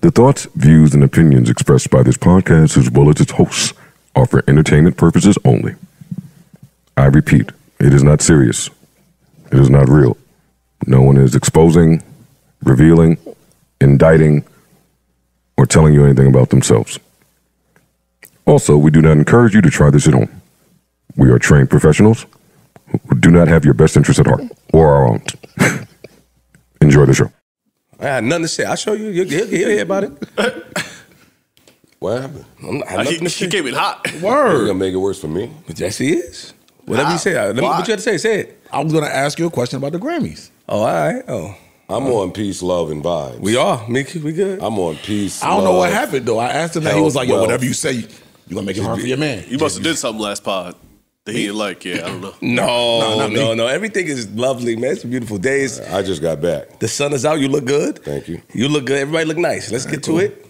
The thoughts, views, and opinions expressed by this podcast, as well as its hosts, are for entertainment purposes only. I repeat, it is not serious. It is not real. No one is exposing, revealing, indicting, or telling you anything about themselves. Also, we do not encourage you to try this at home. We are trained professionals who do not have your best interests at heart or our own. Enjoy the show. I had nothing to say. I'll show you. You'll, you'll, you'll hear about it. What happened? I'm, I had Uh, nothing he, he came in hot. You're gonna make it worse for me. Yes, he is. Whatever you say. Let me, Why? what you have to say? Say it. I was gonna ask you a question about the Grammys. Oh, all right. Oh, I'm on peace, love, and vibes. we are. Me, we good. I'm on peace. I don't know what happened though. I asked him that. He was like, "Yo, wealth. whatever you say, you gonna make it hard for your man." You must have did something last pod that he didn't like. Yeah, I don't know. No, not me. no, no. Everything is lovely, man. It's a beautiful day. It's- I just got back. The sun is out. You look good. Thank you. You look good. Everybody look nice. Let's get to it.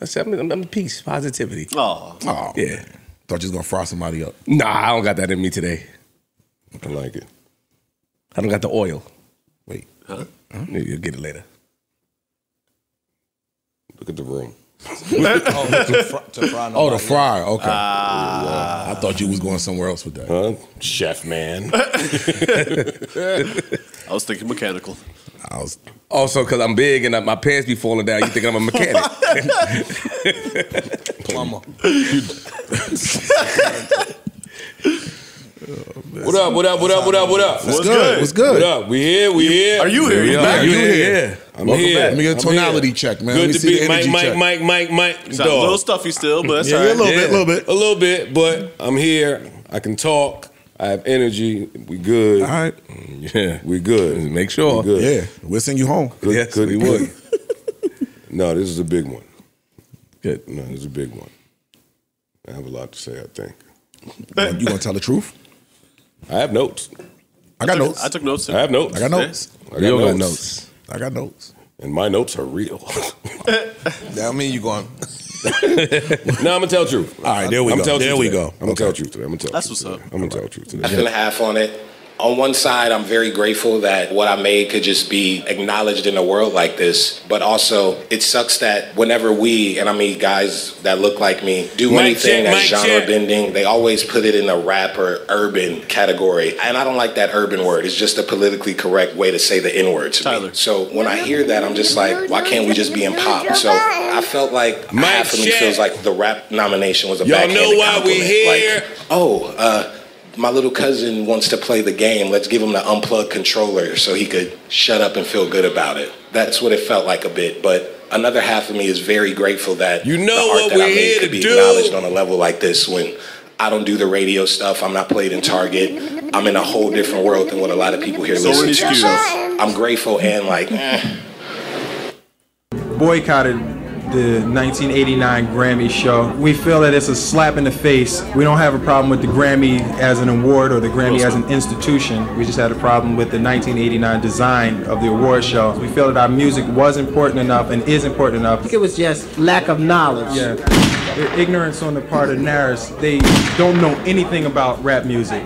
Let's I'm, I'm, I'm peace, positivity. Oh, Oh, Yeah. thought you was gonna frost somebody up. Nah, I don't got that in me today. I like it. I don't got the oil. Wait, You- You'll get it later. Look at the room. oh, the fryer. Okay, ah. I thought you was going somewhere else with that. Huh? Chef man. I was thinking mechanical. I was Also, because I'm big and my pants be falling down, you think I'm a mechanic. plumber. What up? What up? What up? What up? What up? What's good? good? What's good? What up? We here. We here. Are you here? You back? you You here? here. Yeah. I'm Welcome here. back. Let me get a I'm tonality check, man. Let Good me to see be the Mike, Mike, check. Mike, Mike, Mike, Sound a little stuffy still, but that's Yeah, all a right. little bit, a little bit. A little bit, but I'm here. I can talk. I have energy. We good. All right. Yeah. We good. Make sure. We good. Yeah, we'll send you home. Good, Yes, good, we would. No, this is a big one. Good. No, this is a big one. I have a lot to say. I think. You gonna tell the truth? I have notes. I got notes. I took notes. Too. I have notes. I got notes. I We all got notes. I got notes. and my notes are real. That mean you going? no, I'm gonna tell the truth. All right, there we I'm go. There we today. go. I'm gonna tell the truth today. I'm gonna tell. the That's truth what's up. I'm gonna tell the truth I today. feel a half on it. On one side, I'm very grateful that what I made could just be acknowledged in a world like this. But also, it sucks that whenever we, and I mean guys that look like me, do Mic anything check, that's mic genre check. bending, they always put it in a rap or urban category. And I don't like that urban word. It's just a politically correct way to say the N word to Tyler. me. So when I hear that, I'm just like, why can't we just be in pop? So I felt like Mic half of me check. feels like the rap nomination was a Y'all know why we compliment. here? Like, oh, uh, my little cousin wants to play the game. Let's give him the unplugged controller so he could shut up and feel good about it. That's what it felt like a bit. But another half of me is very grateful that You know the art what that I we're made could to be do. acknowledged on a level like this when I don't do the radio stuff. I'm not played in Target. I'm in a whole different world than what a lot of people here So listen many to. SKUs. So I'm grateful and like, eh. boycotted the 1989 Grammy show. We feel that it's a slap in the face. We don't have a problem with the Grammy as an award or the Grammy as an institution. We just had a problem with the 1989 design of the award show. We feel that our music was important enough and is important enough. It was just lack of knowledge. Yeah. Their ignorance on the part of NARAS, they don't know anything about rap music.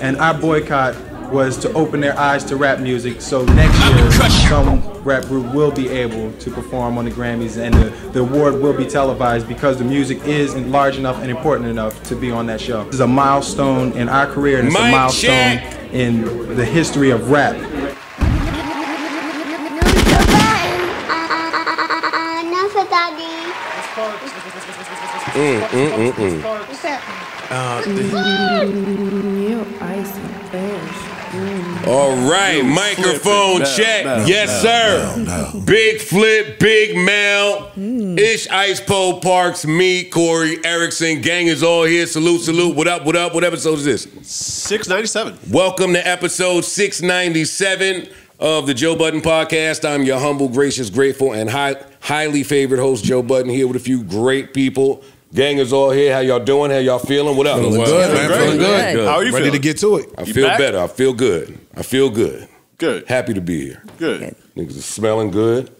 And our boycott was to open their eyes to rap music so next year some rap group will be able to perform on the Grammys and the, the award will be televised because the music is large enough and important enough to be on that show. This is a milestone in our career and it's Mic a milestone check. in the history of rap. Enough of daddy. Mm, mm, mm, All right, microphone Flip it. check. Bow, bow, yes, sir. Big flip, big Mel, Ish Ice Pole Parks, me, Corey Erickson. Gang is all here. Salute, salute. What up, what up? What episode is this? Six ninety seven. Welcome to episode 697 of the Joe Budden Podcast. I'm your humble, gracious, grateful, and high, highly favored host, Joe Budden, here with a few great people. Gang is all here. How y'all doing? How y'all feeling? What up? Feeling good, man. Feeling good. How are you Ready feeling? to get to it. I You feel back? better. I feel good. I feel good. Good. Happy to be here. Good. Niggas are smelling good.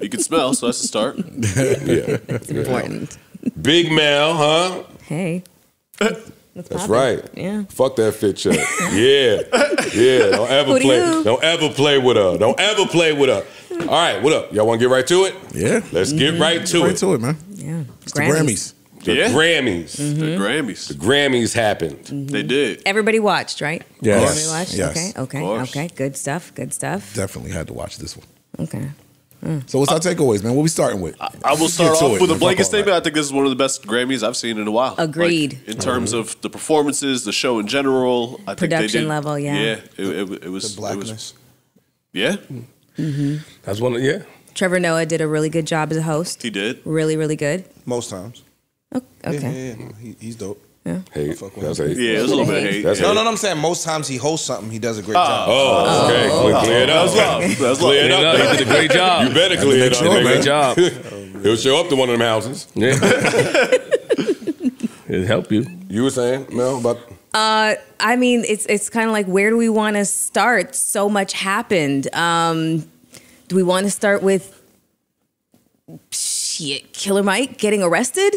You can smell, so that's a start. Yeah. it's important. Big Mel, huh? Hey. That's right. Yeah. Fuck that fit check. Yeah. Yeah. Don't ever Who do play. you? Don't ever play with her. Don't ever play with her. All right, what up? Y'all want to get right to it? Yeah. Let's get mm-hmm. right to right it. to it, man. Yeah. It's the Grammys. The Yeah. Grammys. Mm-hmm. The Grammys. The Grammys happened. Mm-hmm. They did. Everybody watched, right? Yes. Everybody watched? Yes. Okay, okay, okay. Good stuff, good stuff. Definitely had to watch this one. Okay. Mm. So what's our takeaways, man? What we starting with? I will start off with a blanket Fuck all statement. I think this is one of the best Grammys I've seen in a while. Agreed. Like, in terms mm-hmm. of the performances, the show in general, I think they Production did, level, yeah. Yeah, it, it, it was The It was, blackness. yeah, mm-hmm. That's one. Of, yeah. Trevor Noah did a really good job as a host. he did. Really, really good. Most times. O- Yeah, Okay. yeah, yeah. He, he's dope. Hey, fuck that's hate. Yeah, it was a little bit of hate. That's No, hate. no, no. I'm saying most times he hosts something, he does a great job. Oh, okay. Clear, clear it up. That's love. That's. Clear it No, up. he did a great job. You better clear it up. sure, nigga. man. Great job. He'll show up to one of them houses. Yeah. It'll help you. You were saying, Mel, about Uh, I mean, it's it's kind of like where do we want to start? So much happened. Um, do we want to start with shit, Killer Mike getting arrested?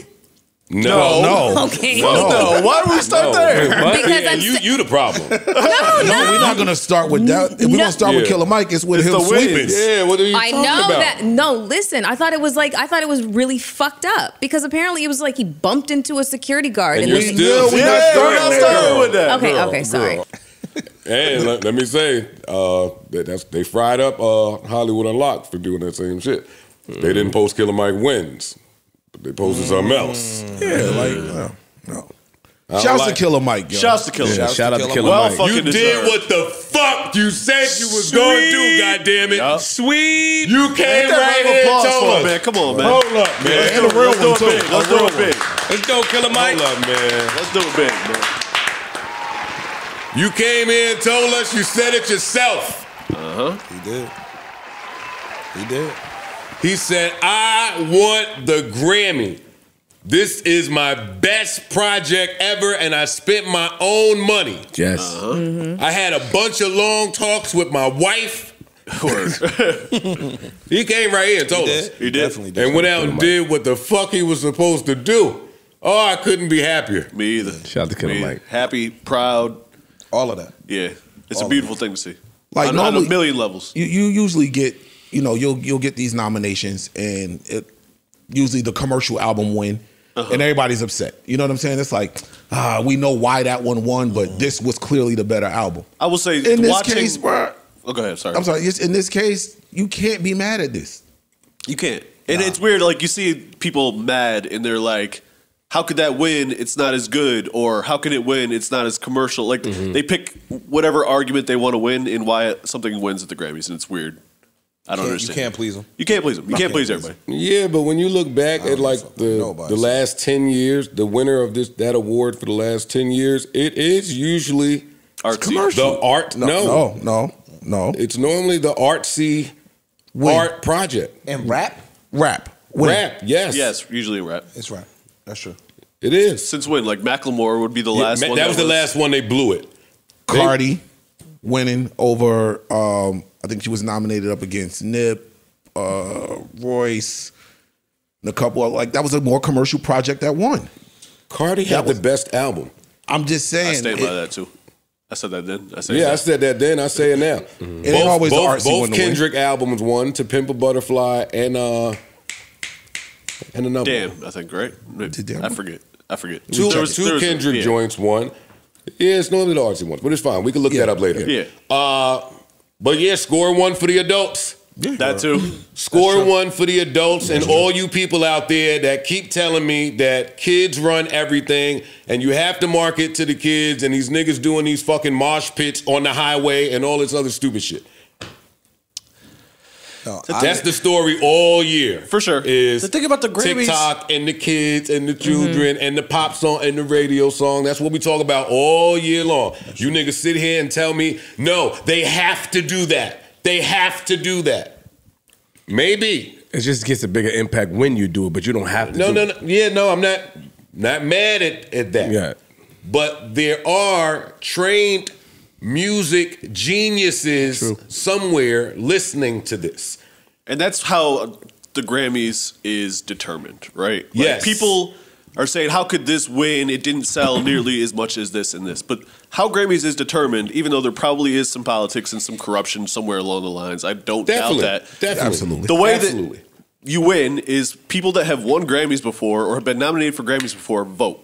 no, no. Okay. No, why do we start there? Because Yeah, I'm you, sa- you the problem. no, No, we're not gonna start with that. If we're No. gonna start with Killer Mike, it's with It's him the sweeping. yeah, what are you I talking know about? that. No, listen. I thought it was like I thought it was really fucked up because apparently it was like he bumped into a security guard And and, you're then- still we Yeah, not we're not starting with that. Okay, Girl, okay, sorry. girl. And let, let me say, uh, that, that's, they fried up uh, Hollywood Unlocked for doing that same shit. They didn't post Killer Mike wins, but they posted something else. Yeah, like no, no. Shouts like- to Killer Mike, yo. Shouts to Killer. Yeah, shout out to Killer Well, Mike. fucking You did deserved. what the fuck you said you was going to do, goddammit. Yup. Sweet. You came Ain't right round of here and applause told him, man. Come on, man. Hold up, man. Let's And do, a real let's do one, it too. big. Let's do real it big. Let's go, Killer Mike. Hold up, man. Let's do it big, man. You came here and told us you said it yourself. Uh huh. He did. He did. He said, I want the Grammy. This is my best project ever, and I spent my own money. Yes. Uh huh. I had a bunch of long talks with my wife. Of course. He came right here and told us. He did. Definitely did. And went out and did what the fuck he was supposed to do. Oh, I couldn't be happier. Me either. Shout out to Killer Mike. Happy, proud. All of that. Yeah, it's All a beautiful thing to see. Like, on, on a million levels. You you usually get you know you'll you'll get these nominations and it usually the commercial album win. And everybody's upset. You know what I'm saying? It's like, ah, we know why that one won, but this was clearly the better album. I will say, In this watching. case, bro, oh, go ahead. Sorry. I'm sorry. In this case, you can't be mad at this. You can't. And it's weird, like you see people mad and they're like, how could that win? It's not as good. Or how can it win? It's not as commercial. Like mm-hmm. they pick whatever argument they want to win and why something wins at the Grammys. And it's weird. I don't Can't- you can't please them. You can't please them. You can't please please everybody. Yeah, but when you look back at like the nobody. the last ten years, the winner of this that award for the last ten years, it is usually Artsy. the art. No, No, no, no. it's normally the artsy Win. art project. And rap? Rap. Win. Rap, yes, Yes, usually rap. It's rap. That's true. it is. Since when? Like Macklemore would be the last ma- one. that was the last one they blew it. Cardi winning over. Um, I think she was nominated up against Nip, uh, Royce, and a couple of like that was a more commercial project that won. Cardi had the best album. I'm just I saying. stand it- by that too. I said that then. I said Yeah, I said that then. I say it now. It ain't always the both, both one win. Kendrick albums won to Pimp a Butterfly and uh and another Damn, one. I think right. Damn. I forget. I forget. Two, There was- two there was- Kendrick yeah. joints One. Yeah, it's normally the artsy ones, but it's fine. We can look that up later. Yeah. Uh, but yeah, score one for the adults. That too. Score one for the adults and all you people out there that keep telling me that kids run everything and you have to market to the kids and these niggas doing these fucking mosh pits on the highway and all this other stupid shit. No, That's the story all year. For sure. Is The thing about the Grammys- TikTok and the kids and the mm-hmm. children and the pop song and the radio song. That's what we talk about all year long. You niggas sit here and tell me, no, they have to do that. They have to do that. Maybe. It just gets a bigger impact when you do it, but you don't have to. No, no, no. Yeah, no, I'm not not mad at, at that. Yeah. But there are trained music geniuses somewhere listening to this. And that's how the Grammys is determined, right? Like, Yes. people are saying, "How could this win? It didn't sell nearly as much as this and this." But how Grammys is determined, even though there probably is some politics and some corruption somewhere along the lines, I don't Definitely. doubt that. Definitely. Absolutely. The way Absolutely. that you win is people that have won Grammys before or have been nominated for Grammys before vote.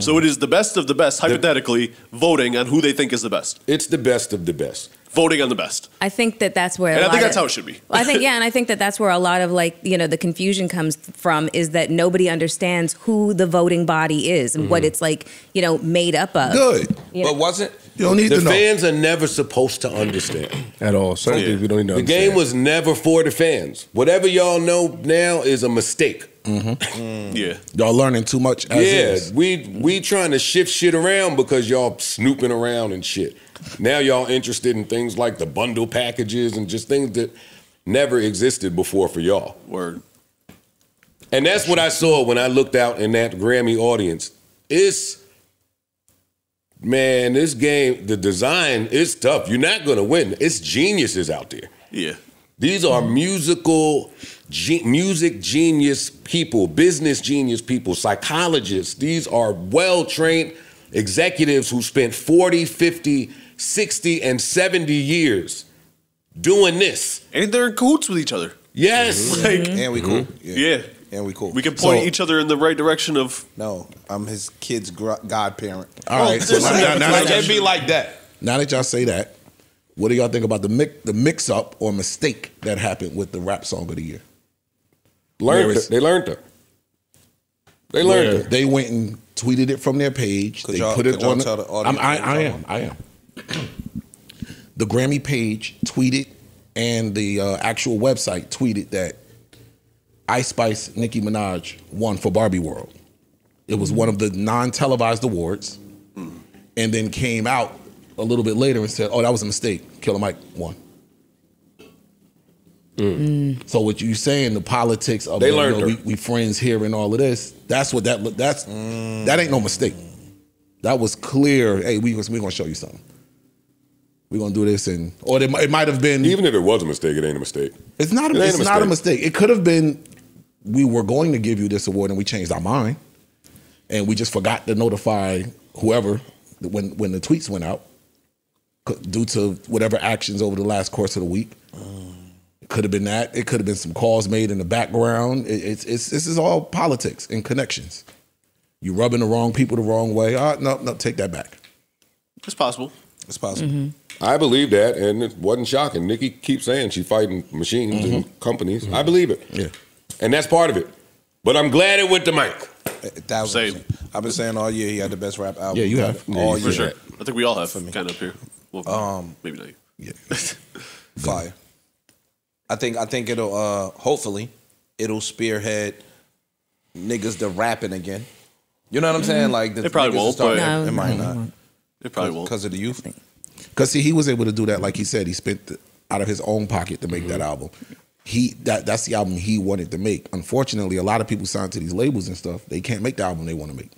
So it is the best of the best, hypothetically, voting on who they think is the best. It's the best of the best. Voting on the best. I think that that's where. And a I think that's of- how it should be. Well, I think yeah, and I think that that's where a lot of like you know the confusion comes from is that nobody understands who the voting body is and what Mhm. it's like you know made up of. Good. You know? But wasn't You don't need the to know. fans are never supposed to understand. At all. Certain Yeah. things we don't need even The game was never for the fans. Whatever y'all know now is a mistake. Mm-hmm. Mm. Yeah. Y'all learning too much as yeah, is. we we trying to shift shit around because y'all snooping around and shit. Now y'all interested in things like the bundle packages and just things that never existed before for y'all. Word. And that's what I saw when I looked out in that Grammy audience. It's man, this game, the design is tough. You're not gonna win. It's geniuses out there. Yeah. These are musical, ge- music genius people, business genius people, psychologists. These are well trained executives who spent 40, 50, 60, and 70 years doing this. And they're in cahoots with each other. Yes. Like, and we cool. yeah. And we cool. We can point So- each other in the right direction of. No, I'm his kid's gr- godparent. All right, so now, now, now like, that it'd be like that. now that y'all say that, what do y'all think about the mix, the mix up or mistake that happened with the rap song of the year? Learned Where it. is- They learned it. They learned it. They went and tweeted it from their page. Could they y'all- put it on. tell the audience I'm- I, I am. I am. the Grammy page tweeted, and the uh, actual website tweeted that Ice Spice Nicki Minaj won for Barbie World. It was one of the non-televised awards, and then came out a little bit later and said, "Oh, that was a mistake. Killer Mike won." Mm. So what you saying? The politics of They you know, we, we friends here and all of this. That's what that look. That's mm. that ain't no mistake. That was clear. Hey, we we gonna show you something. We're gonna do this, and or it, might- it might have been. Even if it was a mistake, it ain't a mistake. It's not. A, ain't it's a not a mistake. mistake. It could have been. We were going to give you this award, and we changed our mind, and we just forgot to notify whoever when when the tweets went out, due to whatever actions over the last course of the week. It could have been that. It could have been some calls made in the background. It, it's it's this is all politics and connections. You rubbing the wrong people the wrong way. Ah, no, no, take that back. It's possible. It's possible. Mm-hmm. I believe that, and it wasn't shocking. Nicki keeps saying she's fighting machines and mm-hmm. companies. Mm-hmm. I believe it. Yeah. And that's part of it. But I'm glad it went to Mike. A thousand percent. I've been saying all year he had the best rap album. Yeah, you have. all For year. sure. I think we all have him kind of up here. Well, Um, maybe not. you. Yeah. Fire. I think I think it'll uh hopefully it'll spearhead niggas to rapping again. You know what I'm saying? Like the It probably will won't, start- but- it No, might no, not. It probably won't. because of the youth. Because see, he was able to do that, like he said, he spent the, out of his own pocket to make that album. He that that's the album he wanted to make. Unfortunately, a lot of people signed to these labels and stuff. They can't make the album they want to make.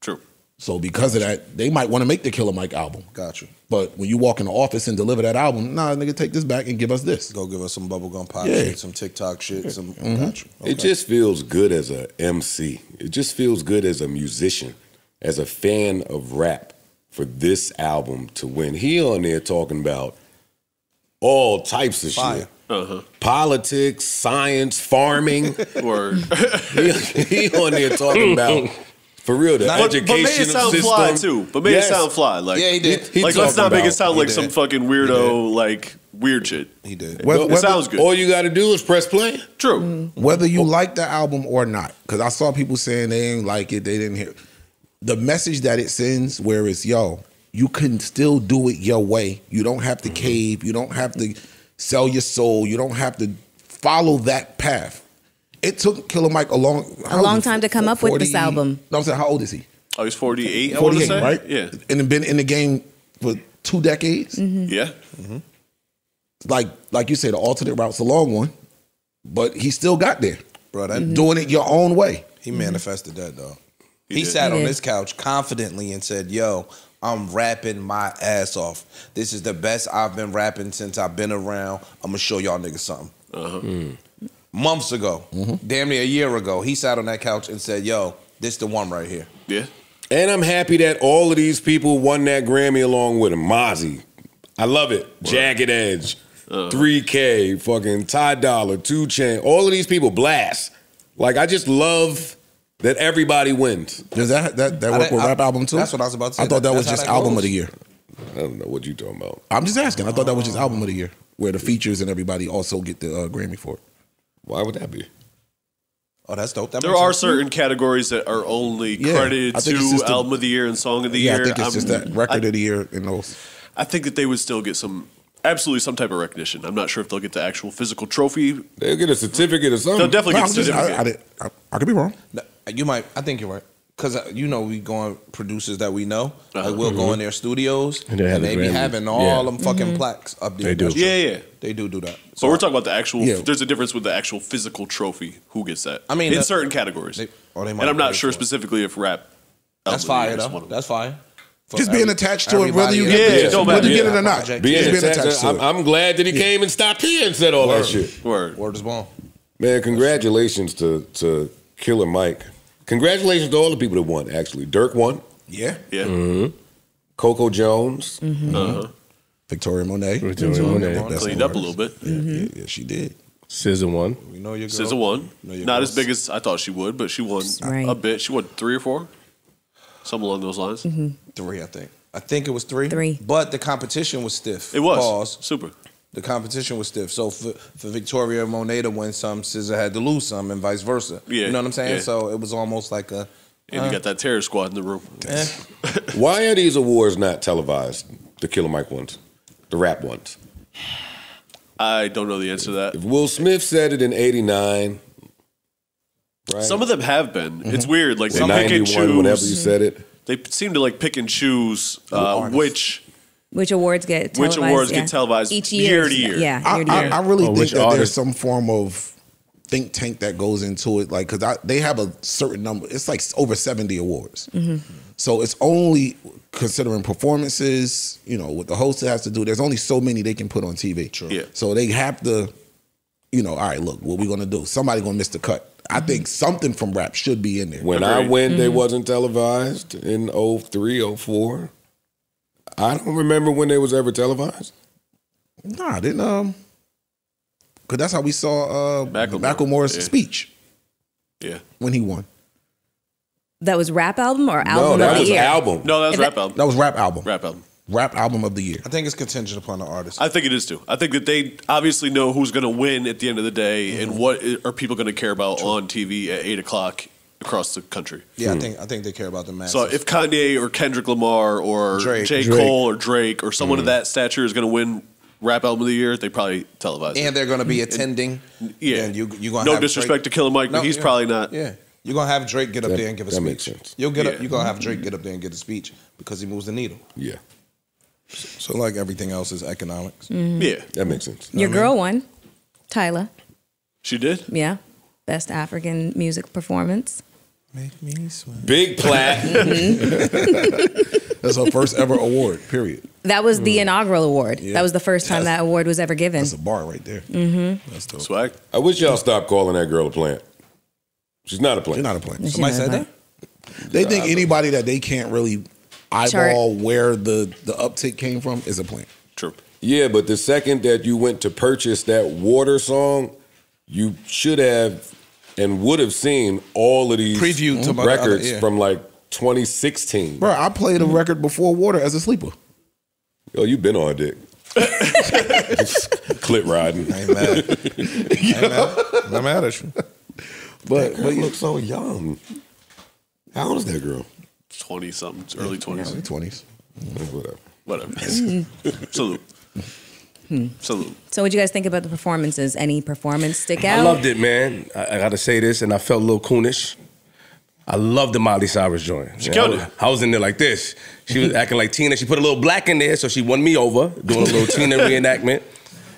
True. So because of that, they might want to make the Killer Mike album. Got you. But when you walk in the office and deliver that album, nah, nigga, take this back and give us this. Go give us some bubblegum pop Yeah. shit, some TikTok shit, some Mm-hmm. got you. It just feels good as a MC. It just feels good as a musician, as a fan of rap, for this album to win. He on there talking about all types of Fire. shit. Uh-huh. Politics, science, farming. Word. he, he on there talking about for real the But, but education made it sound fly too. But made Yes. it sound fly. Like Yeah, he did. He like let's talking not make it sound like did. some fucking weirdo like weird shit. He did. Whether, It whether- sounds good. All you got to do is press play. True. whether you like the album or not, because I saw people saying they didn't like it, they didn't hear. The message that it sends, where it's yo, you can still do it your way. You don't have to Mm-hmm. cave. You don't have to sell your soul. You don't have to follow that path. It took Killer Mike a long, how old long is he? time to come up with this album. No, I'm saying, how old is he? Oh, he's 48, I want to 48, say. right? Yeah. And been in the game for two decades. Mm-hmm. Yeah. Mm-hmm. Like, like you said, the alternate route's a long one, but he still got there, Bro, that Mm-hmm. doing it your own way. he mm-hmm. manifested that though. He, did. sat He on did. this couch confidently and said, "Yo, I'm rapping my ass off. This is the best I've been rapping since I've been around. I'm gonna show y'all niggas something." Uh-huh. Months ago, damn near a year ago, he sat on that couch and said, "Yo, This the one right here. Yeah. And I'm happy that all of these people won that Grammy along with him. Mozzy. I love it. Jagged Edge. Uh. 3K, fucking Ty Dollar, 2 Chainz. All of these people blast. Like I just love that everybody wins. Does that that, that I work didn't- with I- rap album too? that's what I was about to say. I thought that That's was just that album of the year. I don't know what you're talking about. I'm just asking. I thought that was just album of the year, where the features and everybody also get the uh, Grammy for it. Why would that be? Oh, that's dope. That there are sense. certain categories that are only Yeah, credited to it's just the- album of the year and song of the yeah, year. I think it's I'm- just that record I, of the year in those. I think that they would still get some, absolutely some type of recognition. I'm not sure if they'll get the actual physical trophy. They'll get a certificate or something. They'll definitely No, get I'm a just- I- certificate. I did- I- I could be wrong. No, You might. I think you're right. Cause uh, you know we going producers that we know. Uh-huh. Like we'll go Mhm. in their studios And and they they, have the be Grammy. having all Yeah. them fucking Mhm. plaques up there. They do. That's true. Yeah, yeah. They do do that. So we're talking about the actual. Yeah. There's a difference with the actual physical trophy. Who gets that? I mean, in the- certain categories. or they might and I'm not pay sure for it. specifically if rap. That's album of the fire year is though. of them. That's fire. For Just being attached to it, whether you get else. the- it don't whether you get it or not. Being Just being attached, attached to I'm, it. I'm glad that he came and stopped here and said all Word. that shit. Word. Word is born. Man, congratulations to to Killer Mike. Congratulations to all the people that won. Actually, Durk won. Yeah. Yeah. hmm Coco Jones. Uh-huh. Victoria Monet. Victoria Monet. Best Cleaned new up a little bit. Yeah, yeah, yeah, she did. SZA won. We know your girl. SZA won. Know your Not girl. as big as I thought she would, but she won Right. a bit. She won three or four, something along those lines. Three, I think. I think it was three. Three. But the competition was stiff. It was Pause. super. The competition was stiff. So for, for Victoria Monet to win some, SZA had to lose some, and vice versa. Yeah, You know what I'm saying? yeah. So it was almost like a. And uh, you got that terror squad in the room. eh. Why are these awards not televised? The Killer Mike ones, the rap ones. I don't know the answer to that. If Will Smith said it in '89, right? Some of them have been. It's weird. Like In they pick and 91, whenever you choose. said it. They seem to like pick and choose uh, which Which awards get Which televised? awards yeah. get televised each year year? to year. Yeah, I, year to I, year. I really Oh, think which that there's artist? some form of think tank that goes into it, like because they have a certain number. It's like over seventy awards, so it's only considering performances. You know what the host has to do. There's only so many they can put on TV. True. Yeah. So they have to, you know, all right, look, what we gonna do? Somebody gonna miss the cut. I think something from rap should be in there. When I Agreed. went, they wasn't televised in 03, 04. I don't remember when they was ever televised. Nah, I didn't um, because that's how we saw uh Macklemore. Macklemore's Yeah. speech yeah. when he won. that was rap album or no, album that of the was year? album. No, that was If rap that- album. That was rap album. Rap album. Rap album of the year. I think it's contingent upon the artist. I think it is too. I think that they obviously know who's going to win at the end of the day, mm-hmm. and what are people going to care about on TV at eight o'clock across the country. yeah, I hmm. think I think they care about the masses. So if Kanye or Kendrick Lamar or Drake. J. Drake. Cole or Drake or someone of hmm. that stature is going to win Rap Album of the Year, they probably televise it. and they're going to be attending. Yeah. and you you gonna no have disrespect to Killer Mike, No, but he's yeah. probably not. Yeah, you're gonna have Drake get up That- there and give a that speech. makes sense. You'll get up. You're gonna have Drake get up there and get a speech because he moves the needle. Yeah, So like everything else is economics. Mm-hmm. Yeah, that makes sense. Your girl won. Tyla. she did. Yeah. Best African music performance. Make me sweat. Big plat. That's her first ever award. Period. That was the inaugural award. Yeah. That was the first time that award was ever given. That's a bar right there. Mm-hmm. That's dope. Swag. I wish y'all stopped calling that girl a plant. She's not a plant. She's plant. not a plant. She's Somebody said a that. They think anybody that they can't really eyeball Chart. where the the uptick came from is a plant. True. Yeah, but the second that you went to purchase that water song, you should have and would have seen all of these Preview to my other- records yeah. from like 2016. Bro, I played a record before Water as a sleeper. Yo, you been on dick. Clip riding. I ain't mad. I ain't mad. I'm mad at you. But But but you look so young. How old is that girl? Twenty something, early twenties, twenties. Whatever. whatever. Salute. Hmm. Salute. So, what do you guys think about the performances? Any performance stick out? I loved it, man. I, I got to say this, and I felt a little coonish. I loved the Miley Cyrus joint. She killed I was, it. I was in there like this. She was acting like Tina. She put a little black in there, so she won me over, doing a little Tina reenactment.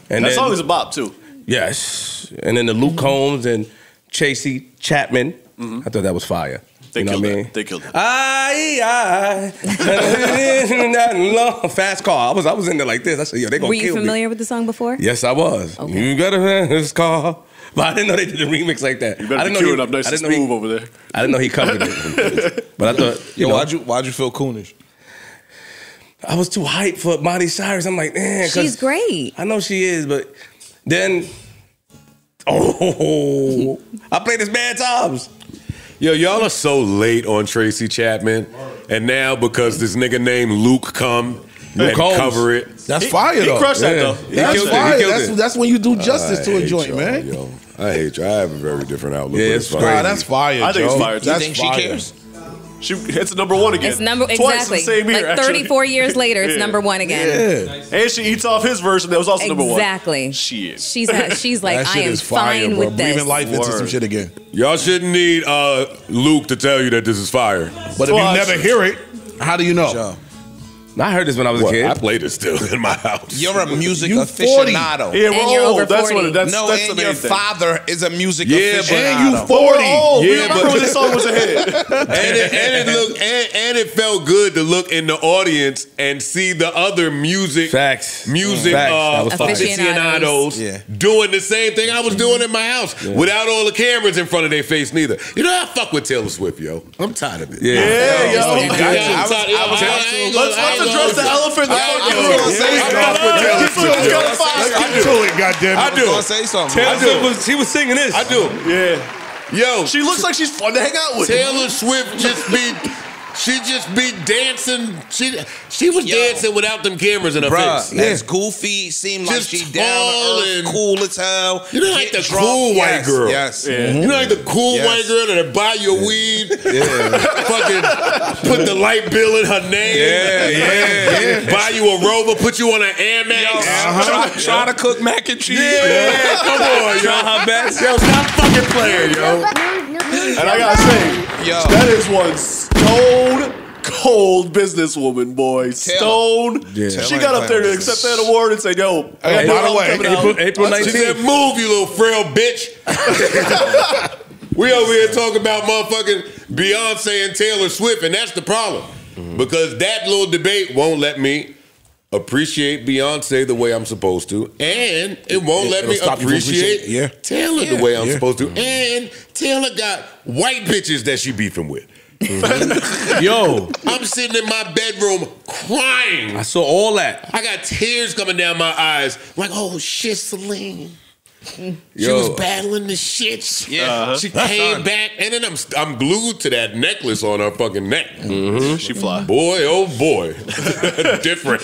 And that then, song is a bop too. yes, and then the Luke mm-hmm. Combs and Tracy Chapman. Mm-hmm. I thought that was fire. They you know killed what I it. mean? They killed it. Aye, aye. Fast car. I was I was in there like this. I said, yo, they gonna Were you kill me. familiar with the song before? Yes, I was. Okay. You got a fast car. but I didn't know they did a remix like that. You better I didn't know queuing he, up nice I and didn't know he- smooth over there. I didn't know he covered it. but I thought, you Yo, know, why'd you why'd you feel coonish? I was too hyped for Miley Cyrus. I'm like, man, She's great. I know she is, but then, oh, I played this bad times. Yo, y'all are so late on Tracy Chapman, and now because this nigga named Luke come Luke and Combs. cover it. That's fire though. Yeah. He That's killed it. He fire. killed That's, it. that's when you do justice I to a hate joint, y'all, man. Yo, I hate you. I have a very different outlook. Yeah, it's fine. crazy. Nah, that's fire. I think it's Joe. fire, too. That's You think she fire. cares? She hits number one again. It's number Twice exactly. in the same year. like actually. 34 years later, it's Yeah. number one again. Yeah. And she eats off his version that was also number one. Exactly. Shit. She's she's like, that I shit am is fire, fine bro. with this. Breathing life into some shit again. Y'all shouldn't need uh, Luke to tell you that this is fire. But if you Well, never hear it, how do you know? Joe, I heard this when I was a kid. I played it still in my house. you're a music You 40. aficionado. Yeah, we're you're old. over That's 40. what it, that's, no, that's and your thing. father is a music Yeah, but- aficionado. And you But we're 40. old. Yeah, remember but- when this song was a hit. and it, and it looked and, and it felt good to look in the audience and see the other music Facts. music Facts. uh, That was fire. aficionados Yeah. doing the same thing I was doing in my house without all the cameras in front of their face neither. You know I fuck with Taylor Swift, yo. I'm tired of it. Yeah. Yeah, yo. Yeah, I'm I was- I was- I ain't Let's, gonna- I let's ain't address the elephant in the I fucking do. gonna room. say I something. fuck with Taylor Let's get yo. the fire. I do. to it, goddamn I it. do. Gonna say something. Taylor Swift was, he was singing this. I do. Yeah. Yo, She looks like she's fun to hang out with. Taylor Swift just be she just be dancing. She she was Yo. dancing without them cameras in her Bruh, face. that's goofy. Seemed like Just she down tall to earth, and- cool as hell. You know, like the drunk. Mm-hmm. cool white Yes, girl. Yes. You know, like the cool Yes. white girl that buy your weed, Yeah. fucking put the light bill in her name, Yeah, yeah, yeah. buy you a rover, put you on an Amex. Try, try to cook mac and cheese. Yeah, come on, yo. Try her best. Yo, stop fucking playing, yo. And I gotta say, Yo. that is one stone cold businesswoman, boy. Stone. Yeah. She got up there to accept that award and say, "Yo, I got Hey, new by the album way, coming April, out." April She 19th. said, "Move, you little frail bitch." we over here talking about motherfucking Beyonce and Taylor Swift, and that's the problem mm-hmm. because that little debate won't let me appreciate Beyonce the way I'm supposed to, and it won't let It'll me from appreciate yeah. Taylor the way I'm Yeah. supposed to. Mm-hmm. And Taylor got white bitches that she beefing with. Mm-hmm. Yo, I'm sitting in my bedroom crying. I saw all that. I got tears coming down my eyes. Like, oh shit, Celine. She Yo. was battling the shits. Yeah. Uh-huh. She came back, and then I'm I'm glued to that necklace on her fucking neck. Mm-hmm. She fly. Boy, oh boy, different,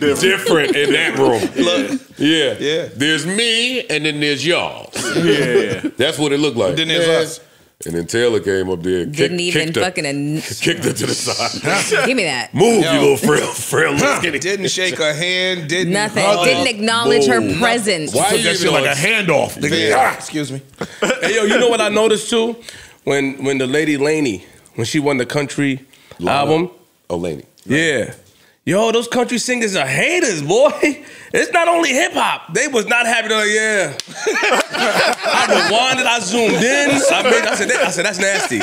different in that room. yeah, Yeah. There's me, and then there's y'all. Yeah. That's what it looked like. Then there's Yeah. us. And then Taylor came up there, and Didn't kicked, even kicked her, fucking an- kicked her to the side. give me that. Move, Yo. you little frail, frail, little skinny. Didn't shake her hand. Didn't Nothing. hug. Didn't acknowledge her Boom. presence. Why Took you that even shit like a handoff. nigga. Yeah. Ah. Excuse me. Hey, yo, you know what I noticed too? When when the lady Lainey, when she won the country album. Oh, Lainey. Yeah. Yo, those country singers are haters, boy. It's not only hip hop. They was not happy. They're like, yeah. I rewinded. I zoomed in. I made. I said, I said, that's nasty.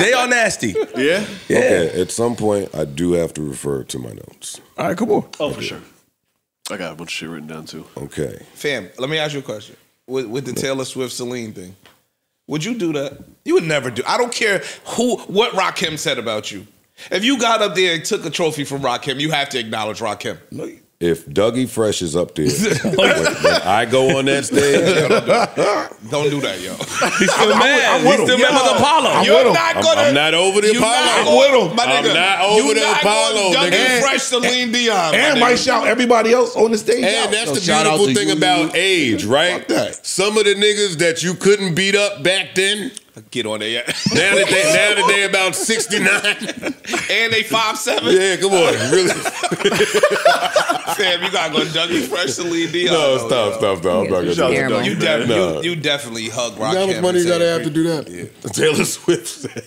They are nasty. Yeah. Yeah. Okay, at some point, I do have to refer to my notes. All right, come on. Oh, for sure. I got a bunch of shit written down too. Okay. Fam, let me ask you a question. With, with the Taylor Swift Celine thing, would you do that? You would never do. I don't care who what Rakim said about you. If you got up there and took a trophy from Rakim, you have to acknowledge Rakim. If Dougie Fresh is up there, when, when I go on that stage, Don't do that, yo. He's still mad. He's still mad with Apollo. I'm You're with not gonna. I'm not over the you Apollo. not I'm going- with him. my I'm nigga, not over you the not Apollo, going Dougie nigga. Fresh, Celine Dion, my And might shout everybody else on the stage. And out. that's Yo, the beautiful thing you. about age, right? Fuck that. Some of the niggas that you couldn't beat up back then, Get on there, yeah. now that they now that they about 69. and they five seven. Yeah, come on. Really? Fam, you gotta go Dougie Fresh, Celine Dion. No, stop, yo. stop, stop. I'm not gonna do Shout out to that. You, def- No. you, you definitely hug You know how much money you gotta have to do that? Taylor Swift said,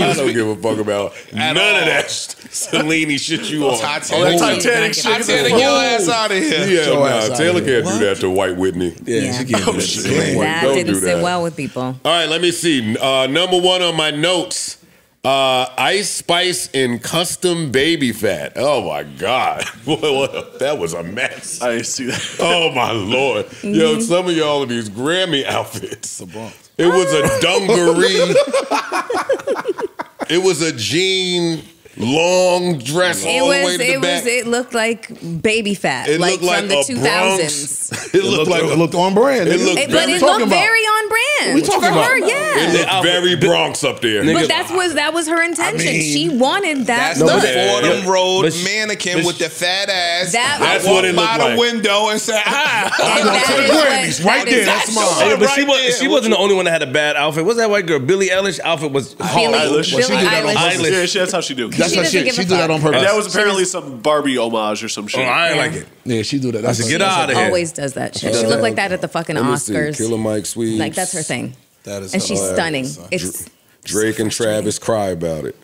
I don't give a fuck about none all. of that Celine shit you on. Titanic. Oh, that Titanic shit. Titanic, your oh. ass out of here. Yeah, Your nah, Taylor can't do that to White Whitney. Yeah. she can't do oh, that. shit. That Don't didn't do sit that. well with people. All right, let me see. Uh, number one on my notes. Uh, ice spice and custom Baby Phat. Oh my god, What- what- that was a mess. I didn't see that. Oh my lord, yo, Mhm. some of y'all in these Grammy outfits. It was a dungaree. it was a jean long dress all It the way was. to the It back. was. It looked like Baby Phat, It like looked like from the a two Bronx- thousands. It looked like it looked on brand. It nigga. looked But it looked very on brand we talking for about? her. It Yeah. looked very Bronx up there. But that's was that was her intention. mean, she wanted that. That's look. the Fordham Road but she- mannequin but with the fat ass. That- That's walked what it by looked the like. window and said, "Hi, I'm going to the Grammys right there." That's That's mine. Hey, but she was there. she wasn't the only one that had a bad outfit. What's that white girl? Billie Eilish outfit was Billie, hard. Eilish. Billie She did that on Eilish. Yeah, she, that's how she do. That's She her shit. give She a do that on purpose. that was apparently some Barbie homage or some oh, shit. Oh, I ain't like it. yeah, she do that. That's said, get out of here. Always does that shit. She looked like that at the fucking Let me see. Oscars. Killer Mike Sweet. Like that's her thing. That is And she's hilarious. stunning. It's Drake and Travis cry about it.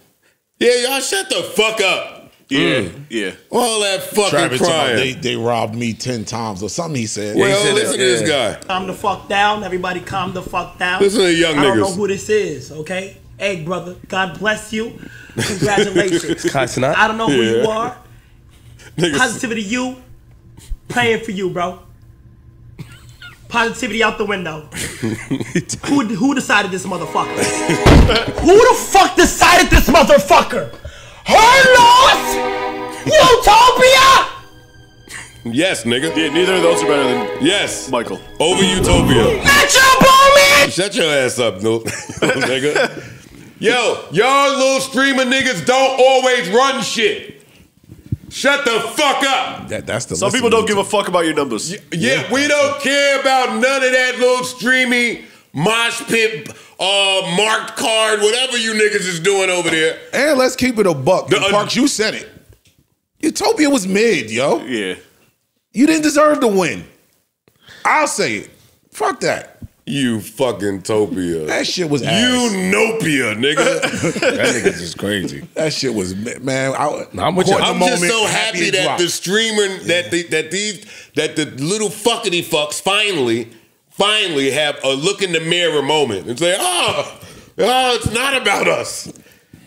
Yeah, y'all shut the fuck up. Yeah, mm. yeah. All that fucking Travis crying. they, they robbed me ten times or something. He said. well, said listen that, to this yeah. guy. Calm the fuck down. Everybody calm the fuck down. Listen to the young I don't know who this is, okay? Hey, brother, God bless you. Congratulations. Kai I don't know who you are. Niggas, Positivity, you. Praying for you, bro. Positivity out the window. who who decided this motherfucker? who the fuck decided this motherfucker? Her loss? Utopia? yes, nigga. Yeah, neither of those are better than Yes. Michael. Over Utopia. Metro Boomin! Shut your ass up, no, nigga. Yo, y'all little streamer niggas don't always run shit. Shut the fuck up. That, that's the Some people don't give a fuck about your numbers. Yeah, we don't care about none of that little streamy mosh pit, uh, marked card, whatever you niggas is doing over there. And let's keep it a buck. The- The, Parks, you said it. Utopia was mid, yo. Yeah. You didn't deserve to win. I'll say it. Fuck that. You fucking topia. That shit was ass. Unopia, nigga. That nigga's just crazy. That shit was man. I, I'm with you. I'm just moment, so happy it that the streamer that the, that these that the little fuckity fucks finally finally have a look in the mirror moment and say, oh, oh, it's not about us.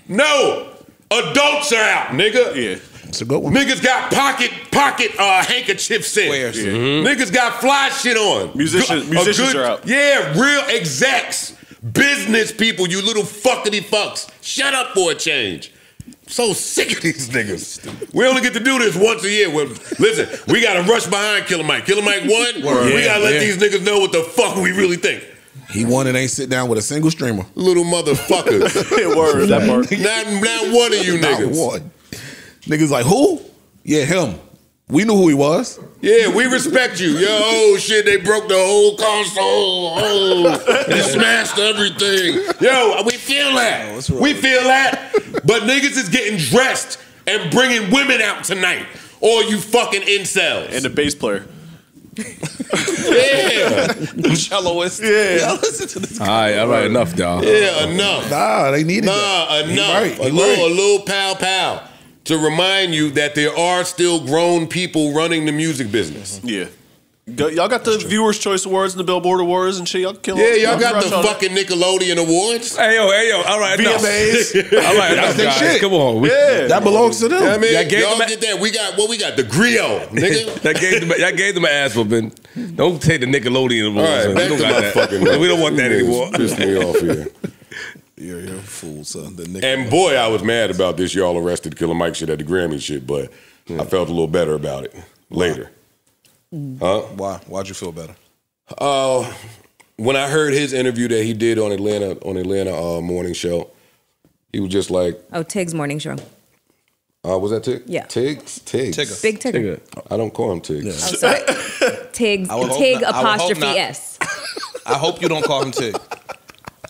No, adults are out, nigga. Yeah. It's a good one. Niggas got pocket pocket uh, handkerchiefs in. Squares. Niggas got fly shit on. Musicians, Good- a musicians are out. Yeah, real execs, business people, you little fuckity fucks. Shut up for a change. So sick of these niggas. We only get to do this once a year. Well, listen, we gotta rush behind Killer Mike. Killer Mike won. Word. we Yeah, gotta let yeah. these niggas know what the fuck we really think. He won and ain't sit down with a single streamer. Little motherfuckers. Word, that part. not, not one of you Not niggas. one. Niggas like who? Yeah, him. We knew who he was. Yeah, we respect you. Yo, oh shit, they broke the whole console. Oh, they smashed everything. Yo, we feel that. Oh, we feel that. But niggas is getting dressed and bringing women out tonight. Or you fucking incels. And the bass player. yeah. The celloist. Yeah. listen to this. All right, all right, enough, y'all. Yeah, enough. Nah, they needed Nah, that. He enough. right, he a little, right. a little pow pow to remind you that there are still grown people running the music business. Mm-hmm. Yeah. Go- Y'all got the Viewers' Choice Awards and the Billboard Awards and shit. Y'all kill Yeah, y'all got the fucking Nickelodeon awards. Hey yo, hey yo, all right, enough. VMAs. all right, enough, their guys. shit. Come on. We, Yeah. That belongs to them. I mean, Y'all y'all them get that. We got what we got. The griot, nigga. that gave them, y'all gave them an ass whooping. Don't take the Nickelodeon All awards. right, we don't to got that. fucking. We don't want that anymore. Piss me off here. You're, you're a fool, son. The Nick- And boy, I was mad about this. Y'all arrested Killer Mike shit at the Grammy shit, but I felt a little better about it later. Huh? Why? Why'd you feel better? Uh, when I heard his interview that he did on Atlanta on Atlanta uh, morning show, he was just like, Oh, Tig's morning show. uh, "Was that Tig? Yeah. Tiggs, Tiggs. Tigger. Big Tigger. I don't call him Tiggs. Oh, sorry. Tig's I Tig I apostrophe not. S. I hope you don't call him Tig.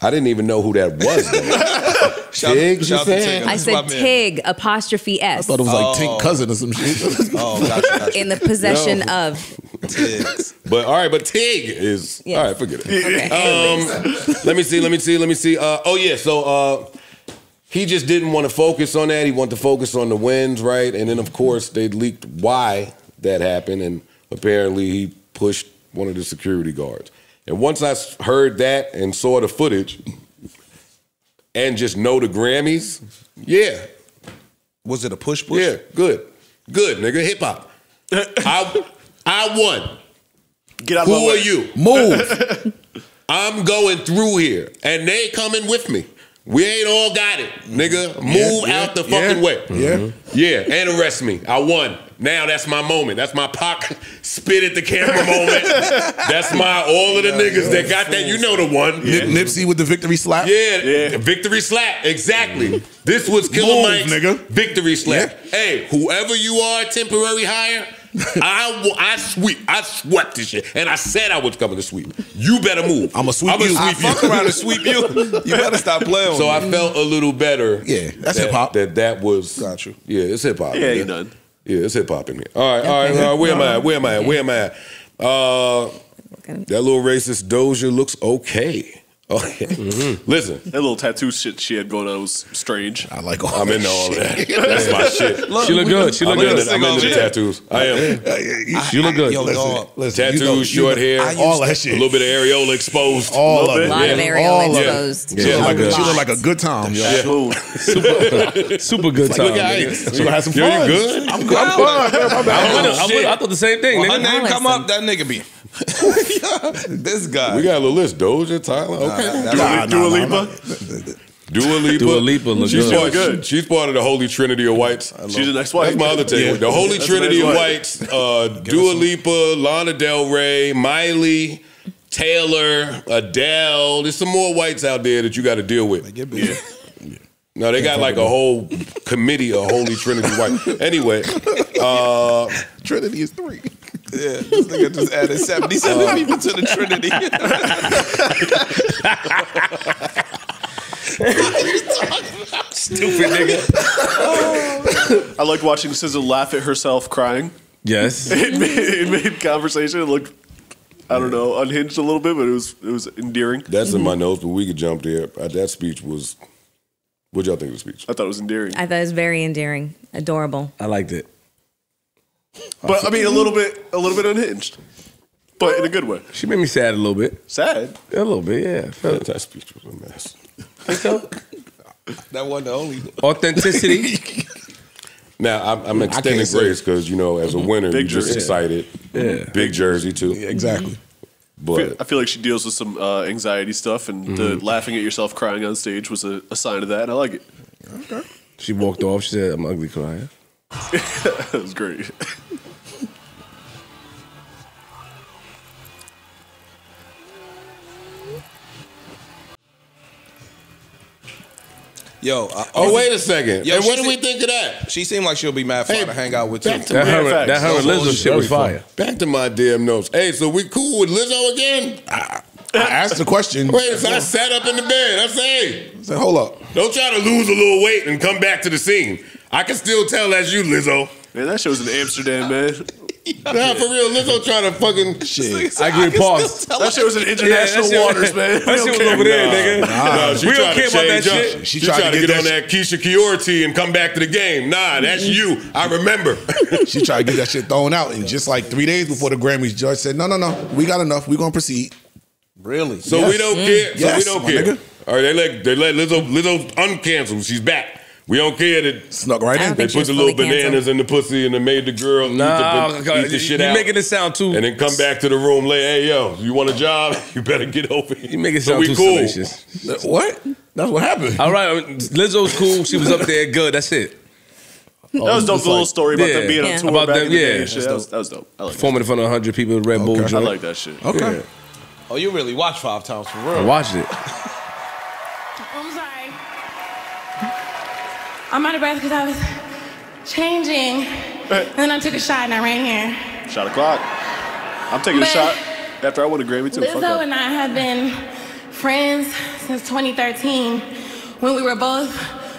I didn't even know who that was. though. Shout, Tiggs, shout you to saying? Tig. I This is my said. Tig apostrophe S. I thought it was like Oh. Tink cousin or some shit. Oh, gotcha, gotcha. in the possession of. Tigs. But all right, but Tig is Yes. all right. Forget it. Okay, Um, let me see. Let me see. Let me see. Uh, oh yeah. So uh, he just didn't want to focus on that. He wanted to focus on the wins, right? And then of course they leaked why that happened, and apparently he pushed one of the security guards. And once I heard that and saw the footage, and just know the Grammys, yeah. Was it a push push? Yeah, good. Good, nigga. Hip hop. I I won. Get out Who are way. you? Move. I'm going through here, and they coming with me. We ain't all got it, nigga. Move yeah, out the yeah, fucking way. yeah. Mm-hmm. yeah, and arrest me. I won. Now that's my moment. That's my Pac spit at the camera moment. That's my all of the niggas that got that. You know the one. Nip- Nipsey with the victory slap. Yeah, victory slap. Exactly. Mm-hmm. This was Killer Move, Mike's nigga. victory slap. Hey, whoever you are, temporary hire, I I sweep. I swept this shit, and I said I was coming to sweep. You better move. I'ma sweep I'ma you. Sweep I you. fuck around and sweep you. You better stop playing. So with I felt a little better. Yeah, that's that, hip-hop. That that was. Got you. Yeah, it's hip hop. Yeah, man. you done. Yeah, it's hip hop in me. All right, all right, all right. Where am I? at? Where am I? at? Where am I? at? Uh, that little racist Doja looks okay. Oh, okay. Mm-hmm. Listen, That little tattoo shit she had going on was strange. I like all I'm that into all that. That's my shit. She look good. She I'm look into, good. I'm into the tattoos. I am. She look good. Yo, listen, listen, Tattoos, you know- you short know- hair, I all that shit. a little bit of areola exposed. all Little of bit. it. A lot of Yeah. areola All exposed. Yeah. She look like a, A she look like a good time, yo. Smooth. Super, super good time. Look at nigga. Ice. She gonna have some Yo, fun. you good? I'm good. I'm fine. man. My I, bad. would've- I, thought the same thing, her nigga. name come up, that nigga be. this guy. We got a little list. Doja, Tyler. Okay. That- Nah, Dua nah, Lipa. nah, nah. Dua Lipa. Dua Lipa look she's good. Part, Good. She's part of the Holy Trinity of whites. She's the next wife. That's my other take. Yeah. The Holy That's Trinity of whites: uh, Dua Lipa, Lana Del Rey, Miley, Taylor, Adele. There's some more whites out there that you got to deal with. No, they got like a whole committee of Holy Trinity white. Anyway, uh, Trinity is three. Yeah, this nigga just added 77 people to the Trinity. Stupid nigga. I liked watching SZA laugh at herself crying. Yes. It made, it made conversation. It looked, I don't know, unhinged a little bit, but it was it was endearing. that's in my notes, but we could jump there. Uh, that speech was. What y'all think of the speech? I thought it was endearing. I thought it was very endearing, adorable. I liked it. But I mean, a little bit, a little bit unhinged, but in a good way. She made me sad a little bit. Sad. A little bit, yeah. Felt it. That speech was a mess. Think so? that wasn't the only. Authenticity. Now I'm, I'm extending can't say grace because you know, as a mm-hmm. winner, Big you're just jersey. excited. Yeah. Mm-hmm. Big jersey too. Exactly. Mm-hmm. But I feel like she deals with some uh, anxiety stuff, and the laughing at yourself crying on stage was a, a sign of that, and I like it. Okay. She walked off. She said, I'm ugly crying. that was great. Yo. Uh, oh, wait a second. Yo, and what she do we think of that? She seemed like she'll be mad fun Hey, to hang out with too. back to That my- her, facts. that her and Lizzo shit was fire. Back to my damn notes. Hey, so we cool with Lizzo again? I asked the question. Wait, so I sat up in the bed. I say, I said, hold up. don't try to lose a little weight and come back to the scene. I can still tell that's you, Lizzo. Man, that shit was in Amsterdam, man. Nah, for real, Lizzo trying to fucking Shit. I give you pause. That shit was in international that shit- waters, man. That shit was over there, nigga. Nah, she we don't tried care to about that change up. shit. She, She tried, tried to to get, get on that that Keisha Kiorti and come back to the game. Nah, that's you. I remember. She tried to get that shit thrown out, and just like three days before the Grammys, judge said, "No, no, no, we got enough. We gonna proceed." Really? So Yes. we don't care. So Yes, we don't my care. nigga. All right, they let they let Lizzo Lizzo uncanceled. She's back. We don't care that Snuck right in. they put the little fully canceled. bananas in the pussy and they made the girl Nah, eat, the, eat the shit you out. making it sound too. and then come back to the room later. Hey, yo, you want a job? You better get over here. You make it so sound we too cool. salacious. Uh, what? That's what happened. All right, Lizzo's cool. She was up there, good. That's it. That was dope. it's The little story about Yeah. them being Yeah. on tour About back them, in the day. yeah. and. That was, that was dope. I like that. Performing in front of 100 people at Red Bull Okay. I like that shit. Okay. Oh, you really watch five times for real? I watched it. I'm sorry. I'm out of breath because I was changing. And then I took a shot and I ran here. Shot o'clock. I'm taking a shot after I win a Grammy too. Fuck Lizzo that. and I have been friends since 2013 when we were both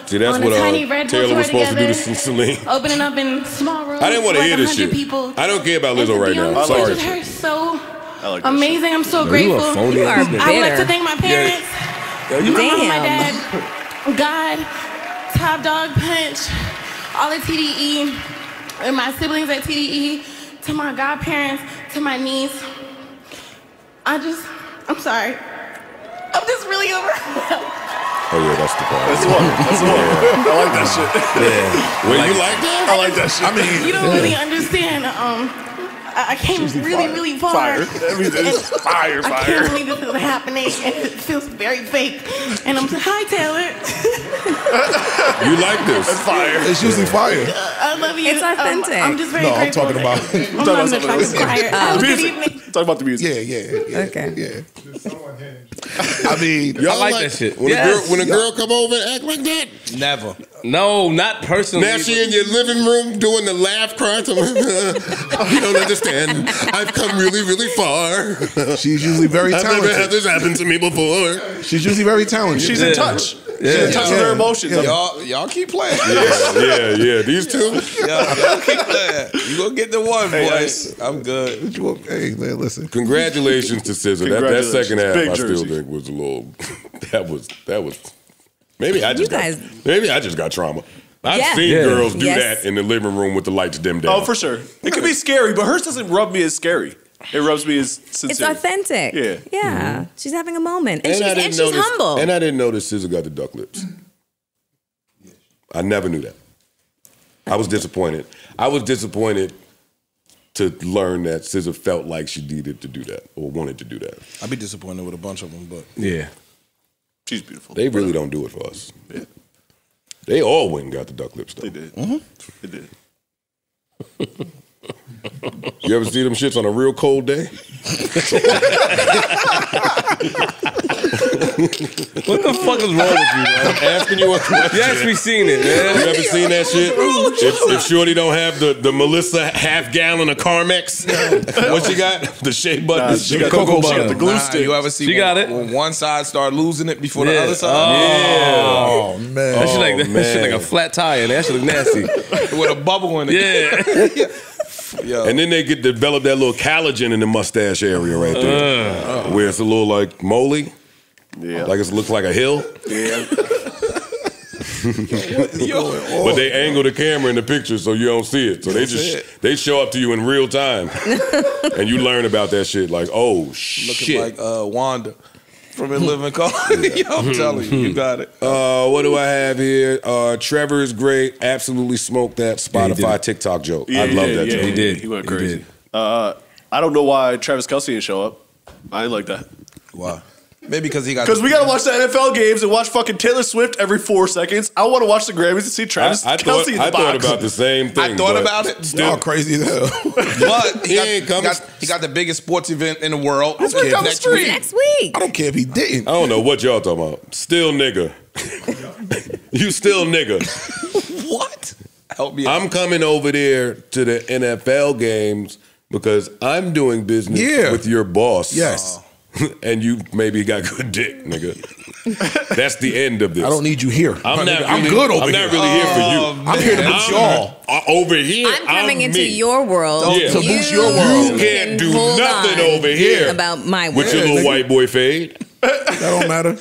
See, that's on what a tiny uh, Red Bull Taylor was supposed to do together, to Celine. opening up in small rooms. I didn't want to like hear this shit. People. I don't care about And Lizzo right be on now. stage Sorry. with her, so I like amazing. I'm so Yo, you a grateful. phony You are ass nigga. I would like to thank my parents, you- my mom, my dad, God, Top Dawg Punch, all at TDE, and my siblings at TDE, to my godparents, to my niece. I just, I'm sorry. I'm just really overwhelmed. Oh, yeah, that's the part. That's the one. That's the one. I like that shit. Yeah. Well, you like that? I like that shit. I mean, You don't really understand. Um, I I came really, really far. Fire. Everything is And fire, I fire. can't believe this is happening, and it feels very fake. And I'm saying, hi, Taylor. You like this? It's fire. It's usually fire. I love you. It's Um, authentic. I'm just very No, I'm talking about. I'm talking about gonna try to something cry. Oh. Good Music. evening. Talk about the music. Yeah, yeah, yeah. Okay. Yeah. I mean, I like that shit. When, Yes. a girl, when a girl come over and act like that, Never. No, not personally. now she in your living room doing the laugh cry. To you don't understand. I've come really, really far. she's usually very I've never had talented. this happen to me before. She's usually very talented. She's in touch. She's in touch with her emotions. Y'all, y'all keep playing. Yeah, yeah. These two. Y'all, y'all keep playing. You gonna get the one, Hey, boys. I'm good. What you want- Hey, man, listen. Congratulations to SZA. That, that second half, Big I still jersey. think was a little. That was that was. Maybe I just You got, maybe I just got trauma. I've Yeah. seen Yeah. girls do Yes. that in the living room with the lights dimmed down. Oh, for sure. It could be scary, but hers doesn't rub me as scary. It rubs me as sincere. It's authentic. Yeah. Yeah. She's having a moment. And, And I she's, didn't and she's notice, humble. And I didn't notice SZA got the duck lips. I never knew that. I was disappointed. I was disappointed to learn that SZA felt like she needed to do that or wanted to do that. I'd be disappointed with a bunch of them, but Yeah. She's beautiful. They really don't do it for us. Yeah. They all went and got the duck lips though. They did. Mm-hmm. They did. You ever see them shits on a real cold day? What the fuck is wrong with you, man? I'm asking you a question. Yes, we seen it, man. You man. ever seen that shit? If, if Shorty don't have the, the Melissa half gallon of Carmex, what she got? The shea butter, Nah, she got cocoa she got butter. the glue nah, stick. you ever see She when, got it. when one side start losing it before the other side? Oh man. That shit like Oh, that shit like a oh, flat tire, and that shit look nasty. With a bubble in it. Yeah. Yo. And then they get develop that little collagen in the mustache area right there, where it's a little like moly, Yeah. like it looks like a hill. yeah. But they angle the camera in the picture so you don't see it. So they just they show up to you in real time, and you learn about that shit. Like, oh Looking shit. like uh, Wanda from In Living Color. Yo, I'm telling you, you got it. Uh, what do I have here? Uh, Trevor is great. Absolutely smoked that Yeah, he did Spotify it. TikTok joke. Yeah, I love that yeah, joke. He did. He went He crazy. did. Uh, I don't know why Travis Kelce didn't show up. I didn't like that. Why? Maybe because he got Because we gotta watch the NFL games and watch fucking Taylor Swift every four seconds. I want to watch the Grammys and see Travis I thought, Kelce in the I box. thought about the same thing. I thought about it. Y'all Still, crazy though. But he, He got, ain't he, coming. got, he got the biggest sports event in the world. It's right down the next street. week. Next week. I don't care if he didn't. I don't know what y'all talking about. Still nigga. you still nigga. What? Help me out. I'm coming over there to the NFL games because I'm doing business Yeah. with your boss. Yes. Oh. and you maybe got good dick, nigga. That's the end of this. I don't need you here. I'm not. I'm good over I'm here. not really here for you. Oh, I'm here to man. boost y'all. over here. I'm coming into me. your world. Oh, yeah. To You boost your world. You can't do hold nothing over here about my world. with your little white boy fade. That don't matter.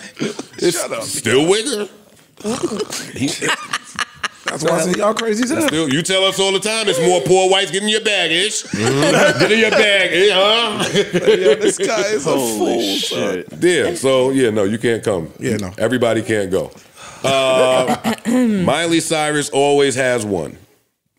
It's Shut up. still wigger. That's why I say y'all crazy as hell. Still, you tell us all the time it's more poor whites getting your baggage. Get in your bag, huh? Yo, this guy is a Holy fool. son. shit. yeah, so yeah, no, you can't come. Yeah, no. Everybody can't go. Uh, Miley Cyrus always has one.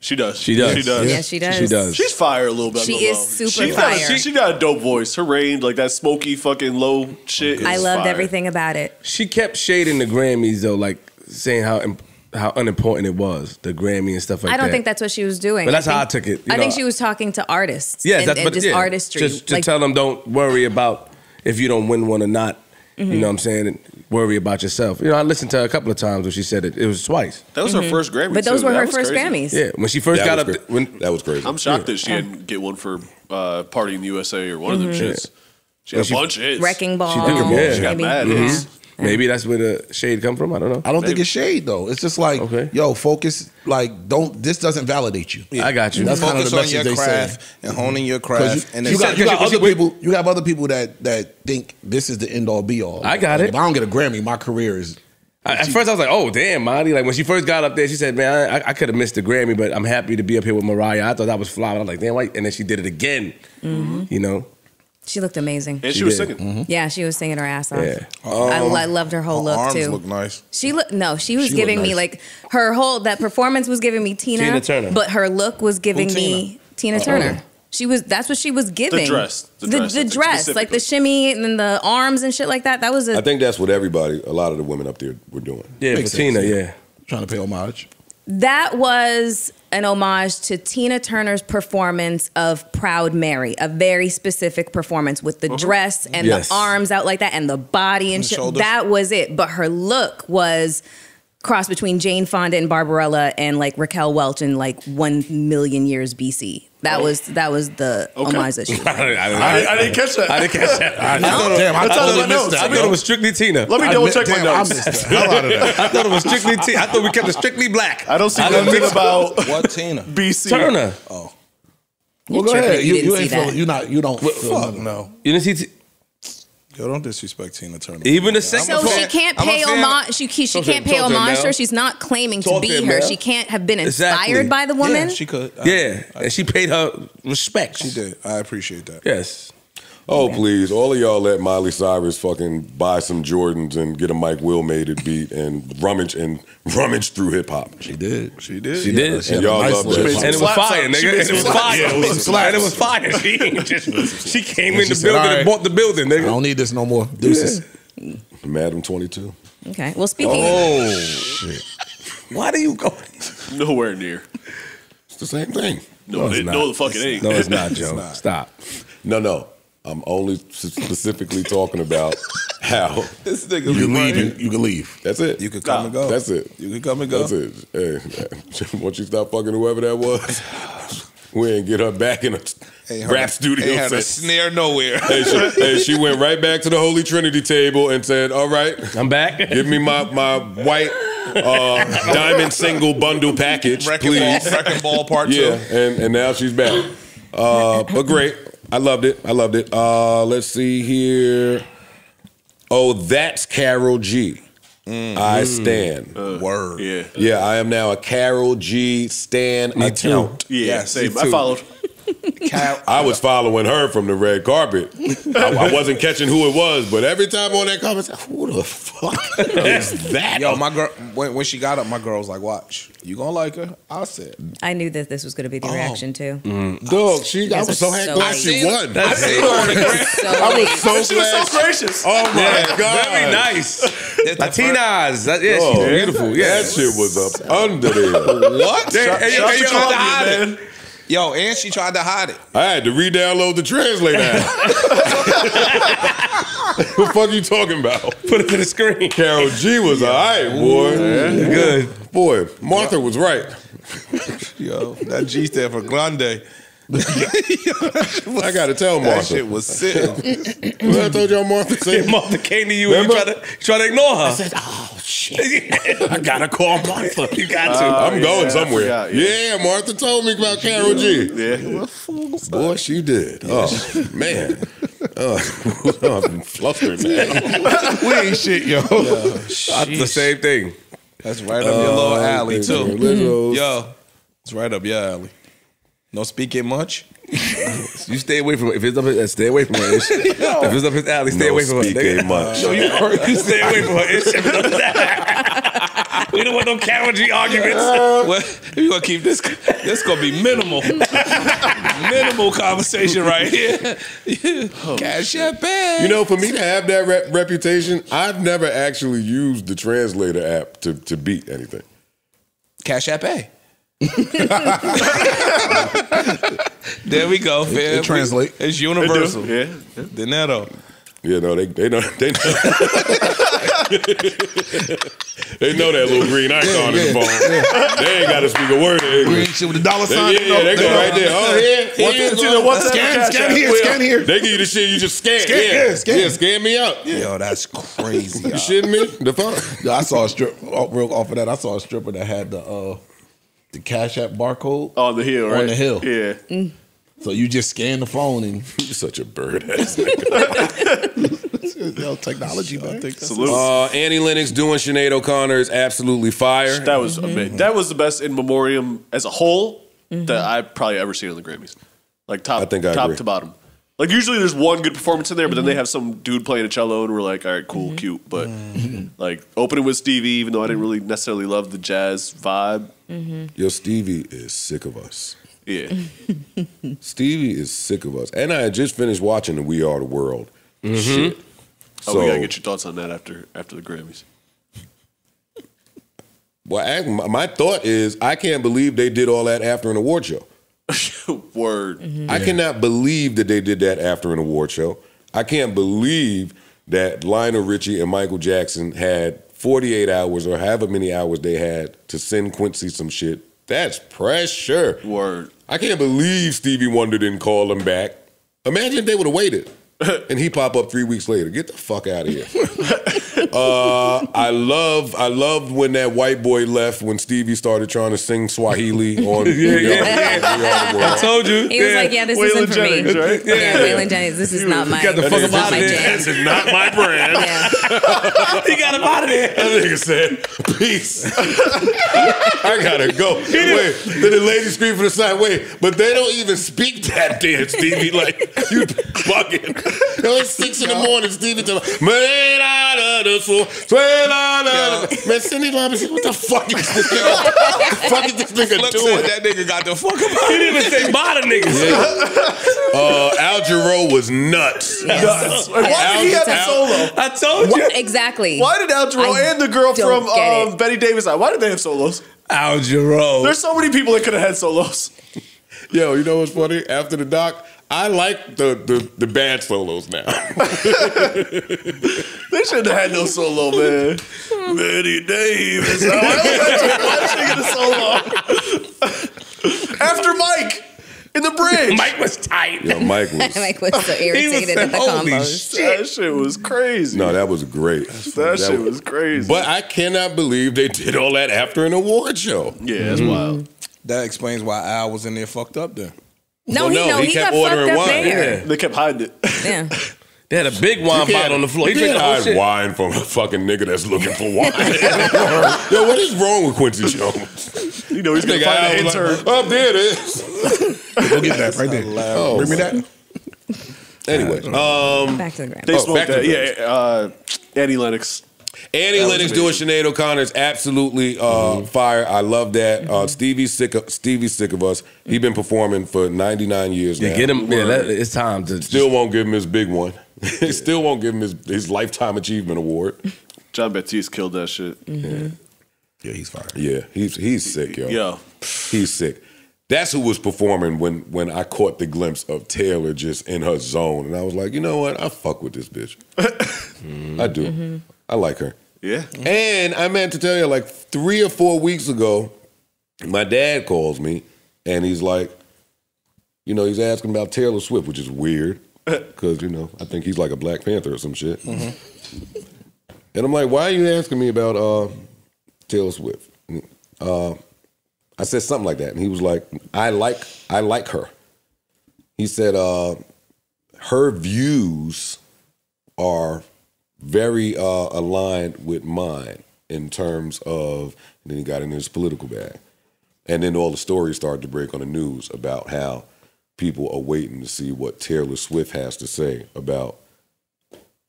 She does. She does. She does. Yes, she does. She does. She's fire a little bit. She is know. super She's got a- fire. she, she got a dope voice. Her range, like that smoky fucking low shit. I loved fire. everything about it. She kept shading the Grammys though, like saying how im- how unimportant it was, the Grammy and stuff like that. I don't think that's what she was doing. But that's how I took it, you I think she was talking to artists. Yes, and, that's and but just yeah, artistry. Just to like, tell them don't worry about if you don't win one or not. You Mhm. know what I'm saying? And worry about yourself. You know, I listened to her a couple of times when she said it. It was twice. That was her first Grammy. But those too. were That her first crazy. Grammys. Yeah, when she first That got up, cra- when that was crazy. I'm shocked that she didn't get one for uh, Party in the USA or one of them Mhm. shits. She When had she- a bunch of hits. Wrecking Ball. she did, yeah. She got maybe. mad Yeah. Hits. maybe that's where the shade come from. I don't know. I don't think it's shade though. It's just like, yo, focus. Like, don't. This doesn't validate you. I got you. That's kind of Focus the on message your they say. craft and honing your craft. you, and you then got, you got other people. You have other people that that think this is the end all be all. I got Like, it. If I don't get a Grammy, my career is. I, at first, I was like, "Oh, damn, Marty!" Like when she first got up there, she said, "Man, I, I could have missed the Grammy, but I'm happy to be up here with Mariah." I thought that was flawed. I was like, "Damn, why?" And then she did it again. Mhm. You know, She looked amazing. And she, was singing. Yeah, she was singing her ass off. Yeah. I, Um, I loved her whole her look arms too. look nice. She looked no, she was She giving looked me like her whole that performance was giving me Tina, Tina Turner. but her look was giving Who, me Tina Uh-oh. Turner. She was that's what she was giving. dress. The the, dress, I the dress, like the shimmy and then the arms and shit like that. That was a I think that's what everybody, a lot of the women up there were doing. Yeah, Makes for Tina, yeah. Trying to pay homage. That was an homage to Tina Turner's performance of Proud Mary, a very specific performance with the uh-huh. dress and Yes. the arms out like that and the body and And shit. shoulders. That was it. But her look was cross between Jane Fonda and Barbarella and like Raquel Welch in like one million years BC. That oh. was that was the homage that she was. I, I, I didn't catch that. I didn't catch that. I, No? Damn, I I thought thought, I it was, missed that, I thought it was strictly Tina. Let me I double check my damn, I notes. missed the hell out of that. I thought it was strictly Tina. I thought we kept it strictly black. I don't see I nothing don't about What Tina? BC. Turner. Oh, Well, go ahead. You, you you ain't feel, that. you not you don't. feel fuck nothing. no. You didn't see T- Yo, don't disrespect Tina Turner. even the second. So she can't I'm pay homage. She, she Talk can't him, pay talk to him homage to her. She's not claiming to Talk to be him her. now. She can't have been inspired Exactly. by the woman. Yeah, she could. I- Yeah, and she paid her respect. She did. I appreciate that. Yes. Oh, please. All of y'all let Miley Cyrus fucking buy some Jordans and get a Mike Will made it beat and rummage and rummage through hip hop. She did. She did. She did. She And y'all nice love little- that. And it was fire, nigga. And it was fire. Yeah, it was some And it was fire. She just she came in she the said, building "All right." and bought the building, Nigga. I don't need this no more. Deuces. Madam 22. Okay. Well, speaking. Oh shit. Why do you go? Nowhere near. It's the same thing. No, it's it, not. no, the fuck it ain't. No, it's not, Joe. Stop. No, no. I'm only specifically talking about how. This nigga You can leave. You, you can leave. That's it. You can come and go. That's it. You can come and go. That's it. Hey, once you stop fucking whoever that was, we ain't get her back in a Ain't rap a- studio. Ain't had a snare nowhere. hey, she, hey, she went right back to the Holy Trinity table and said, "All right, I'm back. give me my my white uh, diamond single bundle package, Wrecking ball, please." wrecking ball part Yeah, two. and and now she's back. Uh, but great, I loved it. I loved it. Uh, let's see here. Oh, that's Karol G. Mm. I mm. stand. Uh, Word. Yeah. Yeah, I am now a Karol G. Stan Me too. account. Yeah, Yes, same. I followed. Cal- I was uh, following her from the red carpet. I, I wasn't catching who it was, but every time on that comment, I who the fuck is that? Yo, my girl, when, when she got up, my girl was like, "Watch, you gonna like her." I said, I knew that this was going to be the Oh. reaction too. Mm. Dog, she, I was so so glad she won. I seen her on the gram. So I was so She was so gracious. Oh my Yeah, god, very nice. That's the Latinas. That, yeah, Oh, she's beautiful. Yeah. That shit was up under there. first- What? Hey, hey, She hey, tried yo, to hide man. it. Yo, and she tried to hide it. I had to re-download the translator what the fuck you talking about? Put it to the screen. Karol G was all right, boy. Good. Boy, Martha was right. Yo, that G stand for Grande. I gotta tell Martha. That Martha. shit was sitting. I told y'all Martha said, Martha came to you and you Remember? tried to, try to ignore her. I said, oh shit. I gotta call Martha. you got to. Uh, I'm yeah, going somewhere. forgot, yeah. yeah. Martha told me about Karol G. Yeah. Boy, she did. Oh man. Oh, I'm flustered now. we ain't shit, yo. That's the same thing. That's right up uh, your little alley Uh, too. Lizzo's- mm-hmm. Yo, it's right up your alley. No speaking much. You stay away from it. If it's up, his, stay away from her. If it's up his alley, stay No away from her. speak nigga. ain't much. Yo, you, you stay away from her. It's- if it's up his alley. we don't want no Karol G arguments. well, you gonna keep this? This gonna be minimal, minimal conversation right here. Oh, Cash that bag. You know, for me to have that rep- reputation, I've never actually used the translator app to, to beat anything. Cash App A. there we go. fam. it translate. It's universal. Yeah. Dinero. You know, they they know they know, they know that little green icon in the phone. They ain't got to speak a word of Green shit with the dollar They- sign. yeah, yeah, they go right there. Oh, here, What's here, it- it's either WhatsApp or Scan, scan App. here, scan here. They give you the shit, you just scan. Scan, yeah, yeah, scan. yeah, scan me out. Yo, that's crazy. You shitting me? The fuck? Yo, I saw a strip. Oh, real off of that, I saw a stripper that had the uh, the Cash App barcode On the hill, right? on the hill. Yeah. So you just scan the phone and You're such a bird ass nigga. yo, technology, man. Salute. Uh, Annie Lennox doing Sinead O'Connor is absolutely fire. that was amazing. That was the best in memoriam as a whole that I've probably ever seen on the Grammys. Like top, I think I top agree. to bottom. Like usually there's one good performance in there, but then they mhm. have some dude playing a cello, and we're like, all right, cool, mhm. cute. But mm-hmm. like opening with Stevie, even though I didn't mm-hmm. really necessarily love the jazz vibe. Mm-hmm. Yo, Stevie is sick of us. Yeah. Stevie is sick of us. And I had just finished watching the We Are the World. Mhm. Shit. Oh, we gotta get your thoughts on that after after the Grammys. Well, I- my my thought is, I can't believe they did all that after an award show. Word. Mm-hmm. I cannot believe that they did that after an award show. I can't believe that Lionel Richie and Michael Jackson had 48 hours or however many hours they had to send Quincy some shit. That's pressure. Word. I can't believe Stevie Wonder didn't call him back. Imagine if they would have waited. and he pop up three weeks later. Get the fuck out of here. uh, I love, I loved when that white boy left when Stevie started trying to sing Swahili on. Yeah, We Are- yeah, yeah. The World. I told you. He was like, "Yeah, this Waylon isn't for Jennings, me." right? Yeah, Yeah. Waylon Jennings. This is not my. got the fuck is up out of there. This is not my brand. he got him out of there. That nigga said, peace. I gotta go. Wait, then the lady screamed from the side, wait, but they don't even speak that dance, Stevie. Like, you bugging. Yo, was six in the morning, Stevie. talking about, "Man, da, da, da, so, swear, da, da, da." Man, Cyndi Lauper said, what the fuck is this nigga? What the fuck is this nigga Flip doing? said that nigga got the fuck about He didn't even say bottom niggas. Uh, Al Jarreau was nuts. Nuts. Why did he have a solo? I told you. What- exactly. Why did Al Jarreau I and the girl don't from get um, Bette Davis? Why did they have solos? Al Jarreau. There's so many people that could have had solos. Yo, you know what's funny? After the doc, I like the the, the bad solos now. They shouldn't have had no solo, man. Bette Davis. Why did she get a solo? After Mike in the bridge. Mike was tight. Yo, Mike was. Mike was so irritated at the Holy combos. That shit was crazy. No, that was great. That shit was crazy. But I cannot believe they did all that after an award show. Yeah, that's mm. wild. That explains why Al was in there fucked up then. No, Well, he no, no, he he, kept got fucked ordering up wine. there. They kept hiding it. Yeah. They had a big wine bottle on the floor. He You drank can't the whole hide shit. wine from a fucking nigga that's looking for wine. Yo, what is wrong with Quincy Jones? You know he's gonna Nigga, find Al an was intern. like, oh, there it is. Go get that right there. Oh, Bring me that. Anyway, um, Back to the Grammy. They Oh, smoked that. the Yeah, uh, Annie Lennox. Annie That Lennox doing amazing. Sinead O'Connor is absolutely uh, fire. I love that. Uh, Stevie's sick of Stevie's sick of us. He been performing for 99 years Yeah, now. get him. Yeah, that, it's time to. Still won't give him his big one. Still won't give him his, his lifetime achievement award. Jon Batiste killed that shit. Yeah. Yeah, he's fine. Yeah, he's he's sick, yo. Yo. He's sick. That's who was performing when when I caught the glimpse of Taylor just in her zone, and I was like, you know what? I fuck with this bitch. I do. I like her. Yeah. And I meant to tell you, like three or four weeks ago, my dad calls me and he's like, you know, he's asking about Taylor Swift, which is weird because you know I think he's like a Black Panther or some shit. And I'm like, why are you asking me about uh, Taylor Swift? Uh, I said something like that, and he was like, I like I like her. He said, uh, her views are very uh, aligned with mine in terms of. And then he got in his political bag, and then all the stories started to break on the news about how people are waiting to see what Taylor Swift has to say about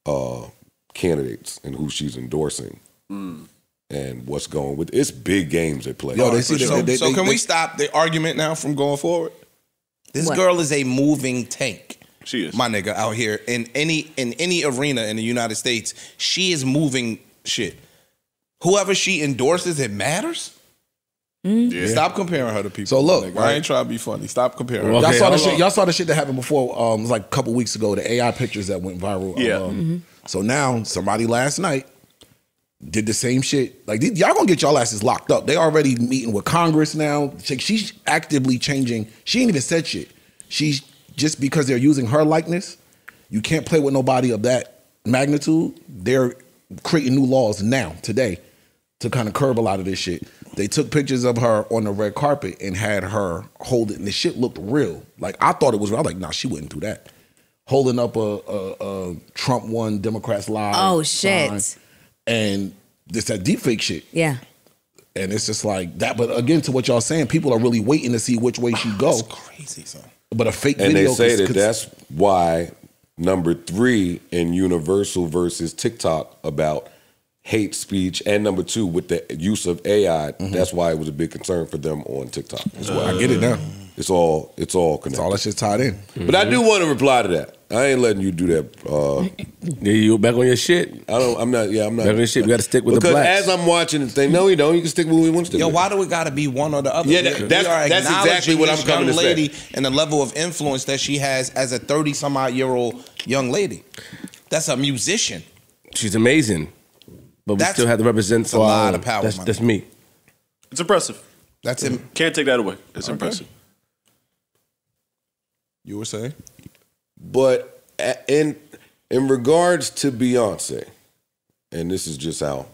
uh, candidates and who she's endorsing and what's going with. It's big games at play. Yo, they see so, that- they- so they- can they- we stop the argument now from going forward? This What? girl is a moving tank. She is. My nigga out here in any in any arena in the United States, she is moving shit. Whoever she endorses, it matters. Yeah. Stop comparing her to people. So look, my nigga. I ain't trying to be funny. Stop comparing. Well, her. y'all Okay, saw the shit. Y'all saw the shit that happened before. Um, it was like a couple weeks ago. The AI pictures that went viral. Yeah. Um, So now somebody last night did the same shit. Like y'all gonna get y'all asses locked up. They already meeting with Congress now. She- She's actively changing. She ain't even said shit. She's just because they're using her likeness. You can't play with nobody of that magnitude. They're creating new laws now today to kind of curb a lot of this shit. They took pictures of her on the red carpet and had her hold it, and the shit looked real. Like I thought it was real. I was like, nah, she wouldn't do that. Holding up a, a, a Trump won Democrats lie. Oh, shit. sign, and this that deep fake shit. Yeah. And it's just like that. But again, to what y'all saying, people are really waiting to see which way she go. Crazy son. But a fake and video they say that that's why number three in Universal versus TikTok about hate speech, and number two with the use of AI. That's why it was a big concern for them on TikTok. as well. Mm-hmm. I get it now. It's all it's all connected. all that shit's tied in. But I do want to reply to that. I ain't letting you do that. Uh, yeah, you back on your shit. I don't. I'm not. Yeah, I'm not. Back on your shit. We got to stick with because the blacks. as I'm watching the thing, no, you don't. You can stick with what we want to stick Yo, with. why do we got to be one or the other? Yeah, that- we that's- are that's exactly what I'm this coming young to say. lady and the level of influence that she has as a thirty some odd year old young lady. That's a musician. She's amazing, but we That's- still have to represent that's a lot own. of power, That's, that's me. It's impressive. That's him. Can't take that away. It's impressive. You were saying? But in in regards to Beyonce, and this is just how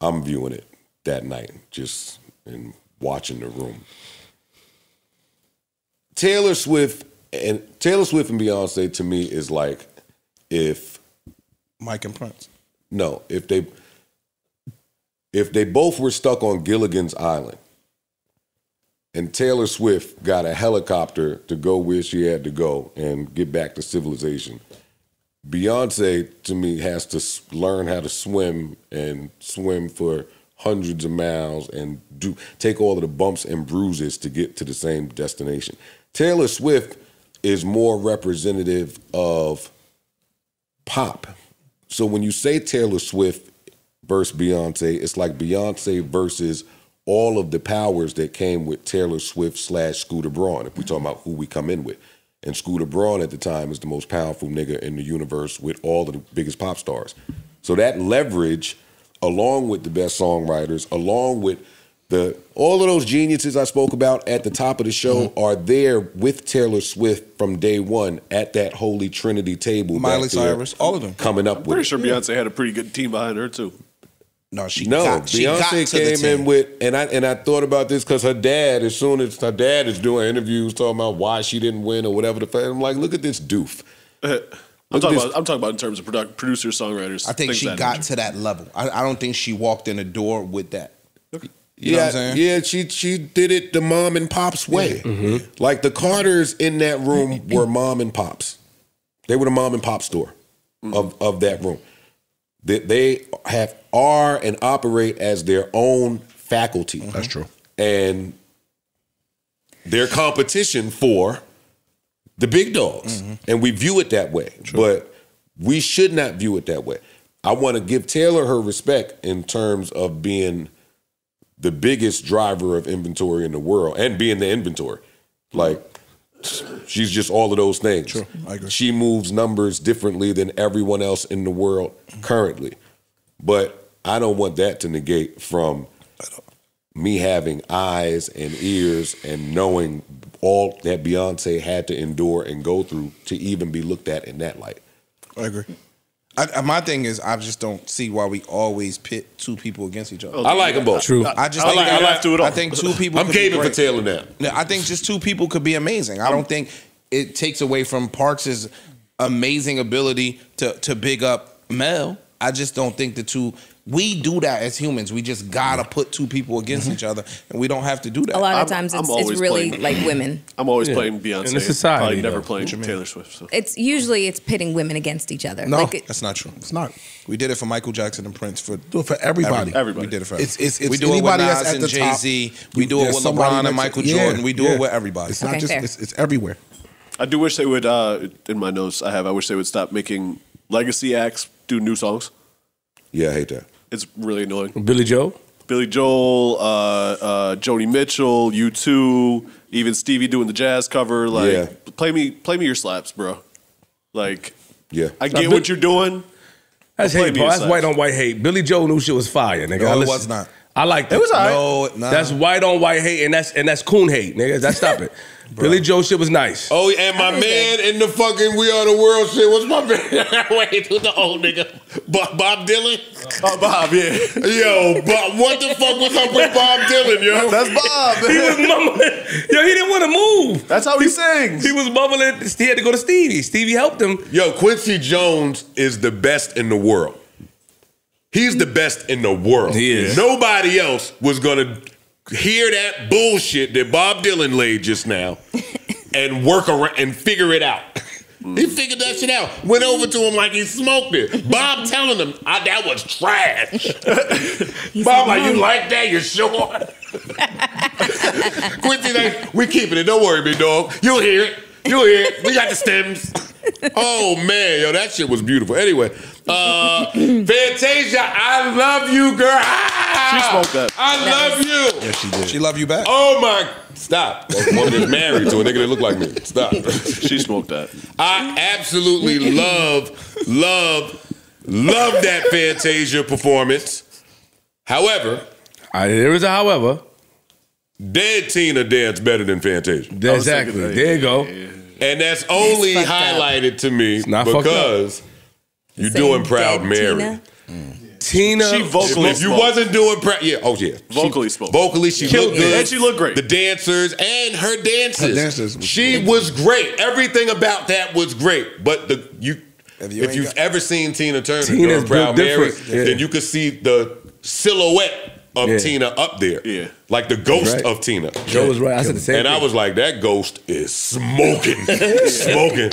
I'm viewing it that night, just in watching the room. Taylor Swift and Taylor Swift and Beyonce to me is like if Mike and Prince. no, if they if they both were stuck on Gilligan's Island and Taylor Swift got a helicopter to go where she had to go and get back to civilization. Beyonce to me has to learn how to swim and swim for hundreds of miles and do take all of the bumps and bruises to get to the same destination. Taylor Swift is more representative of pop. So when you say Taylor Swift versus Beyonce, it's like Beyonce versus all of the powers that came with Taylor Swift slash Scooter Braun, if we talking about who we come in with. And Scooter Braun at the time is the most powerful nigga in the universe with all the biggest pop stars. So that leverage, along with the best songwriters, along with the all of those geniuses I spoke about at the top of the show mm-hmm. are there with Taylor Swift from day one at that holy trinity table. Miley Cyrus, all of them. coming up with Pretty it. sure Beyonce had a pretty good team behind her too. No, she no, got, she got Beyonce to the came team. in with, and I and I thought about this because her dad, as soon as her dad is doing interviews talking about why she didn't win or whatever the fact, I'm like, look at this doof. I'm talking about. I'm talking about in terms of product, producers, songwriters. I think she got nature. to that level. I, I don't think she walked in the door with that. You know yeah, what I'm saying? yeah, she she did it the mom and pops way. Mm-hmm. Like the Carters in that room were mom and pops. They were the mom and pop store Mm-hmm. of of that room. They, they have are and operate as their own faculty. Mm-hmm. That's true. and their competition for the big dogs. And we view it that way. But we should not view it that way. I want to give Taylor her respect in terms of being the biggest driver of inventory in the world and being the inventory. Like she's just all of those things. True, I agree. She moves numbers differently than everyone else in the world currently. But I don't want that to negate from me having eyes and ears and knowing all that Beyonce had to endure and go through to even be looked at in that light. I agree. I, I- my thing is, I just don't see why we always pit two people against each other. I like them both. True. I just I think like- that- I like two at all. I think two people. I'm could be caving for. Taylor now. Yeah, I think just two people could be amazing. I don't think it takes away from Parks' amazing ability to to big up Mel. I just don't think the two. We do that as humans. We just gotta put two people against each other, and we don't have to do that. A lot of I'm- times I'm it's, it's really playing- like women. I'm always Yeah. playing Beyonce. In a society, Probably never though. playing What you mean? Taylor Swift. So. It's usually it's pitting women against each other. No, Like it- that's not true. It's not. We did it for Michael Jackson and Prince. For Do it for everybody. Everybody. we did it for. It's- it's- it's we do it with anybody Nas at and the Jay top. Z. We do it with LeBron and Michael Yeah, Jordan. We do yeah. it with everybody. It's not just. It's, it's everywhere. I do wish they would. Uh, in my notes, I have. I wish they would stop making legacy acts do new songs. Yeah, I hate that. It's really annoying. Billy Joe. Billy Joel, uh, uh, Joni Mitchell, U two, even Stevie doing the jazz cover. Like, Yeah. play me, play me your slaps, bro. Like, Yeah. I get what you're doing. That's Play hate, me bro. a That's slaps. white on white hate. Billy Joe knew shit was fire, nigga. No, I it listen- was not. I like It was all right. No, nah. That's white on white hate, and that's and that's coon hate, nigga. That's stop it. Billy Joe shit was nice. Oh, and my man in the fucking We Are the World shit. What's my man? Wait, who's the old nigga? Bob, Bob Dylan? Oh, Bob, yeah. Yo, Bob, what the fuck was up with Bob Dylan, yo? That's Bob. He was mumbling. Yo, he didn't want to move. That's how he sings. He was mumbling. He had to go to Stevie. Stevie helped him. Yo, Quincy Jones is the best in the world. He's the best in the world. He is. Nobody else was gonna hear that bullshit that Bob Dylan laid just now and work around and figure it out. He figured that shit out. Went over to him like he smoked it. Bob telling him, "Ah, that was trash. Bob, like, you like that? You sure? Quincy, like, we keeping it. Don't worry, big dog. You'll hear it. You'll hear. We got the stems. Oh man, yo, that shit was beautiful. Anyway, uh, Fantasia, I love you, girl. Ah, She smoked that. I love you. Yes, she did. She love you back. Oh my! Stop. That's one that's married to a nigga that look like me. Stop. She smoked that. I absolutely love, love, love that Fantasia performance. However, I, there is a however. Dead Tina danced better than Fantasia. Exactly. Oh, there you go. And that's only fucked up. highlighted to me not because you're doing Proud Mary. Mm. Tina, She vocally If you smoked. wasn't doing Proud, yeah, oh yeah, Vocally she, spoke. Vocally, she Killed looked it. good, And she looked great. The dancers and her dances, Her dances was she was great. Everything about that was great. But the you, if, you you ain't have got- ever seen Tina Turner Tina's doing Proud built Mary. Yeah. then you could see the silhouette of Yeah. Tina up there, Yeah. like the ghost Right. of Tina. Joe was right. I said the same And I was like, that ghost is smoking, smoking.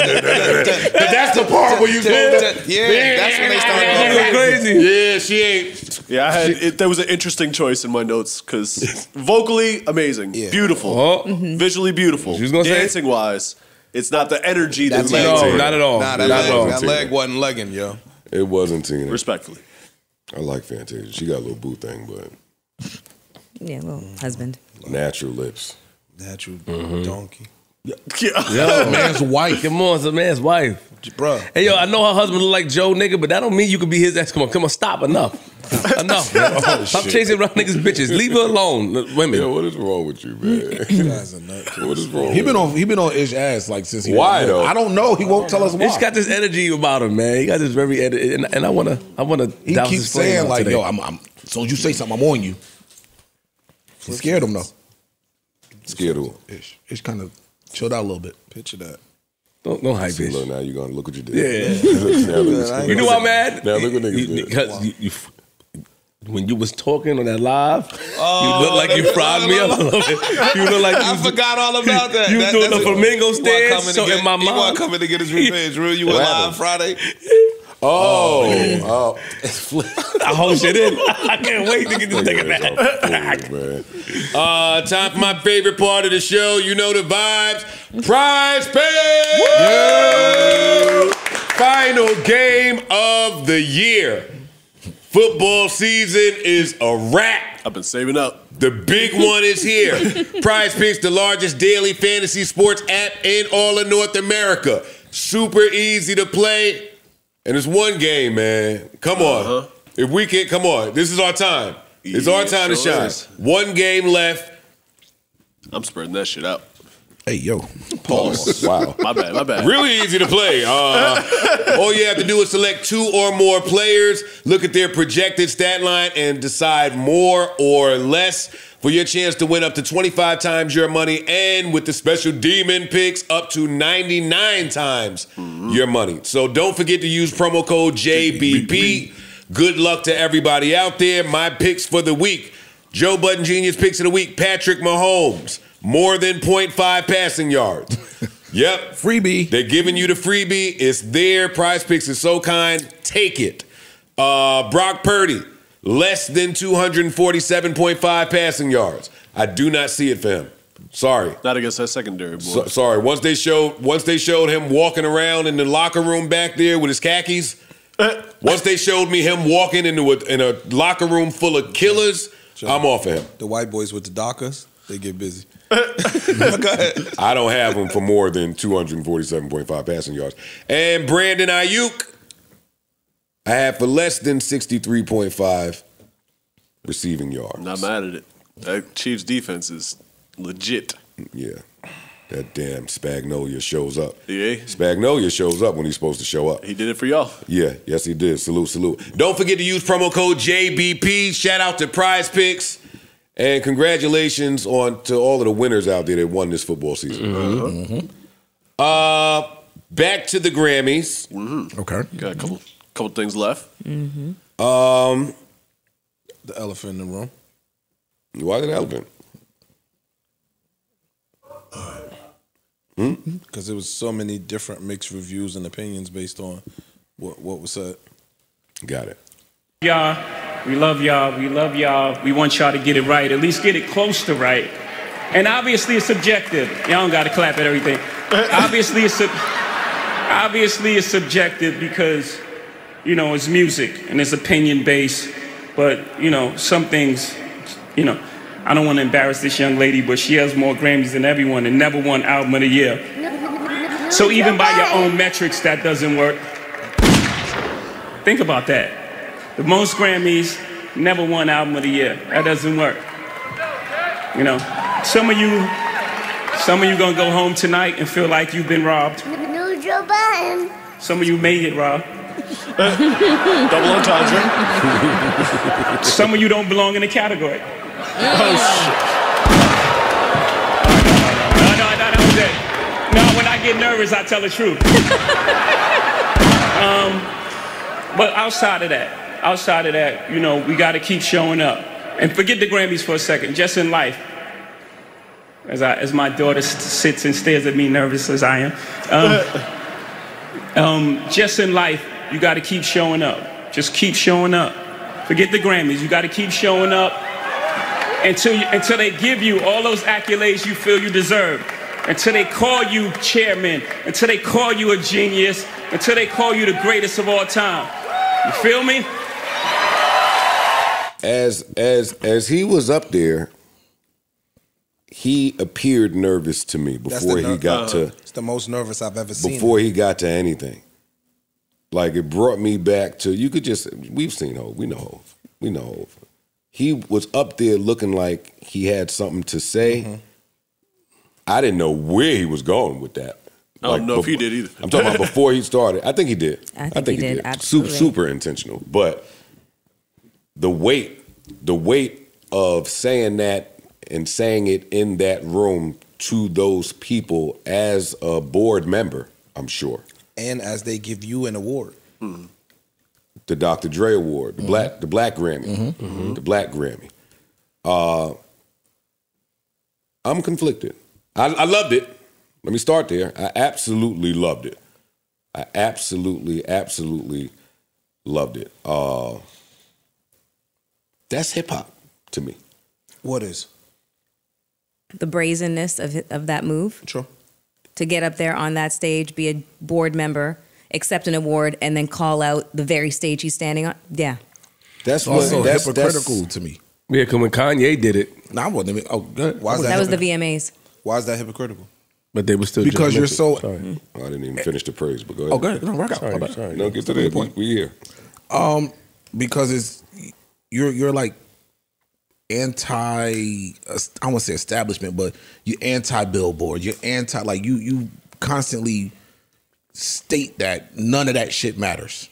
That's the part where you go. Yeah, that's when they start going crazy. crazy. Yeah, she ain't. Yeah, I had it, there was an interesting choice in my notes because vocally amazing, beautiful, Oh. Mm-hmm. visually beautiful, She was gonna say- dancing wise. It's not the energy that That leads No, not at all. Nah, that, Not leg, at all. that leg wasn't legging, yo. It wasn't Tina. respectfully. I like Fantasia. She got a little boo thing, but Yeah, well, husband. natural lips. Natural Mm-hmm. donkey. Yo, man's wife. Come on, it's a man's wife. Bruh. Hey yo, I know her husband look like Joe nigga, but that don't mean you could be his ex. Come on, come on, stop. Enough. Enough. Oh, Stop shit. chasing around niggas bitches. Leave her alone. Women. Yo, what is wrong with you, man? Guy's a nut. what is wrong? He been on he been on Ish ass like since he Why, though? I don't know. He won't tell us why. He's got this energy about him, man. He got this very energy, and, and I wanna, I wanna. he keeps saying like, today. yo, I'm, I'm as soon as you say something, I'm on you. He scared him though. Scared of her. Ish, Ish kind of chilled out a little bit. Picture that. don't, don't hype See, bitch. look, now you gonna look what you did. Yeah. now look, You know I'm mad? Now look what niggas did. Because you, you, when you was talking on that live, Oh, you look like you fried me up a little bit. You look like I you, forgot all about that. You That- doing the flamingo He stance? coming So get- in my He mind, wasn't coming to get his revenge. Real, you went What live? Friday. Oh, oh. I hold shit in. I can't wait to get this nigga back. man. Uh, time for my favorite part of the show. You know the vibes. Prize pay. Final game of the year. Football season is a wrap. I've been saving up. The big one is here. PrizePicks, the largest daily fantasy sports app in all of North America. Super easy to play. And it's one game, man. Come on. Uh-huh. If we can't come on. This is our time. It's our Yeah, time to shine. is. One game left. I'm spreading that shit out. Hey yo, Pause. Wow. My bad. My bad. Really easy to play. Uh, all you have to do is select two or more players, look at their projected stat line, and decide more or less for your chance to win up to 25 times your money, and with the special demon picks, up to 99 times your money. So don't forget to use promo code JBP. Good luck to everybody out there. My picks for the week. Joe Budden Genius picks of the week. Patrick Mahomes, more than 0.5 passing yards. Yep. freebie. They're giving you the freebie. It's there. PrizePicks is so kind. Take it. Uh, Brock Purdy, less than 247.5 passing yards. I do not see it for him. Sorry. Not against that secondary boy. So- sorry. Once they showed once they showed him walking around in the locker room back there with his khakis. once they showed me him walking into a, in a locker room full of killers, I'm off of him. The white boys with the Dockers, they get busy. I don't have him for more than 247.5 passing yards. And Brandon Aiyuk, I have for less than 63.5 receiving yards. Not mad at it. That Chiefs defense is legit. Yeah. That damn Spagnuolo shows up. Yeah. Spagnuolo shows up when he's supposed to show up. He did it for y'all. Yeah, yes, he did. Salute, salute. Don't forget to use promo code JBP. Shout out to PrizePicks. And congratulations on to all of the winners out there that won this football season. Uh, back to the Grammys. Okay. Got a couple couple things left. Mm-hmm. Um, The elephant in the room. why the elephant? Because there was so many different mixed reviews and opinions based on what what was said. Got it. Y'all, we love y'all. We love y'all. We want y'all to get it right. At least get it close to right. And obviously, it's subjective. Y'all don't got to clap at everything. obviously, it's sub- obviously it's subjective because you know it's music and it's opinion based. But you know some things, you know, I don't want to embarrass this young lady, but she has more Grammys than everyone and never won Album of the Year. So even by your own metrics, that doesn't work. Think about that. The most Grammys, never won Album of the Year. That doesn't work. You know, some of you, some of you gonna go home tonight and feel like you've been robbed. Lose your button. Some of you may get robbed. Double entendre. Some of you don't belong in the category. Oh shit. No, no, no, that was it. No, when I get nervous, I tell the truth. um, but outside of that, outside of that, you know, we got to keep showing up. And forget the Grammys for a second, just in life. As, I, as my daughter sits and stares at me nervous as I am. Um, um, just in life, you got to keep showing up. Just keep showing up. Forget the Grammys. You got to keep showing up until you, until they give you all those accolades you feel you deserve. Until they call you chairman. Until they call you a genius. Until they call you the greatest of all time. You feel me? As as as he was up there, he appeared nervous to me before the he got uh, to It's the most nervous I've ever seen. before he got to anything. Like it brought me back to you could just we've seen Hov, we know Hov, we know Hov. He was up there looking like he had something to say. Mm-hmm. I didn't know where he was going with that. I don't know if he bef- did either. I'm talking about before he started. I think he did. I think he did, Super, absolutely. super intentional. But the weight, the weight of saying that and saying it in that room to those people as a board member, I'm sure. and as they give you an award. The Dr. Dre Award, the black, the Black Grammy, the Black Grammy. Uh, I'm conflicted. I, I loved it. Let me start there. I absolutely loved it. I absolutely, absolutely loved it. Uh, that's hip hop to me. What is? The brazenness of of that move. Sure. To get up there on that stage, be a board member, accept an award, and then call out the very stage he's standing on. Yeah. That's also hypocritical to me. Yeah, because when Kanye did it, No, I wasn't even. Oh, good. Why is That That was the VMAs. Why is that hypocritical? but they were still Because you're so- Sorry. I didn't even finish the praise, but go ahead. Oh, good. No, rock out. Sorry, My bad. sorry. No, get to that. We, we here. Um, because it's you're you're like anti. I won't say establishment, but you anti billboard. You're anti like you you constantly state that none of that shit matters.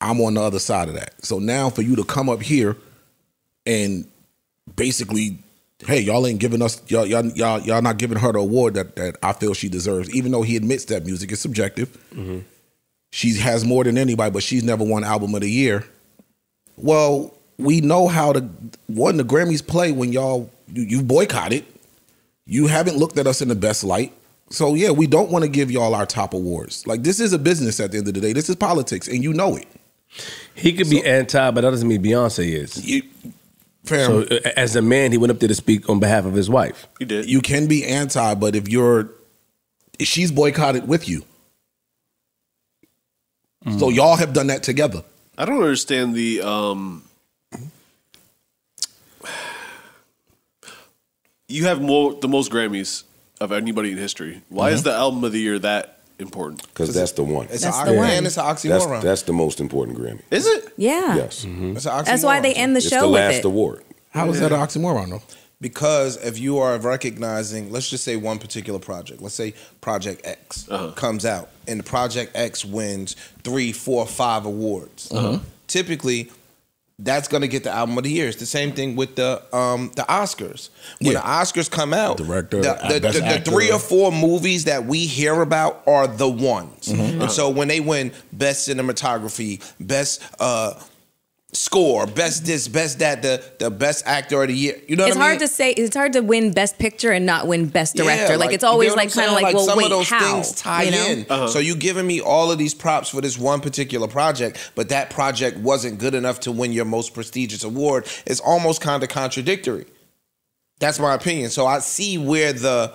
I'm on the other side of that. So now for you to come up here and basically, hey, y'all ain't giving us y'all y'all y'all, y'all not giving her the award that that I feel she deserves, even though he admits that music is subjective. Mm-hmm. She has more than anybody, but she's never won album of the year. Well, we know how to one the Grammys play when y'all you, you boycotted. You haven't looked at us in the best light. So yeah, we don't want to give y'all our top awards. Like this is a business at the end of the day. This is politics, and you know it. He could be anti, but that doesn't mean Beyonce is. You, fam, So as a man, he went up there to speak on behalf of his wife. He did. you can be anti, but if you're she's boycotted with you. So y'all have done that together. I don't understand the um You have more the most Grammys of anybody in history. Why is Mhm. the album of the year that important? Because that's the one. It's That's an the oxy- one. and it's an oxymoron. that's the most important Grammy. Is it? Yeah. Yes. It's an That's why they end the show It's show the with last it. award. How is that an oxymoron though? Because if you are recognizing, let's just say one particular project, let's say Project X comes out, and the Project X wins three, four, five awards. Uh-huh. Typically, that's going to get the album of the year. It's the same thing with the um, the Oscars. When Yeah. the Oscars come out, Director, the, the, the- the three or four movies that we hear about are the ones. Mhm. And so when they win best cinematography, best uh, score, best this, best that, the the best actor of the year. You know it's what I hard mean? to say. It's hard to win Best Picture and not win Best Director. Yeah, like, it's always get what like kind of saying? like, well, some wait, of those how? things tie you know? in. Uh-huh. So you giving me all of these props for this one particular project, but that project wasn't good enough to win your most prestigious award. It's almost kind of contradictory. That's my opinion. So I see where the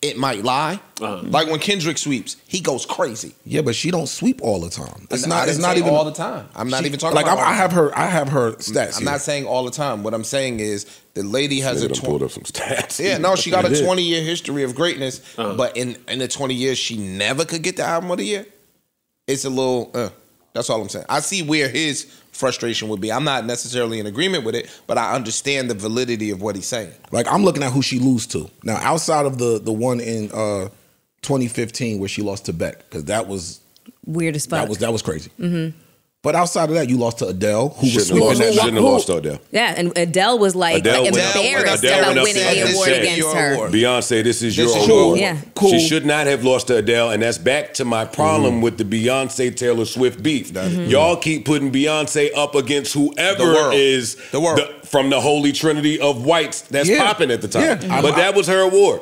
it might lie. Uh-huh. Like when Kendrick sweeps, he goes crazy. Yeah, but she don't sweep all the time. It's I not. It's didn't even all the time. I'm not She- even talking like about I'm, all I have her. I have her stats. I'm here. not saying all the time. What I'm saying is the lady has a tw- pulled up some stats. Yeah, no, she got a 20 year history of greatness, Uh-huh. but in in the 20 years she never could get the album of the year. It's a little. Uh, that's all I'm saying. I see where his frustration would be. I'm not necessarily in agreement with it, but I understand the validity of what he's saying. Like I'm looking at who she lose to now. Outside of the the one in uh 2015 where she lost to Beck because that was Weird as fuck. that was that was crazy. hmm But outside of that, you lost to Adele, who was Shouldn't have sweeping lost, that. shouldn't have lost to Adele. Yeah, and Adele was like Adele went up- embarrassed Adele about winning there the award said, against her. Beyonce, this is your This is award. Yeah. Cool. She should not have lost to Adele, and that's back to my problem Mm-hmm. with the Beyonce Taylor Swift beef. Mhm. Y'all keep putting Beyonce up against whoever The world. is The world. from the holy trinity of whites that's Yeah. popping at the time. Yeah. I'm- But that was her award.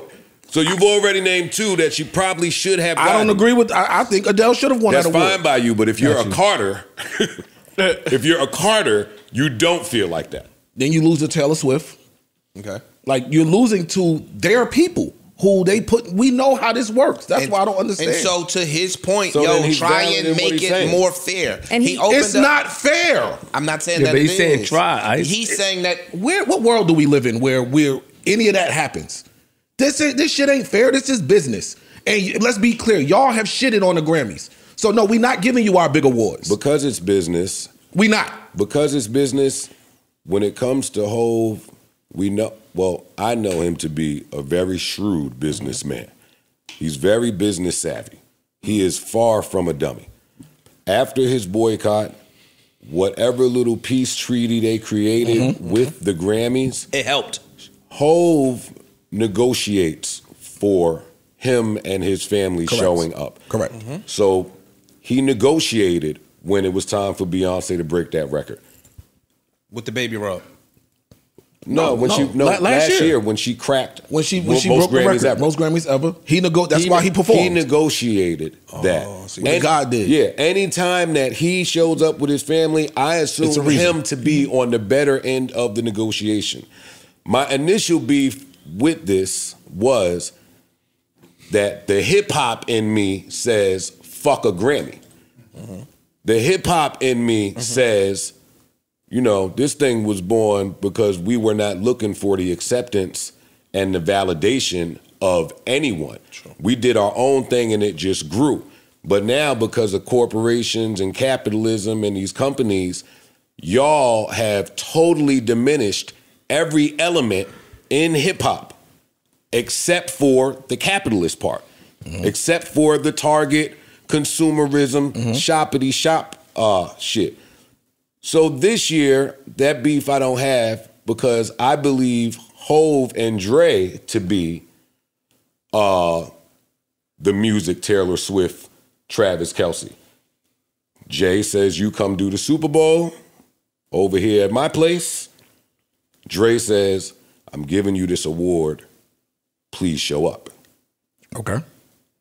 So you've already named two that she probably should have. I don't agree with. I, I think Adele should have won That's that award. fine by you, but if you're Got a you. Carter, if you're a Carter, you don't feel like that. Then you lose to Taylor Swift. Okay. Like you're losing to their people who they put. We know how this works. That's And- why I don't understand. And so to his point, So yo, try and make it saying. more fair. And he- opened it's up- not fair. I'm not saying Yeah, that but it he's saying is. try. I- He's saying that Where what world do we live in where where any of that happens? This ain't- this shit ain't fair. This is business. And let's be clear, y'all have shitted on the Grammys. So no, we not giving you our big awards. Because it's business. We not. Because it's business. When it comes to Hove, we know. Well, I know him to be a very shrewd businessman. He's very business savvy. He is far from a dummy. After his boycott, whatever little peace treaty they created mm-hmm. with the Grammys, it helped. Hove negotiates for him and his family Correct. showing up. Correct. Mm-hmm. So he negotiated when it was time for Beyonce to break that record. with the baby rub. No, when no. she no La- last, last year. year. when she cracked When she when mo- she most broke the Grammys record, ever. most Grammys ever. He nego- That's He why he performed. He negotiated oh, that. see what God did. Yeah, anytime that he shows up with his family, I It's a assume him to be on the better end of the negotiation. My initial beef with this was that the hip hop in me says fuck a Grammy. The hip hop in me says, you know, this thing was born because we were not looking for the acceptance and the validation of anyone. We did our own thing and it just grew. But now, because of corporations and capitalism and these companies, y'all have totally diminished every element in hip hop except for the capitalist part, except for the target consumerism, shoppity shop uh, shit. So this year, that beef I don't have because I believe Hove and Dre to be uh, the music Taylor Swift, Travis Kelce. Jay says you come do the Super Bowl over here at my place. Dre says I'm giving you this award. Please show up. Okay.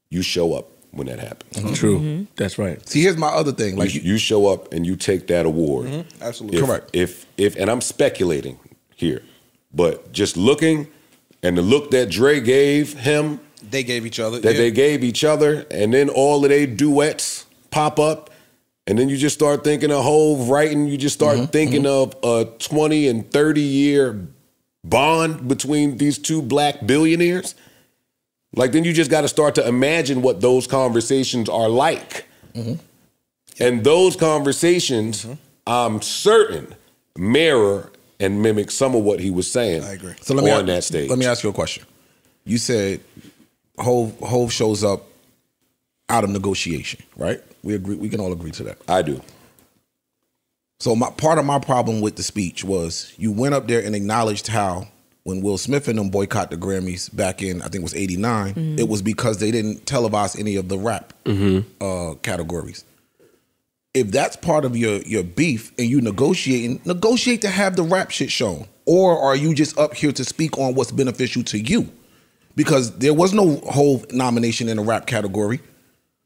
You show up when that happens. Mm-hmm. True. Mm-hmm. That's right. See, here's my other thing. Like you, you show up and you take that award. Mm-hmm. Absolutely. If- Correct. If if and I'm speculating here, but just looking and the look that Dre gave him, They gave each other. that yeah. they gave each other, and then all of their duets pop up, and then you just start thinking of Hove writing. You just start thinking of a 20 and 30 year bond between these two black billionaires. Like then you just got to start to imagine what those conversations are like. Mm-hmm. And those conversations, mm-hmm. I'm certain, mirror and mimic some of what he was saying I agree. So let me on ask, that stage. Let me ask you a question. You said Hove Hove shows up out of negotiation, right? We agree. We can all agree to that. I do. So my part of my problem with the speech was you went up there and acknowledged how when Will Smith and them boycott the Grammys back in I think it was '89, Mhm. it was because they didn't televise any of the rap Mm-hmm. uh, categories. if that's part of your your beef and you negotiating, negotiate to have the rap shit shown, or are you just up here to speak on what's beneficial to you? Because there was no whole nomination in the rap category.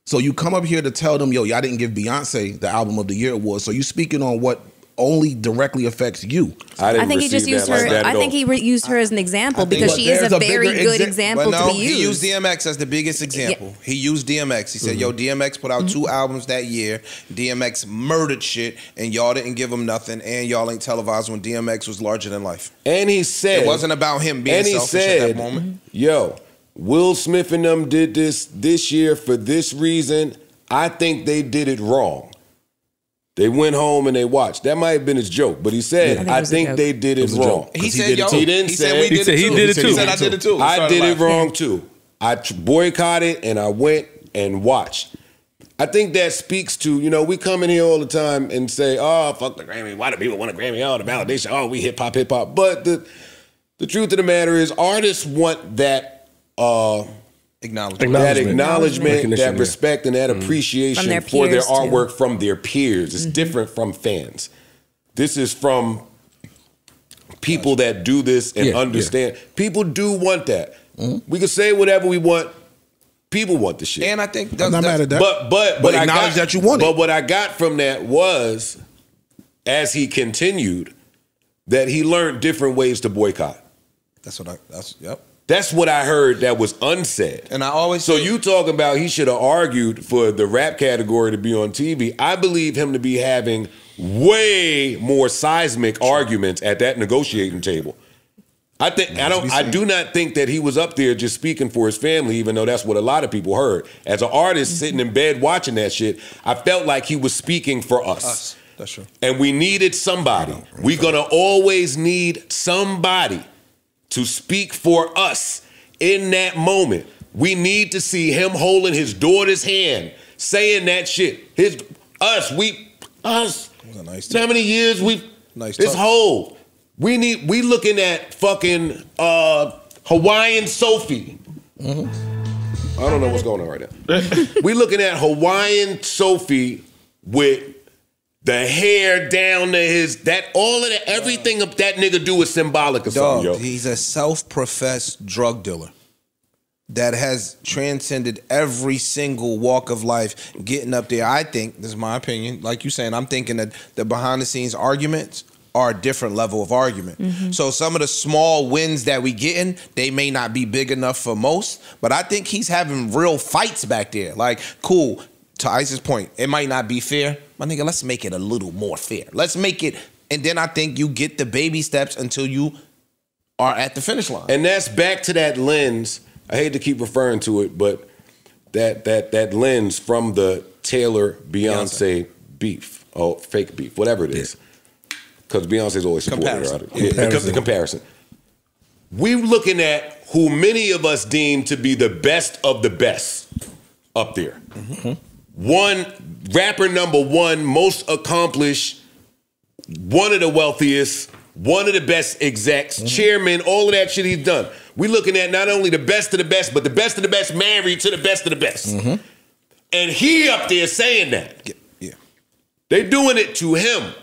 So you come up here to tell them, yo, y'all didn't give Beyonce the album of the year award. So you speaking on what only directly affects you. I I think he just used her. I think he re- used her as an example because she is a very good example But no, to be used. he used DMX as the biggest example. He used DMX. He said, mm-hmm. "Yo, DMX put out two albums that year. DMX murdered shit, and y'all didn't give him nothing, and y'all ain't televised when DMX was larger than life." And he said it wasn't about him being and he selfish said, at that moment. Mm-hmm. Yo, Will Smith and them did this this year for this reason. I think they did it wrong. They went home and they watched. That might have been his joke, but he said, Yeah, I "I think it think they did It it, wrong." joke. He 'Cause said, did it yo. He didn't he said say we did He it said he too. did it He too. said, I did it too. I did it wrong too. I boycotted and I went and watched. I think that speaks to, you know, we come in here all the time and say, oh, fuck the Grammy. Why do people want a Grammy? Oh, the validation. Oh, we hip hop, hip hop. But the the truth of the matter is artists want that uh Acknowledgement. that Acknowledgement. acknowledgement, Recognition, that yeah. respect, and that Mhm. appreciation their for their peers, too. artwork from their peers. It's different from fans. This is from people that do this and Yeah, yeah. understand. People do want that. We can say whatever we want. People want the shit. And I think I'm not mad at that. But but But but I acknowledge got- that you want it. But what I got from that was, as he continued, that he learned different ways to boycott. That's what I. That's yep. That's what I heard that was unsaid. And I always So you talking about he should have argued for the rap category to be on TV. I believe him to be having way more seismic arguments at that negotiating table. I think I don't I do not think that he was up there just speaking for his family, even though that's what a lot of people heard. As an artist mm-hmm. sitting in bed watching that shit, I felt like he was speaking for us. Us. That's true. And we needed somebody. We're gonna always need somebody to speak for us in that moment. We need to see him holding his daughter's hand, saying that shit. His us, we us. nice How many years we Nice this whole we need we looking at fucking uh Hawaiian Sophie. Mm-hmm. I don't know what's going on right now. we looking at Hawaiian Sophie with the hair down to his that all of that everything of that nigga do is symbolic of Dog, something, yo. he's a self-professed drug dealer that has transcended every single walk of life, getting up there. I think this is my opinion. Like you saying, I'm thinking that the behind-the-scenes arguments are a different level of argument. Mm-hmm. So some of the small wins that we getting, they may not be big enough for most, but I think he's having real fights back there. Like, cool. To Ice's point, it might not be fair. My nigga, let's make it a little more fair. Let's make it, and then I think you get the baby steps until you are at the finish line. And that's back to that lens. I hate to keep referring to it, but that that that lens from the Taylor Beyonce beef, oh fake beef, whatever it is, because Beyonce's always supported her. Comparison. right? Yeah, Comparison. the comparison. We're looking at who many of us deem to be the best of the best up there. Mm-hmm. One rapper number one, most accomplished, one of the wealthiest, one of the best execs, mm-hmm. chairman, all of that shit he's done. We looking at not only the best of the best, but the best of the best married to the best of the best. Mm-hmm. And he up there saying that. Yeah. They doing it to him.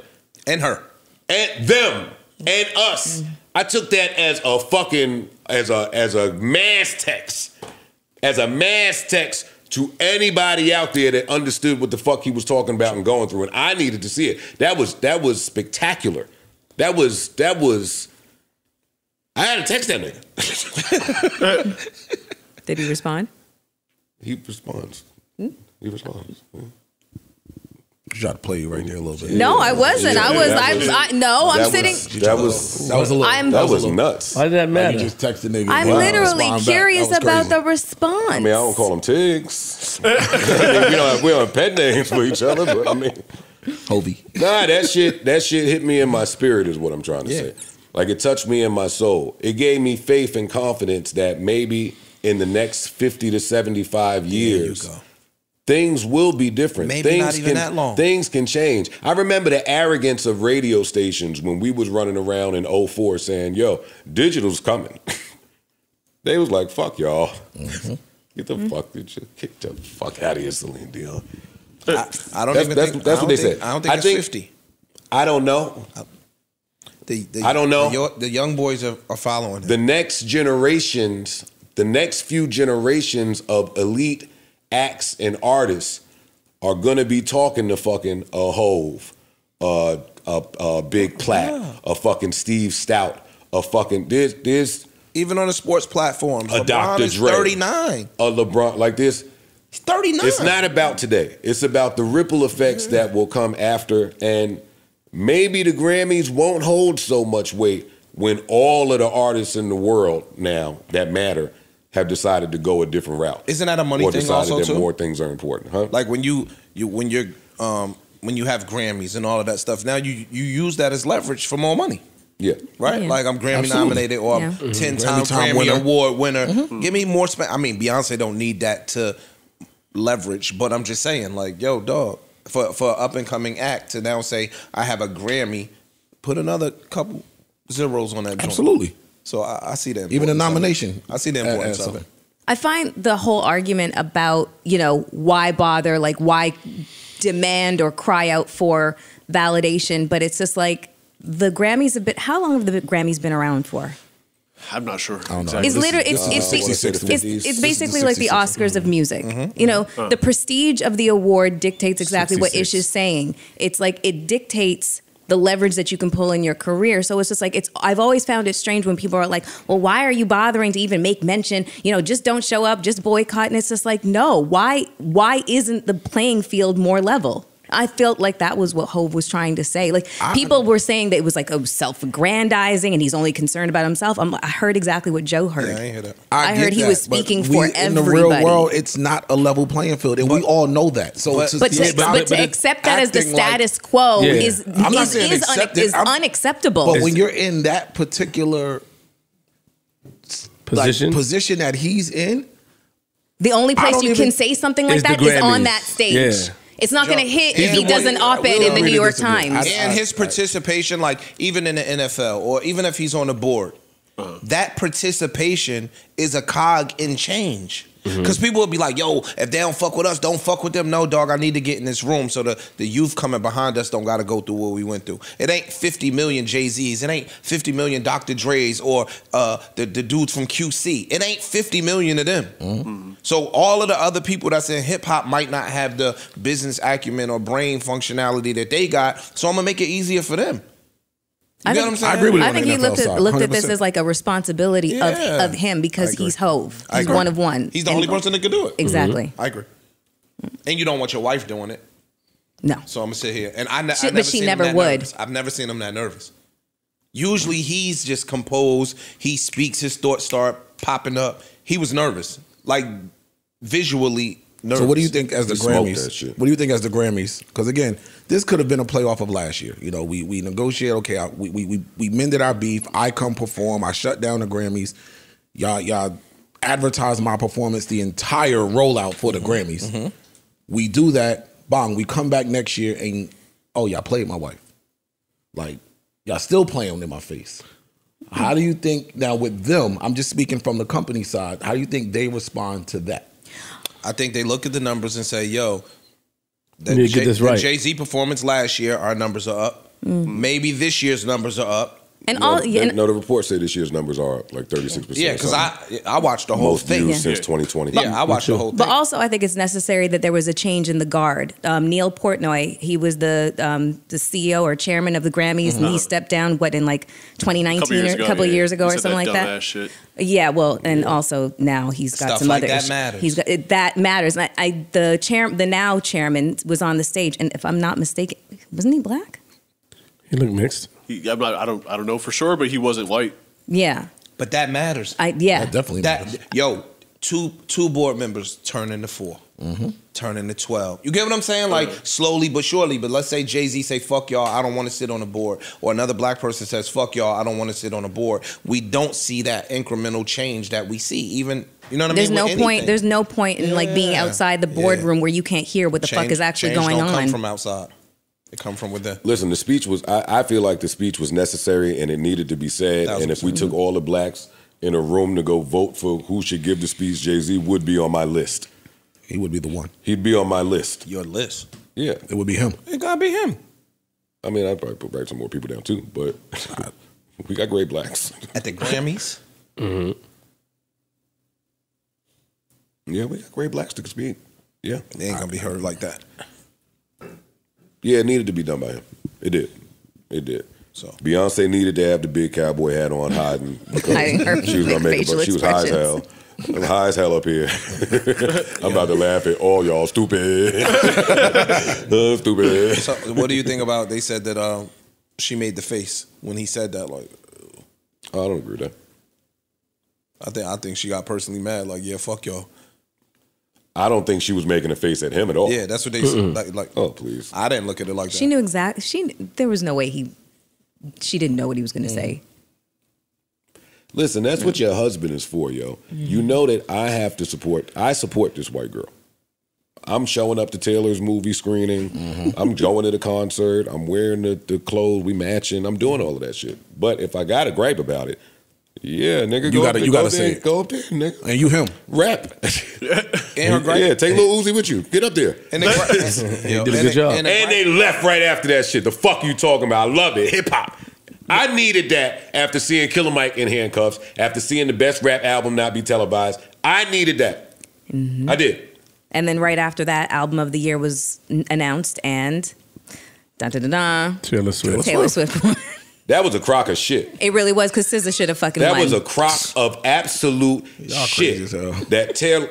And her. And them. And us. Mm-hmm. I took that as a fucking as a as a mass text. As a mass text to anybody out there that understood what the fuck he was talking about and going through. And I needed to see it. That was that was spectacular. That was that was I had to text that nigga. Did he respond? He responds. Hmm? He responds. Hmm? Try to play you right there a little bit. No, I wasn't. I was. I was. I, no, I'm that sitting. Was, that was That was a little. I'm- that was nuts. Why did that Like matter? you just text the nigga. I'm Wow, literally curious about the response. I mean, I don't call them Tiggs. I mean, we don't have, we don't have pet names for each other, but I mean, Hovey. nah, that shit, that shit hit me in my spirit, is what I'm trying to Yeah. say. Like it touched me in my soul. It gave me faith and confidence that maybe in the next 50 to 75 years, things will be different. Maybe things not even can, that long. Things can change. I remember the arrogance of radio stations when we was running around in 04 saying, yo, digital's coming. they was like, fuck y'all. Mm-hmm. Get the fuck, get the fuck out of here, Celine Dion. I, I don't That's- even that's- think that's I what they think- said. I don't think I it's think- fifty. I don't know. The, the, I don't know. The, the young boys are, are following him. The next generations, the next few generations of elite acts and artists are gonna be talking to fucking a Hove, uh, a, a Big Plat, a fucking Steve Stoute, a fucking there's there's even on the sports platforms. a LeBron Dr. Dre, 39. a LeBron like this. He's 39. It's not about today. It's about the ripple effects that will come after, and maybe the Grammys won't hold so much weight when all of the artists in the world now that matter have decided to go a different route. Isn't that a money or thing decided also, that too? more things are important, huh? Like when you you when you're um when you have Grammys and all of that stuff. Now you you use that as leverage for more money. Yeah. Right? Yeah. Like I'm Grammy Absolutely. nominated or Yeah. I'm Mhm. 10 time Grammy time Grammy winner. award winner. Give me more spe- I mean Beyonce don't need that to leverage, but I'm just saying like yo dog for for up and coming act to now say I have a Grammy, put another couple zeros on that joint. Absolutely. So I, I see that. Even a importance of it. nomination. I see the Uh, importance uh, of it. I find the whole argument about, you know, why bother, like why demand or cry out for validation, but it's just like the Grammys have been how long have the Grammys been around for? I'm not sure. I don't know. It's literally it's it's, the- it's, it's basically like the Oscars of music. You know, Huh. the prestige of the award dictates exactly what Ish is saying. It's like it dictates the leverage that you can pull in your career. So it's just like it's I've always found it strange when people are like, "Well, why are you bothering to even make mention? You know, just don't show up, just boycott." And it's just like, "No, why why isn't the playing field more level?" I felt like that was what Hove was trying to say. Like people were saying that it was like oh self-aggrandizing and he's only concerned about himself. I'm, I heard exactly what Joe heard. Yeah, I hear that. I heard get he that, was speaking we- for In the real world, it's not a level playing field, and we all know that. So, But, to but, to, stop but to accept that as the acting like- status quo Yeah. is, I'm is, saying is, accept une- it. is I'm- unacceptable. But when you're in that particular Position? like, position that he's in, the only place you even- can say something like that is on that stage. Yeah. It's not going to hit if he does one- an op-ed in the New York Times. and his participation, like even in the NFL or even if he's on the board, Uh-huh. that participation is a cog in change. Mm-hmm. Because people will be like, "Yo, if they don't fuck with us, don't fuck with them." No, dog, I need to get in this room so the, the youth coming behind us don't got to go through what we went through. It ain't 50 million Jay Z's. It ain't 50 million Dr. Dre's or uh, the the dudes from QC. It ain't 50 million of them. Mm-hmm. So all of the other people that's in hip hop might not have the business acumen or brain functionality that they got. So I'm gonna make it easier for them. You I get think, what I'm saying? I think he looked at, looked at this as like a responsibility Yeah. of, of him because he's Hove. I He's agree. one of one. He's the And- only person that could do it. Exactly. Mm-hmm. I agree. Mm-hmm. And you don't want your wife doing it. No. So I'm gonna sit here, and I, ne- She- I but never she seen him never that would. nervous. I've never seen him that nervous. Usually he's just composed. He speaks. His thoughts start popping up. He was nervous, like visually nervous. So what do you think as the He smoked that Grammys? What do you think as the Grammys? Because again, this could have been a playoff of last year. You know, we we negotiate. Okay, I, we, we we we mended our beef. I come perform. I shut down the Grammys. Y'all y'all advertise my performance the entire rollout for the mm-hmm. Grammys. Mm-hmm. We do that. Bong. We come back next year and oh y'all played my wife. Like y'all still playing in my face. How do you think now with them? I'm just speaking from the company side. How do you think they respond to that? I think they look at the numbers and say, "Yo, You need to get this right. Jay Z performance last year, our numbers are up. Mm. Maybe this year's numbers are up." And no, all- the, yeah, and- no, the reports say this year's numbers are like 36%. Yeah, because I. I watched the whole Most thing views since 2020. Yeah, I watched the whole thing. But also, I think it's necessary that there was a change in the guard. Um, Neil Portnow, he was the um, the CEO or chairman of the Grammys, and he Uh-huh. stepped down what in like 2019 or a couple yeah. years ago He or something that like that. shit. Yeah, well, and also now he's got Stuff some like other. that issues. matters. He's got it, that matters. And I, I the chair, the now chairman was on the stage, and if I'm not mistaken, wasn't he black? He looked mixed. He, I'm not, I don't. I don't know for sure, but he wasn't white. Yeah, But that matters. I yeah. definitely that yo two two board members turn into 4 mm-hmm. turn into twelve. You get what I'm saying? Like slowly but surely. But let's say Jay Z say fuck y'all, I don't want to sit on the board, or another black person says fuck y'all, I don't want to sit on the board. We don't see that incremental change that we see. Even you know what I There's mean? no point. anything. There's no point in like being outside the boardroom where you can't hear what the fuck is actually going don't on. Come from outside. It come from within. Listen, the speech was. I, I feel like the speech was necessary and it needed to be said. And if we percent. took all the blacks in a room to go vote for who should give the speech, Jay Z would be on my list. He would be the one. He'd be on my list. Your list. Yeah. It would be him. It gotta be him. I mean, I'd probably put back some more people down too, but we got great blacks. At the Grammys. mm-hmm. Yeah, we got great blacks to speak. Yeah. They ain't gonna be heard like that. Yeah, it needed to be done by him. It did. It did. So Beyonce needed to have the big cowboy hat on, hiding. because Hiding her she was gonna make it, facial but she was high as hell. I'm high as hell up here. I'm about to laugh at all y'all stupid. Uh, stupid. So, what do you think about? They said that um, she made the face when he said that. Like, I don't agree with that. I think I think she got personally mad. Like, yeah, fuck y'all. I don't think she was making a face at him at all. Yeah, that's what they said. Like, like, oh please. I didn't look at it like that. She knew exactly. She there was no way he. She didn't know what he was going Mm. to say. Listen, that's what your husband is for, yo. You know that I have to support. I support this white girl. I'm showing up to Taylor's movie screening. I'm going to the concert. I'm wearing the, the clothes. We matching. I'm doing all of that shit. But if I got a gripe about it, yeah, nigga, You go gotta- up you go gotta up there, say it. Go up there, nigga. And you him. Rap. And her yeah, take Lil Uzi with you. Get up there. And they, Yo, did a good job. And, they left right after that shit. The fuck you talking about? I love it. Hip hop. I needed that after seeing Killer Mike in handcuffs, after seeing the best rap album not be televised. I needed that. Mm-hmm. I did. And then right after that, album of the year was announced, and dun dun dun dun. Taylor Swift. Taylor Swift. That was a crock of shit. it really was because SZA should have fucking That won. was a crock of absolute shit. That Taylor.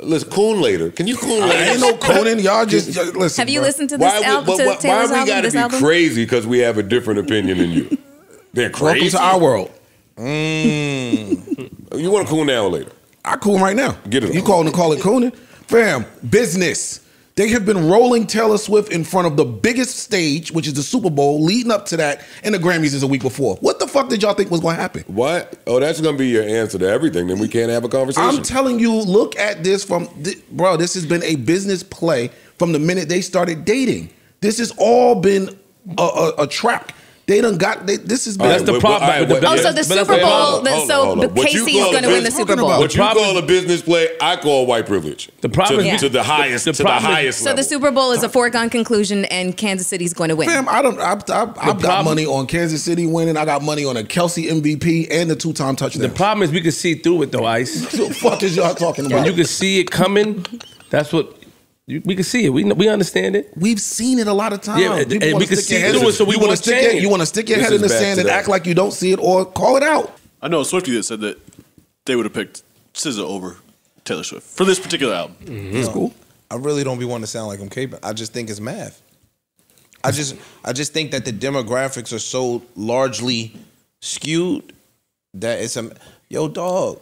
Listen, coon later. Can you coon later? I ain't no Conan. Y'all just, just listen. Have you bro. listened to this Why, we- album? but To why, why we gotta be album? crazy because we have a different opinion than you? They're crazy. Welcome to our world. Mm. you want to cool down later? I cool right now. Get it You on. calling to call it cooning? Fam, business. They have been rolling Taylor Swift in front of the biggest stage, which is the Super Bowl, leading up to that, and the Grammys is a week before. What the fuck did y'all think was going to happen? What? Oh, that's gonna be your answer to everything. Then we can't have a conversation. I'm telling you, look at this from, thi- bro. This has been a business play from the minute they started dating. This has all been a, a, a trap. They done got. They, this is been. That's the problem. but the- Oh, so the Super Bowl- problem. the- so on, hold on. the What you Casey is call a gonna win the Super Bowl. What you call a business play, I call white privilege. The problem to, is- to the highest, the to the problem is- highest So the Super Bowl is a foregone conclusion, and Kansas City's going to win. Fam, I don't. I, I, I've got problem- money on Kansas City winning. I got money on a Kelce MVP and the two-time touchdown. The problem is we can see through it though, Ice. the fuck is y'all talking When about? you can see it coming, that's what you, we can see it. We we understand it. We've seen it a lot of times. Yeah, and- People and we can see head- through it, so we wanna wanna stick your, you want to stick your This head in the sand to and act like you don't see it or call it out. I know a Swiftie that said that they would have picked SZA over Taylor Swift for this particular album. Mm-hmm. That's cool. I really don't be wanting to sound like I'm caping. I just think it's math. I just I just think that the demographics are so largely skewed that it's a yo dog.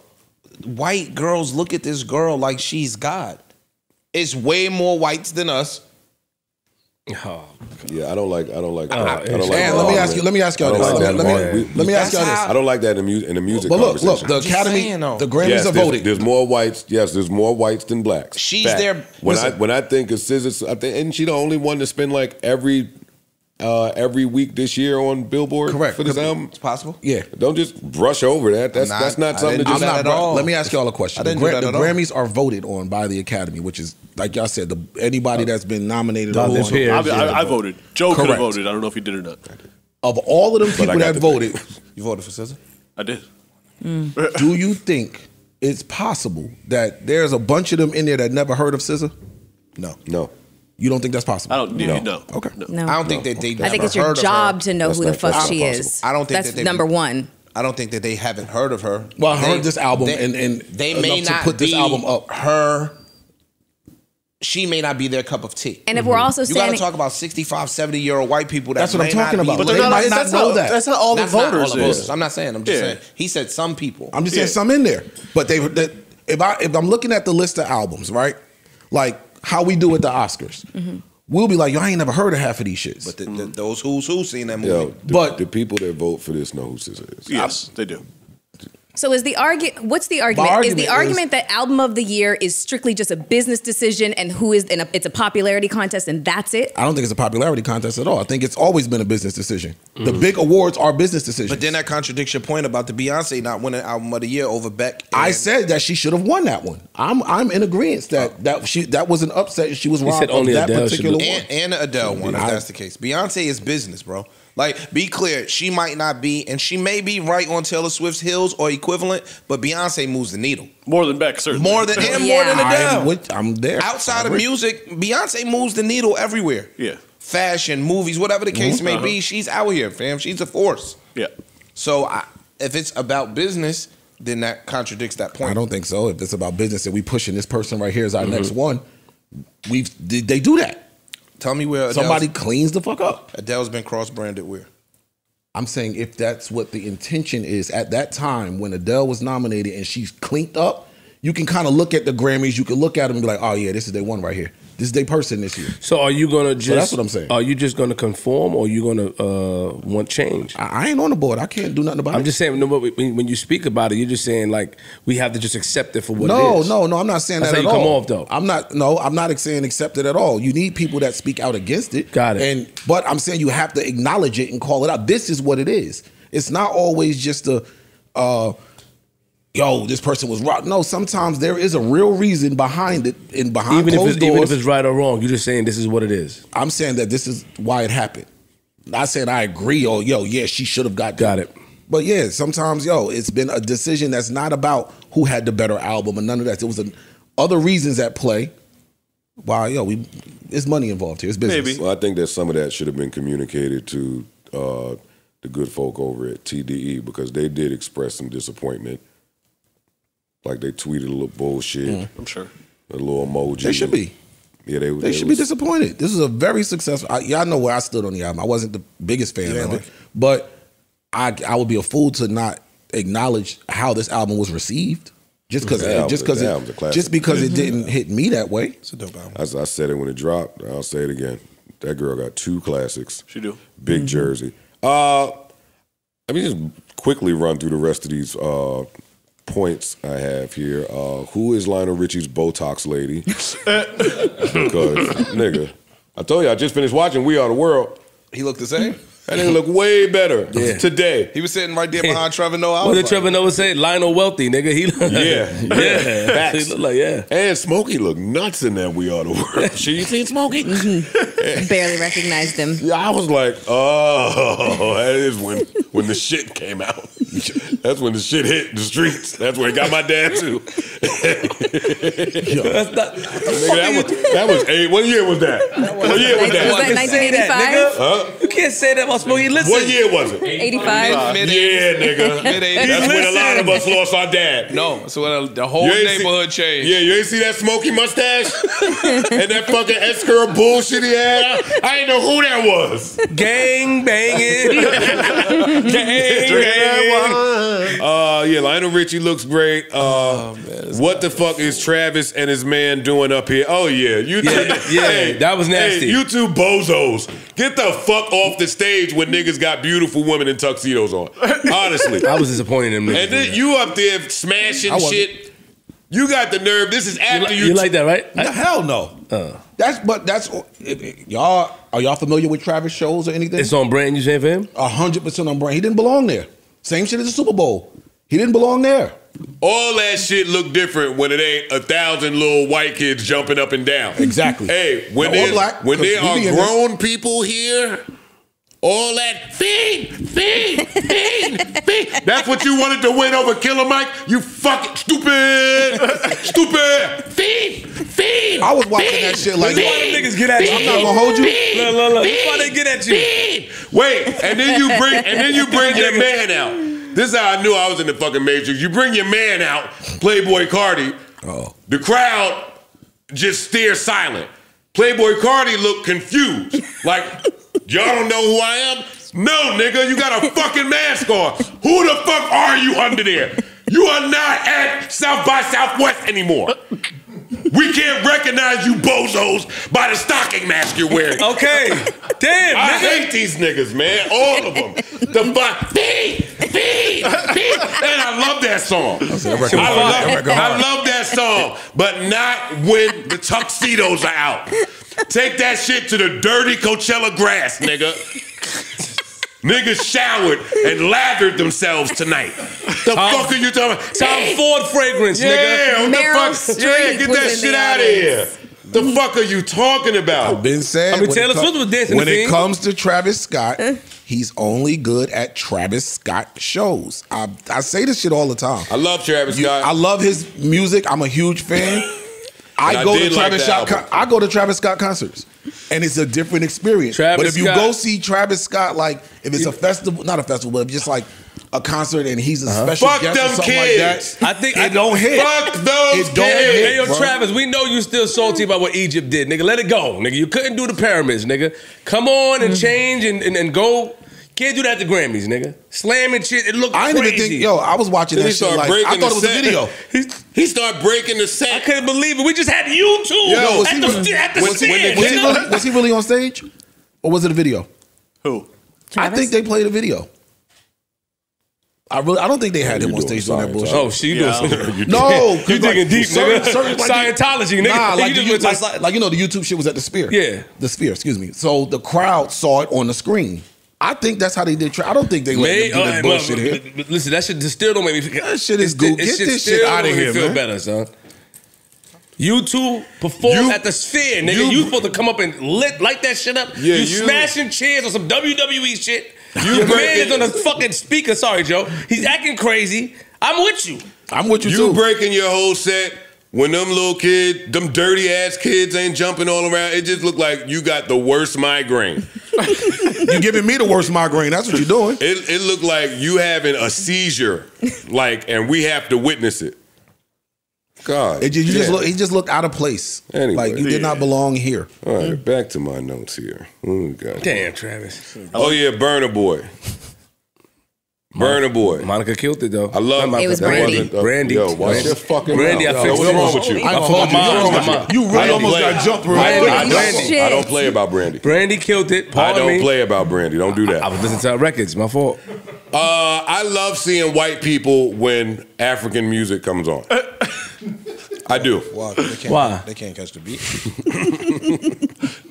White girls look at this girl like she's God. It's way more whites than us. Oh, yeah, I don't like. I don't like. Oh, I don't like. And let me ask you. Let me ask y'all this. like Let me, that let me, let me ask y'all this. I don't like that in, mu- in the music. But look, look. conversation. The just Academy, saying, the Grammys yes, are there's, voting. there's more whites. Yes, there's more whites than blacks. She's Fact. there- When listen. I when I think of SZA, I think isn't she the only one to spend like every uh every week this year on Billboard? Correct. for this album. It's possible. Yeah. Don't just brush over that. That's not- that's not something to just. I'm not. at all. Let me ask y'all a question. I The, didn't Gra- do that the at all. Grammys are voted on by the Academy, which is like y'all said. The anybody that's been nominated Done this. I, I, I voted. Joe could have voted. I don't know if he did or not. of all of them people that the- voted, You voted for SZA? I did. do you think it's possible that there's a bunch of them in there that never heard of SZA? No. No. You don't think that's possible? I don't. No. No. no. Okay. No. I don't think that they. I think it's your job to know That's who the fuck she not is. I don't think that's that they- number one. I don't think that they haven't heard of her. Well, I heard They- this album they- and, and they enough may to not put this album up. Her, she may not be their cup of tea. And if we're also you got to talk about 65, 70 year old white people. That That's what I'm talking about. But They not. might not that's know not, that. That's not all the That's not voters. all the is. voters. I'm not saying. I'm just Yeah. saying. He said some people. I'm just saying some in there, but they. That, if I if I'm looking at the list of albums, right, like how we do at the Oscars, we'll be like, yo, I ain't never heard of half of these shits. But the, the, those who's who seen that movie. Yo, the, But- the people that vote for this know who SZA is. Yes, they do. So is the argument? What's the argument? argument is is- the argument that album of the year is strictly just a business decision and who is in a, it's a popularity contest and that's it? I don't think it's a popularity contest at all. I think it's always been a business decision. The big awards are business decisions. But then that contradicts your point about the Beyonce not winning album of the year over Beck. I said that she should have won that one. I'm I'm in agreement that that she that was an upset. and She was robbed of that particular one. and, and Adele won. If I- that's the case, Beyonce is business, bro. Like, be clear, she might not be, and she may be right on Taylor Swift's heels or equivalent, but Beyonce moves the needle more than Beck, certainly. More than and more than Adele. I'm, with, I'm there. Outside I of music, Beyonce moves the needle everywhere. Yeah. Fashion, movies, whatever the case Mhm. may Uh-huh. be, she's out here, fam. She's a force. Yeah. So I, if it's about business, then that contradicts that point. I don't think so. If it's about business and we pushing this person right here as our Mhm. next one, we've they they do that. Tell me where Adele's- somebody cleans the fuck up. Adele's been cross branded where? I'm saying if that's what the intention is at that time when Adele was nominated and she's cleaned up, you can kind of look at the Grammys. You can look at them and be like, oh yeah, this is their one right here. This is their person this year. So are you gonna just? So that's what I'm saying. Are you just gonna conform, or are you gonna uh, want change? I, I ain't on the board. I can't do nothing about it. I'm just saying. No, but when, when you speak about it, you're just saying like we have to just accept it for what no, is. no, no. I'm not saying That's that how at you come off, though. I'm not. No, I'm not saying accept it at all. You need people that speak out against it. Got it. And but I'm saying you have to acknowledge it and call it out. This is what it is. It's not always just a, uh, yo, this person was wrong. No, sometimes there is a real reason behind it, and behind Even if closed it's, even if it's right or wrong, you're just saying this is what it is. I'm saying that this is why it happened. Not saying I agree. or yo, yeah, she should have got got it. But yeah, sometimes yo, it's been a decision that's not about who had the better album and none of that. It was a, other reasons at play. Why yo, we there's money involved here. It's business. Well, I think that some of that should have been communicated to uh, the good folk over at TDE because they did express some disappointment. Like they tweeted a little bullshit. I'm sure. A little emoji. They should be. Yeah, they, They should be disappointed. This is a very successful. I, y'all know where I stood on the album. I wasn't the biggest fan You of didn't it, but I I would be a fool to not acknowledge how this album was received. Just because, The just because, the album's a classic. just because it didn't hit me that way. It's a dope album. As I said it when it dropped, I'll say it again. That girl got two classics. She do. Big Mm-hmm. Jersey. Uh, let me just quickly run through the rest of these uh, points I have here. Uh, who is Lionel Richie's Botox lady? because nigga, I told you I just finished watching We Are the World. He looked the same. That nigga look way better today. He was sitting right there behind Trevor Noah. What did like, Trevor Noah say? Lionel Wealthy, nigga. He Yeah, yeah. Facts. He look like yeah. And Smokey looked nuts in that We Are the World. She you seen Smokey? Mm-hmm. Barely recognized him. Yeah, I was like, oh, that is when when the shit came out. That's when the shit hit the streets. That's when it got my dad too. That's not. Nigga, that was that was eight. What year was that? What year was that? Was that You say that, 1985? Huh? You can't say that about Smokey. Listen. What year was it? 85? Yeah, nigga. Mid-eighties. That's when a lot of us lost our dad. No, so when the whole You ain't see- neighborhood changed. Yeah, you ain't see that smoky mustache and that fucking Escar bullshit he had. I, I didn't know who that was. Gang banging. Gang banging. Uh, yeah, Lionel Richie looks great. Uh, what the fuck is Travis and his man doing up here? Oh yeah, you two, Yeah, yeah, that was nasty. Hey, you two bozos, get the fuck off the stage when niggas got beautiful women in tuxedos on. Honestly, I was disappointed in them. and then you up there smashing shit. You got the nerve. This is You, after li- you. you like that, right? No, hell no. Uh, That's but that's if- if- y'all. Are y'all familiar with Travis shows or anything? it's on brand. You saying for him? A hundred percent on brand. He didn't belong there. Same shit as the Super Bowl. He didn't belong there. All that shit look different when it ain't a thousand little white kids jumping up and down. Exactly. Hey, when Or there's black, when 'cause there are be in grown people here, all that feed, feed, feed, feed. That's what you wanted to win over Killer Mike. You fucking stupid, stupid. Feed, feed. I was watching that shit like. Why them niggas get at you? I'm not gonna hold you. Look, look, look. Why they get at you? Wait, and then you bring and then you bring your man out. This is how I knew I was in the fucking Matrix. You bring your man out, Playboi Carti. Oh. The crowd just stare silent. Playboi Carti looked confused. Like, y'all don't know who I am? No, nigga, you got a fucking mask on. Who the fuck are you under there? You are not at South by Southwest anymore. We can't recognize you bozos by the stocking mask you're wearing. Okay. Damn, I nigga. hate these niggas, man. All of them. The fuck. Feed, feed, and I love that song. that I love, I love that song, but not when the tuxedos are out. Take that shit to the dirty Coachella grass, nigga. Niggas showered and lathered themselves tonight. The fuck are you talking about? Tom Ford fragrance, yeah, nigga. What the fuck? Streep Yeah, get that shit out of here. The fuck are you talking about? I've been saying. I mean, when Taylor it com- Swift was dancing When it thing. comes to Travis Scott, he's only good at Travis Scott shows. I, I say this shit all the time. I love Travis You- Scott. I love his music. I'm a huge fan. And I I go to did like Travis Scott. album. con- I go to Travis Scott concerts, and it's a different experience. Travis but if you Scott- go see Travis Scott, like if it's a festival, not a festival, but just like a concert, and he's a uh-huh. special Fuck guest or something kids. like that, I think it don't hit. Fuck those It don't kids. hit. Hey, yo, bro. Travis, we know you still salty about what Egypt did, nigga. Let it go, nigga. You couldn't do the pyramids, nigga. Come on and mm. change and, and, and go. Can't do that at the Grammys, nigga. Slamming shit, it looked I didn't crazy. even think. Yo, I was watching Then that shit. Like, breaking I thought it was the a video. He started breaking the set. I couldn't believe it. We just had YouTube too. Yo, was at he the, really- at the was stand, was he really- was he really on stage, or was it a video? Who? I think they played a video. I really, I don't think they had him on stage doing that bullshit. Oh, shit, you Yeah. doing something. No, you 'cause, digging like, deep, certain- nigga. certain- like, Scientology, nigga. Nah, You like, just you, went like, like, like, you know, the YouTube shit was at the Sphere. Yeah. the Sphere. Excuse me. So the crowd saw it on the screen. I think that's how they did. Tra- I don't think they let May- them do uh, this but- bullshit here. but- but Listen, that shit just still don't make me feel. That shit is good. Get this shit out outta don't make me here, Feel man. better, son. You two performed You- at the Sphere, nigga. you- You, supposed to come up and lit light that shit up. Yeah, you, you- smashing chairs on some WWE shit. You Your man is on a fucking speaker. Sorry, Joe. He's acting crazy. I'm with you. I'm with you, You too. breaking your whole set when them little kids, them dirty ass kids ain't jumping all around. It just looked like you got the worst migraine. you giving me the worst migraine. That's what you're doing. It, it looked like you having a seizure, like, and we have to witness it. God, It just, you just look, he just looked out of place. Anyway. like you did not belong here. All right, back to my notes here. Oh, God. Damn, Travis. Oh yeah, Burna Boy. Burna Boy. Monica killed it though. I love It was that Brandy. Brandy. Yo, watch your fucking Brandy, mouth. I Yo, fixed what's it. wrong with you? I told you. my You mom, almost- my mom. You I really almost play. got jumped real Brandy, quick. I don't, I don't play about Brandy. Brandy killed it. I don't me. play about Brandy. Don't do that. I was listening to her records. My fault. Uh, I love seeing white people when African music comes on. I do. Wow, they can't, Why? They can't catch the beat.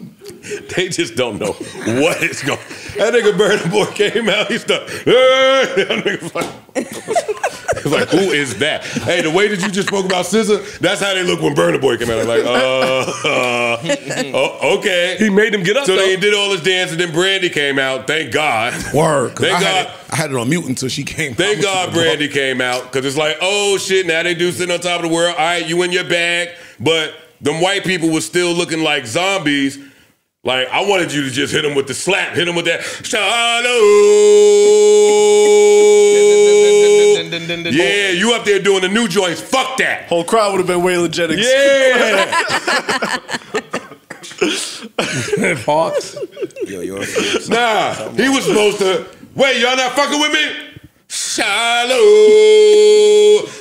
They just don't know what is going. That nigga Burna Boy came out. He started. That like, like, who is that? Hey, the way that you just spoke about SZA, that's how they look when Burna Boy came out. Like, uh, uh, oh, okay. He made them get up. So though. they did all this dance, and then Brandy came out. Thank God. Word. Thank I, had God. it, I had it on mute until she came. Thank God Brandy came out because it's like, oh shit, now they do sitting on top of the world. All right, you in your bag. But them white people was still looking like zombies. Like, I wanted you to just hit him with the slap, hit him with that. Shalom. Yeah, you up there doing the new joints. Fuck that. Whole crowd would have been way Jennings. Yeah. Parks. Yo, yo. Nah, he was supposed to. Wait, y'all not fucking with me? Shalom.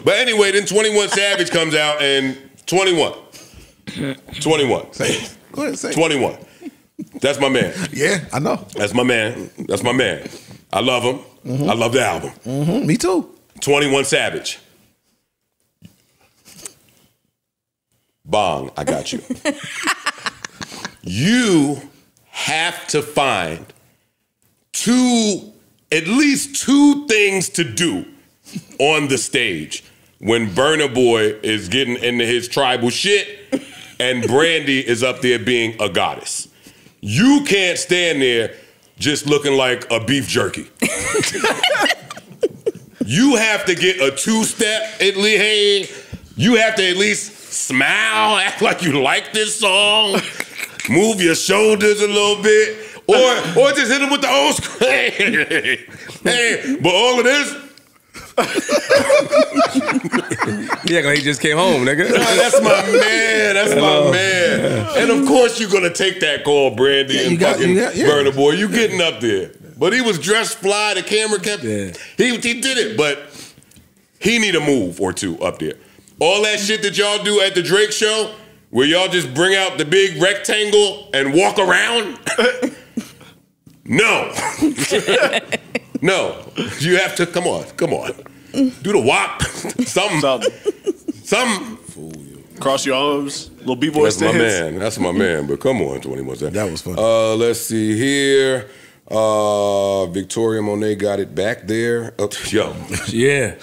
But anyway, then 21 Savage comes out and 21. 21. Say it. Go ahead, say it. 21. That's my man. Yeah, I know. That's my man. That's my man. I love him. I love the album. hmm Me too. 21 Savage. Bong, I got you. you have to find two, at least two things to do on the stage when Burna Boy is getting into his tribal shit and Brandy is up there being a goddess. You can't stand there just looking like a beef jerky. you have to get a two-step at least. Hey, you have to at least smile, act like you like this song, move your shoulders a little bit, or or just hit him with the old school. Hey, hey, but all of this. Yeah, 'cause he just came home, nigga. Nah, that's my man. That's Hello. my man. And of course, you're gonna take that call, Brandy and you got- fucking you got- yeah. Burna Boy. You getting up there? But he was dressed fly. The camera kept. He he did it, but he need a move or two up there. All that shit that y'all do at the Drake show, where y'all just bring out the big rectangle and walk around. no, No, you have to. Come on, come on. Do the wop. Something. Something. Cross your arms. Little b boy That's my man. That's my man. But come on, 21 Savage. That was fun. Uh, let's see here. Uh, Victoria Monet got it back there. Oh, yo. Yeah.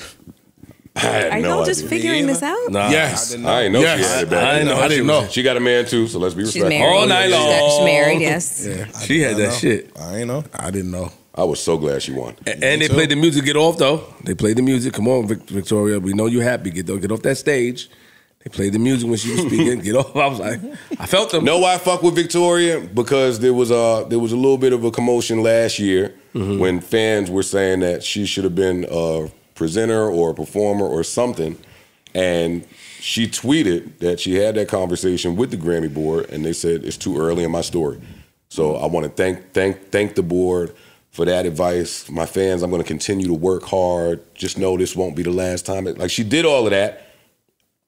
I had Are no y'all just idea. figuring this out? Nah. Yes. I didn't know Yes. she had it back. I didn't know. I didn't know. She got a man too, so let's be She's respectful. married. All night long. she's married, yes. Yeah, She had that shit. I ain't know. I didn't know. I was so glad she won. And, and they played the music. Get off though. They played the music. Come on, Victoria. We know you happy. Get get off that stage. They played the music when she was speaking. Get off. I was like, I felt them. Know why I fuck with Victoria? Because there was a there was a little bit of a commotion last year Mm-hmm. when fans were saying that she should have been a presenter or a performer or something, and she tweeted that she had that conversation with the Grammy board, and they said it's too early in my story. So I want to thank thank thank the board for that advice. My fans, I'm going to continue to work hard. Just know this won't be the last time. Like she did all of that.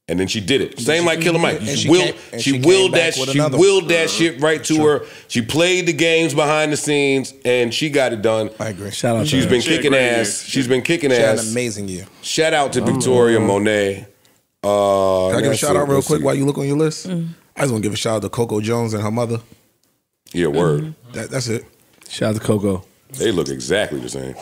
And then she did it. Same like Killer Mike. She, she willed, came- she, she willed that. She another willed one. that shit right to her. She played the games behind the scenes, and she got it done. I agree. Shout out. She's to been She had a kicking great ass. She's been kicking She had ass. an amazing year. Shout out to mm-hmm. Victoria Monet. Uh, Can I give a shout out real quick see. while you look on your list? Mm. I just want to give a shout out to Coco Jones and her mother. Yeah, word. Mm-hmm. That, that's it. Shout out to Coco. They look exactly the same.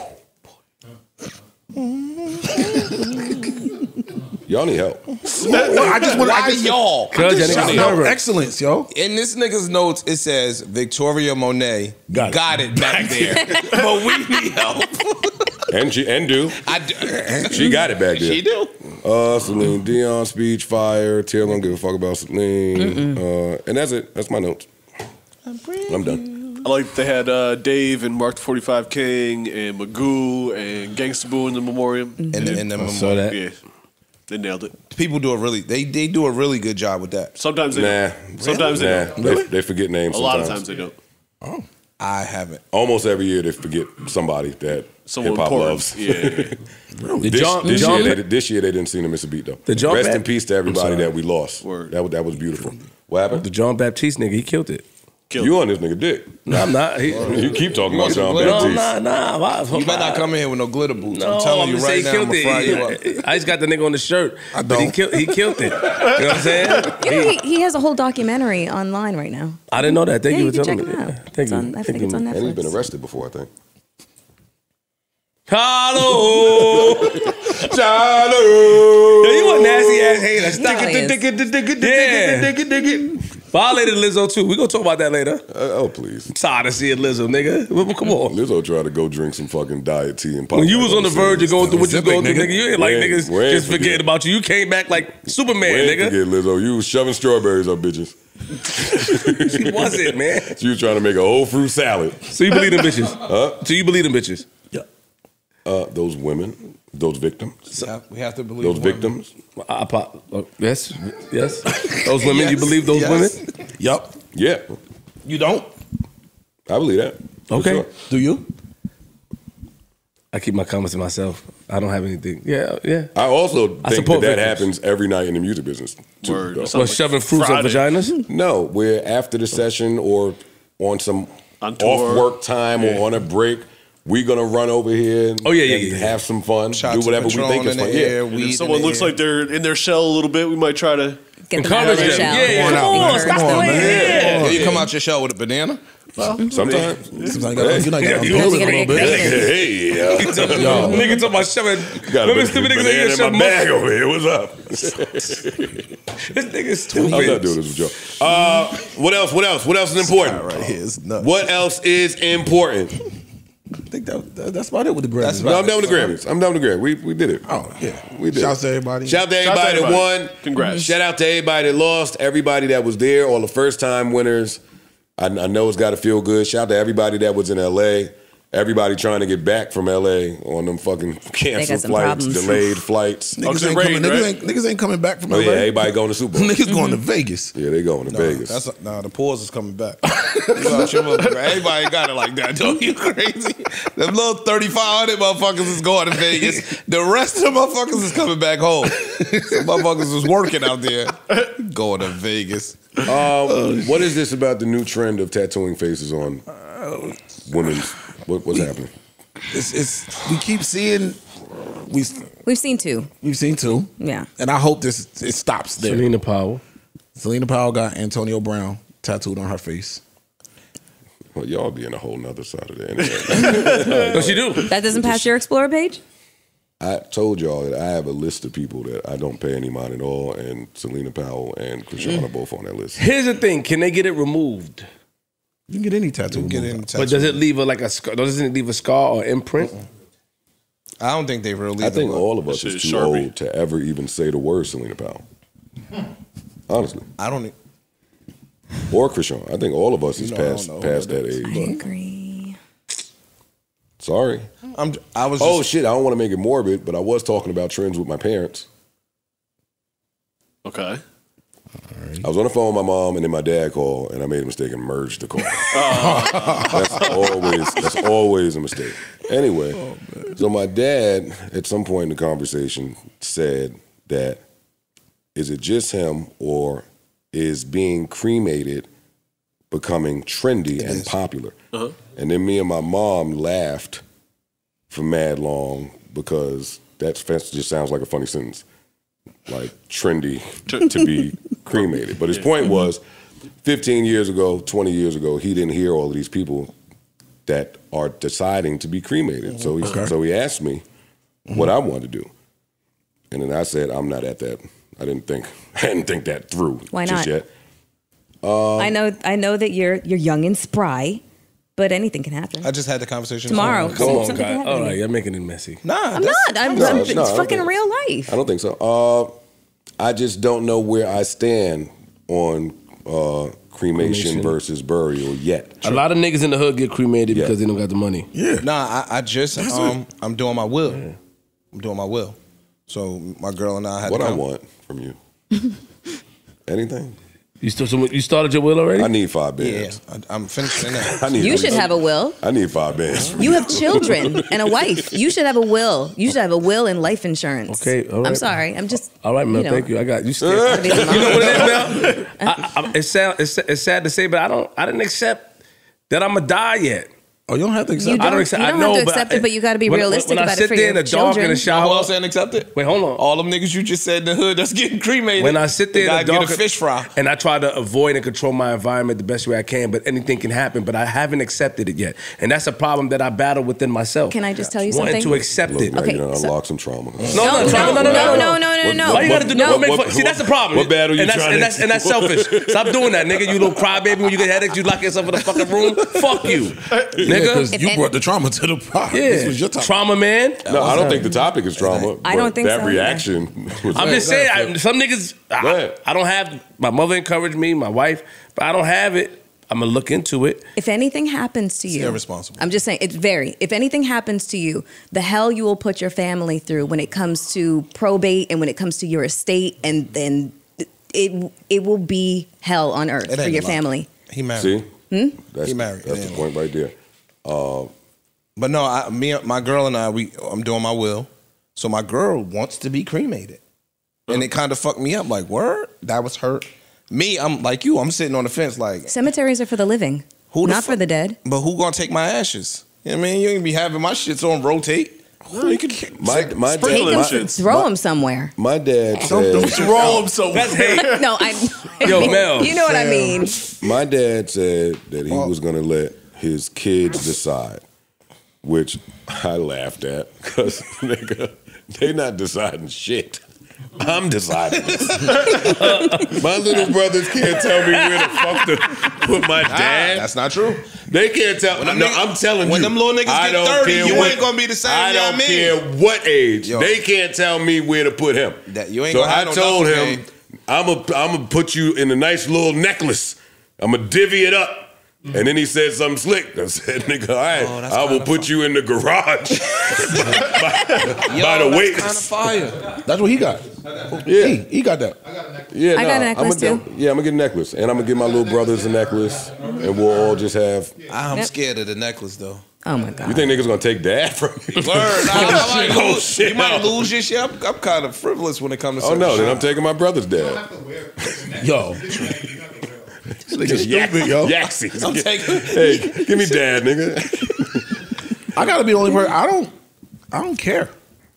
Y'all need help. Well, I just want Why just, y'all? Cause y'all Shout niggas excellence, yo. In this nigga's notes, it says Victoria Monet Got got it. it, back there, but we need help. And she and do. I do. She got it back there. She do. Uh, Celine Dion speech fire. Taylor don't give a fuck about Celine. Uh, and that's it. That's my notes. I'm done. I like they had uh, Dave and Mark the 45 King and Magoo and Gangsta Boo in the memoriam. And and then saw that. Yeah, they nailed it. people do a really they they do a really good job with that. Sometimes they Nah. don't. Sometimes they Nah, don't. they, they forget names. A lot of sometimes. times they don't. Oh. I haven't. Almost every year they forget somebody that Someone hip hop loves. Yeah, yeah, The This, jump, this, jump, year they, this year they didn't seem to miss a beat though. The jump Rest at- in peace to everybody that we lost. Word. That was that was beautiful. What happened? the Jon Batiste nigga, he killed it. Killed you on this nigga dick? No, I'm not. He, You keep talking about John No, no, Baptist. nah, nah. Why? You better not come in here with no glitter boots. No, I'm telling you gonna right now, I'm gonna fry you up. I just got the nigga on the shirt. I But he don't. killed, he killed it. You know what I'm saying? You know, he, he has a whole documentary online right now. I didn't know that. Thank Yeah, you you for telling me. Yeah, Thank It's you. on- I Thank think it's you. on And he's Netflix. been arrested before, I think. Hello. Charlo. Yo, you a nasty ass hater. Stop Stallions. Yeah. Violated Lizzo too. We gonna talk about that later. Uh, oh please. Tired of seeing Lizzo, nigga. Well, Come on. Lizzo tried to go drink some fucking diet tea and pop. When you was on the verge of going through what you Zip it, going through, nigga. nigga, you ain't like niggas ain't just forgetting forget. about you. You came back like Superman, We ain't nigga. forget Lizzo. You was shoving strawberries up bitches. She was it, man. You was trying to make a whole fruit salad. So you believe them bitches? Huh? So you believe them bitches? Yeah. Uh, those women, those victims, We have- We have to believe those women. victims. I, pop. uh, yes, yes. Those women, you believe those Yes. women? Yup. Yeah, You don't? I believe that. Okay. sure. Do you? I keep my comments to myself. I don't have anything. Yeah, yeah. I also I think that, support that victims. happens every night in the music business. Too, Word. though. That's shoving fruits up vaginas? No, where after the session or on some On off work time Yeah. or on a break, we gonna run over here. And, Oh, yeah, yeah, and yeah, yeah. have some fun, Shots do whatever we think is fun. air, Yeah, if someone looks air. like they're in their shell a little bit, we might try to. Get them out of their shell. Yeah, yeah. Come Come on, on, stop Come the way. Yeah. You come out your shell with a banana? sometimes. Sometimes you gotta, you know, you gotta You unpeel it a gotta little get bit. creative. hey, yeah. Nigga talking about shoving. Got a Remember bit stupid of niggas banana in in here my shoving bag over here. What's up? This nigga's I'm stupid. not doing this with y'all. Uh, what else? What else? What else is important? Right here is nuts. What else is important? I think that, that- that's about it with the Grammys. That's No, I'm done with the Grammys. I'm done with the Grammys. We we did it. Oh yeah. We did. Shouts to everybody. Shout out to everybody, Shout out to everybody that won. Congrats. Shout out to everybody that lost. Everybody that was there. All the first time winners. I, I know it's got to feel good. Shout out to everybody that was in LA. Everybody trying to get back from LA on them fucking canceled flights, problems. delayed flights. Niggas, ain't rain, coming, niggas, ain't, niggas ain't coming back from Oh LA. yeah, everybody going to Super Bowl. Niggas going to Vegas. Yeah, they going to Vegas. That's nah, the pause is coming back. You got your mother- Everybody got it like that, Don't You crazy? Them little 3,500 motherfuckers is going to Vegas. The rest of the motherfuckers is coming back home. Some motherfuckers is working out there. Going to Vegas. Um, what is this about the new trend of tattooing faces on women's? What, what's happening? it's, it's we keep seeing we We've seen two. we've seen two, Yeah. and I hope this it stops there. Celina Powell. Celina Powell got Antonio Brown tattooed on her face. Well, y'all be in a whole nother side of the internet. What she do? That doesn't pass your Explorer page? I told y'all that I have a list of people that I don't pay any mind at all, and Celina Powell and Chrisean Mm. are both on that list. Here's the thing: Can they get it removed? You can get any tattoo. Get any tattoo. But does it leave a like a scar? Doesn't it leave a scar or imprint? I don't think they really. I think all of us is is too Sharpie. old to ever even say the word Celina Powell. Hmm. Honestly, I don't. or Chrisean. I think all of us is No, I don't past know. past that I age. agree. Sorry. I'm. I was. Oh shit! I don't want to make it morbid, but I was talking about trends with my parents. Okay. I was on the phone with my mom, and then my dad called, and I made a mistake and merged the call. that's always that's always a mistake. Anyway, so my dad at some point in the conversation said that is it just him or is being cremated becoming trendy and popular? Uh-huh. And then me and my mom laughed for mad long because that just sounds like a funny sentence. Like trendy to, to be cremated. But his point was 15 years ago, 20 years ago, he didn't hear all of these people that are deciding to be cremated. So he, Okay. so he asked me what I wanted to do. And then I said, I'm not at that. I didn't think I didn't think that through Why just not? yet. Um, I know I know that you're you're young and spry, but anything can happen. I just had the conversation Tomorrow. Come on, Something guys. can All you're making it messy. Nah, I'm not. I'm, No, I'm- no, it's I don't fucking real life. I don't think so. Uh, I just don't know where I stand on uh, cremation, Cremation. versus burial yet. A lot of niggas in the hood get cremated Yeah. because they don't got the money. Yeah. Nah, I, I just um, I'm doing my will. I'm doing my will. So my girl and I had What to I want from you? Anything? You still so you started your will already? I need five Yeah, bands. I, I'm finishing that. I need. You should have a will. I need five bands. You have children and a wife. You should have a will. You should have a will and life insurance. Okay, all I'm sorry. I'm just. All right, Mel. you know. Thank you. I got you. Scared. Gotta be the you know what it is, Mel? I, I, it's, sad, it's, it's sad to say, but I don't. I didn't accept that I'm gonna die yet. Oh, you don't have to accept. You it. don't, I don't accept- you I don't know, have to but accept I- it, but you got to be when- realistic when I about sit it for there in the dark children. in the shower- Who else ain't accept it? Wait, hold on. All them niggas you just said in the hood that's getting cremated. When I sit there they in the dark get a fish fry. and I try to avoid and control my environment the best way I can, but anything can happen. But I haven't accepted it yet, and that's a problem that I battle within myself. Can I just tell you Wanting something? to accept Look, it. Okay, you done so- unlock some trauma. No, No, no, no, no, no, no, no, no, no, no. Why you gotta do No. no, make What- fun? See, that's the problem. what battle you and that's, trying to- and that's selfish. Stop doing that, nigga. You little crybaby. When you get headaches, you lock yourself in the fucking room. Fuck you, nigga. Because you brought the trauma to the pot. This was your topic. trauma man. No, I don't think the topic is trauma. I don't think that so, reaction. Was I'm just saying, I, some niggas. I. I don't have. My mother encouraged me, my wife, but I don't have it. I'm gonna look into it. If anything happens to you, irresponsible. I'm just saying it's very. If anything happens to you, the hell you will put your family through when it comes to probate and when it comes to your estate, and then it it will be hell on earth for your family. He married. See, Hmm? that's, He married. That's Yeah. the point right there. Uh, But no, I, me, my girl and I, we, I'm doing my will. So my girl wants to be cremated, and it kind of fucked me up. Like, word, that was her. Me, I'm like you. I'm sitting on the fence, like, Cemeteries are for the living, Who the not for the dead. but who gonna take my ashes? You know what I mean? You ain't be having my shits on rotate. No, you can my my Take dad, them, my, throw them somewhere. my dad Don't said. throw them so. That's hate. no, I. Yo, Mel. You know what I mean. My dad said that he was going to let his kids decide, which I laughed at because nigga, they not deciding shit. I'm deciding. my little brothers can't tell me where the fuck to put my dad. That's not true. They can't tell. When no, niggas- I'm telling when you. them little niggas I get 30, you what- ain't gonna be the same, I you know don't what I care what age. Yo. They can't tell me where to put him. That- you ain't so gonna I no told him, bag. I'm gonna I'm gonna put you in a nice little necklace. I'm gonna divvy it up. Mm-hmm. And then he said something slick. I said, nigga, all right, Oh, I will kinda put you in the garage by, Yo, by the that's weight. kind of fire. That's what he got. Yeah. He, he got that. Yeah, I got a necklace I'm gonna, too. Yeah, I'm gonna get a necklace, and I'm gonna get my little brothers a necklace, and we'll all just have. I'm Yep. scared of the necklace though. Oh my god. You think niggas gonna take dad from you? Word, nah, I might Oh, lose, shit. you might lose your shit. I'm, I'm kind of frivolous when it comes to. Oh certain no, then shit. I'm taking my brother's dad. Yo, Just stupid, yo. Yaxie. I'm taking- Hey, give me dad, nigga. I gotta be the only person. I don't. I don't care.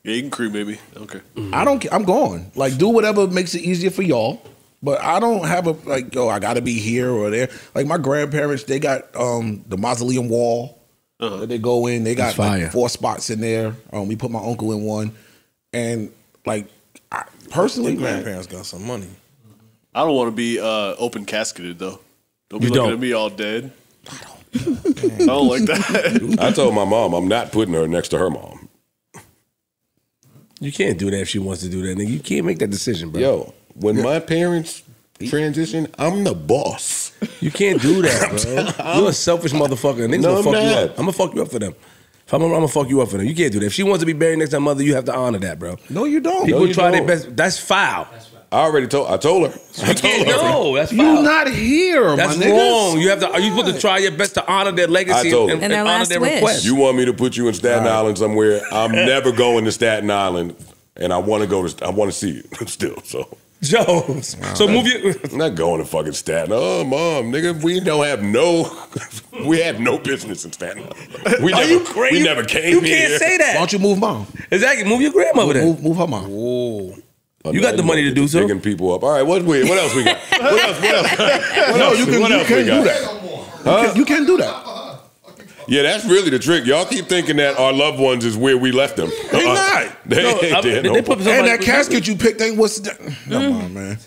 Yeah, you can cremate me. I don't. I don't. ca- I'm going. Like, do whatever makes it easier for y'all. But I don't have a like. Yo, I got to be here or there. Like my grandparents, they got um the mausoleum wall that they go in. They got like, four spots in there. Um, we put my uncle in one, and like I, personally, grandparents got some money. I don't want to be uh, open casketed though. Don't be You looking don't. at me all dead. I don't. I don't like that. I told my mom I'm not putting her next to her mom. You can't do that if she wants to do that, nigga. You can't make that decision, bro. Yo, when my parents transition, I'm the boss. You can't do that, bro. You're a selfish motherfucker. Niggas No, gonna fuck I'm you not. up. I'm gonna fuck you up for them. If I'm, I'm gonna fuck you up for them. You can't do that. If she wants to be buried next to her mother, you have to honor that, bro. No, you don't. People No, you try their don't. best. That's foul. I already told. I told her. I You told can't. her. No, that's you foul. not here, That's my niggas. wrong. You have to. Are you supposed to try your best to honor their legacy I told and, her. And their and honor last their wish. request? You want me to put you in Staten Island somewhere? I'm never going to Staten Island, and I want to go to. I want to see it still. So Joe. So move your. I'm not going to fucking Staten. Oh, mom, nigga, we don't have no. We have no business in Staten Island. We Are never. you crazy? We never came You here. can't say Why that. don't you move mom? Exactly. Move your grandmother then. Move, move her mom. You got the money to do so. Picking people up. All right, what we? What else we got? What else? What else? What No, else? you can. what you else can do got? that. You, can, you can do that. Yeah, that's really the trick. Y'all keep thinking that our loved ones is where we left them. They Uh, not. They, No, they, I- they, they no put point. And that casket you picked ain't what's. That? Come on, man.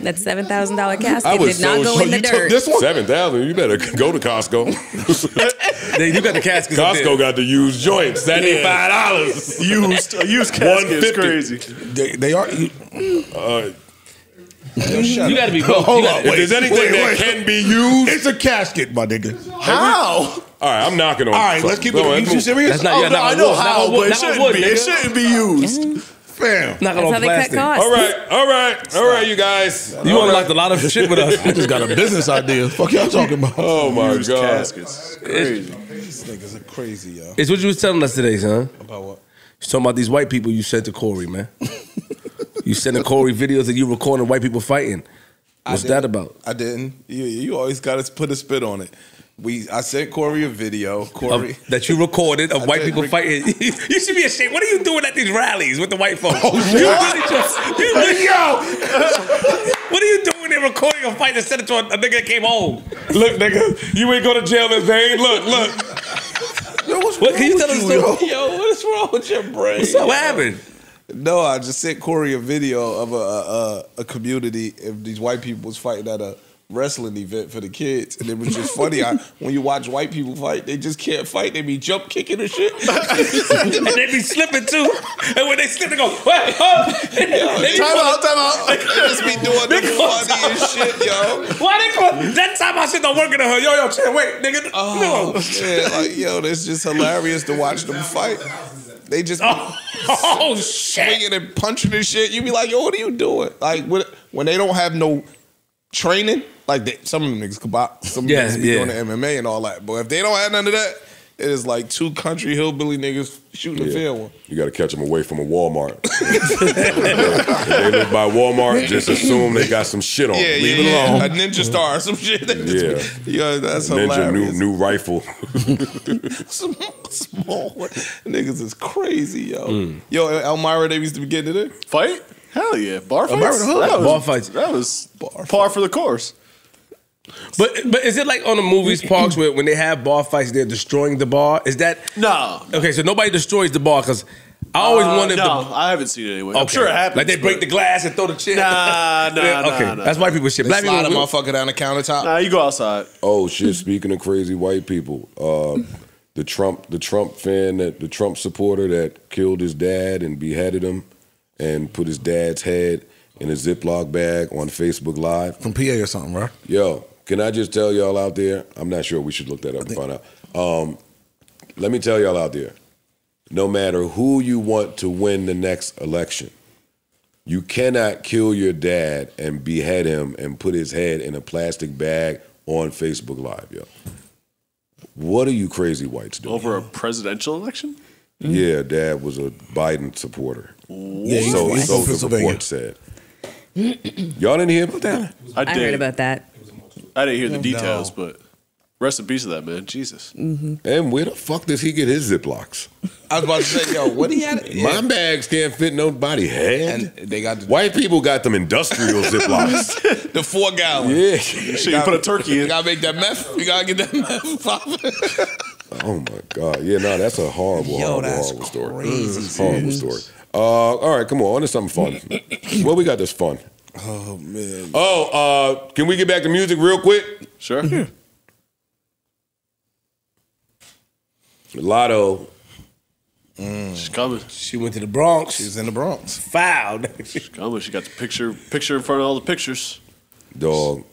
That seven thousand dollar I casket was did not go sure in the you took dirt. This one. Seven thousand. You better go to Costco. You got the casket. up Costco got the used joints. Seventy five dollars. used a used casket is 150. crazy. They, they are. You, Uh, You got to be both. Hold on, gotta- if there's anything wait, that wait. can be used, it's a casket, my nigga. How? all right, I'm knocking on. All right, let's keep it. Go on, You too serious? That's not. Oh, yeah, no, not I know wood, not how, wood, but it shouldn't wood, be. It shouldn't be used. Fam. Not going That's on how they cut plastic. costs. All right, all right, all right, you guys. You unlocked a lot of shit with us. I just got a business idea. Fuck y'all talking about? Oh my Used god. caskets. Crazy. These niggas are crazy, yo. It's what you was telling us today, son. About what? You talking about these white people you sent to Corey, man. you sending Corey videos of you recording white people fighting. What's that didn't- about? I didn't. You, you always got to put a spit on it. We, I sent Corey a video. Corey, Of- that you recorded of I white people rec- fighting. you should be ashamed. What are you doing at these rallies with the white folks? Oh, you really just, you really, yo, what are you doing there recording a fight and send it to a, a nigga that came home? Look, nigga, you ain't go to jail in vain. Look, look. Yo, what's What, wrong can you tell us you, yo? story? yo, what's wrong with your brain? What's up? What happened? No, I just sent Corey a video of a a, a, a community of these white people was fighting at a wrestling event for the kids, and it was just funny. I, when you watch white people fight, they just can't fight. They be jump kicking and shit. and they be slipping too. And when they slip, they go, what? Oh. They time out, time out. They just be doing the funniest shit, yo. Why they call that time I shit don't work in the hood? Yo, yo, chill, wait, nigga. Oh no. shit! Like yo, it's just hilarious to watch them fight. They just be oh, oh, shit. swinging and punching and shit. You be like, yo, what are you doing? Like when, when they don't have no training, like they, some of them niggas could box, some Yeah, niggas be yeah. doing the MMA and all that. But if they don't have none of that, it is like two country hillbilly niggas shooting a fair one. You got to catch them away from a Walmart. if they live by Walmart, just assume they got some shit on. Yeah, them. yeah, Leave it yeah. alone. A ninja star or some shit. Yeah. yeah, that's Ninja new hilarious. new rifle. Some small one. niggas is crazy, yo. Mm. Yo, Elmira, they used to be getting it in. Fight? Hell yeah. Bar Elmira fights? the Hood? That was, Bar fights. That was par for the course. But but is it like on the movies parks where when they have bar fights they're destroying the bar? Is that no? Okay, so nobody destroys the bar because I always Uh, wonder no, the I haven't seen it anyway. I'm sure it happens. Like they break the glass and throw the chair. Nah, nah, Yeah, nah, Okay, nah. that's white people shit. They Black slide a motherfucker down the countertop. Nah, you go outside. Oh shit! Speaking of crazy white people, uh, the Trump the Trump fan that the Trump supporter that killed his dad and beheaded him and put his dad's head in a Ziploc bag on Facebook Live. From PA or something, right? Yo, can I just tell y'all out there? I'm not sure. We should look that up and find out. Um, let me tell y'all out there. No matter who you want to win the next election, you cannot kill your dad and behead him and put his head in a plastic bag on Facebook Live, yo. What are you crazy whites doing? Over a presidential election? Yeah, dad was a Biden supporter. Yeah, he's- so, so from the Pennsylvania. report said. Y'all didn't hear about that? I I did. heard about that. I didn't hear the No. details, but Rest in peace of that man. Jesus. And where the fuck does he get his Ziplocs? I was about to say, yo, what he had? My bags can't fit nobody head. And they got the, White people got them industrial Ziplocs. the four gallon. Yeah. So you put a turkey in. You gotta make that meth. You gotta get that meth popping. Oh my god! Yeah, no, that's a horrible, Yo, horrible, that's horrible story. crazy, horrible dude. story. Uh, all right, come on, on to something fun. well, we got this fun? Oh man. Oh, uh, can we get back to music real quick? Sure. Yeah. Latto. She's coming. She went to the Bronx. She's in the Bronx. Fouled. She's coming. She got the picture picture in front of all the pictures. Dog,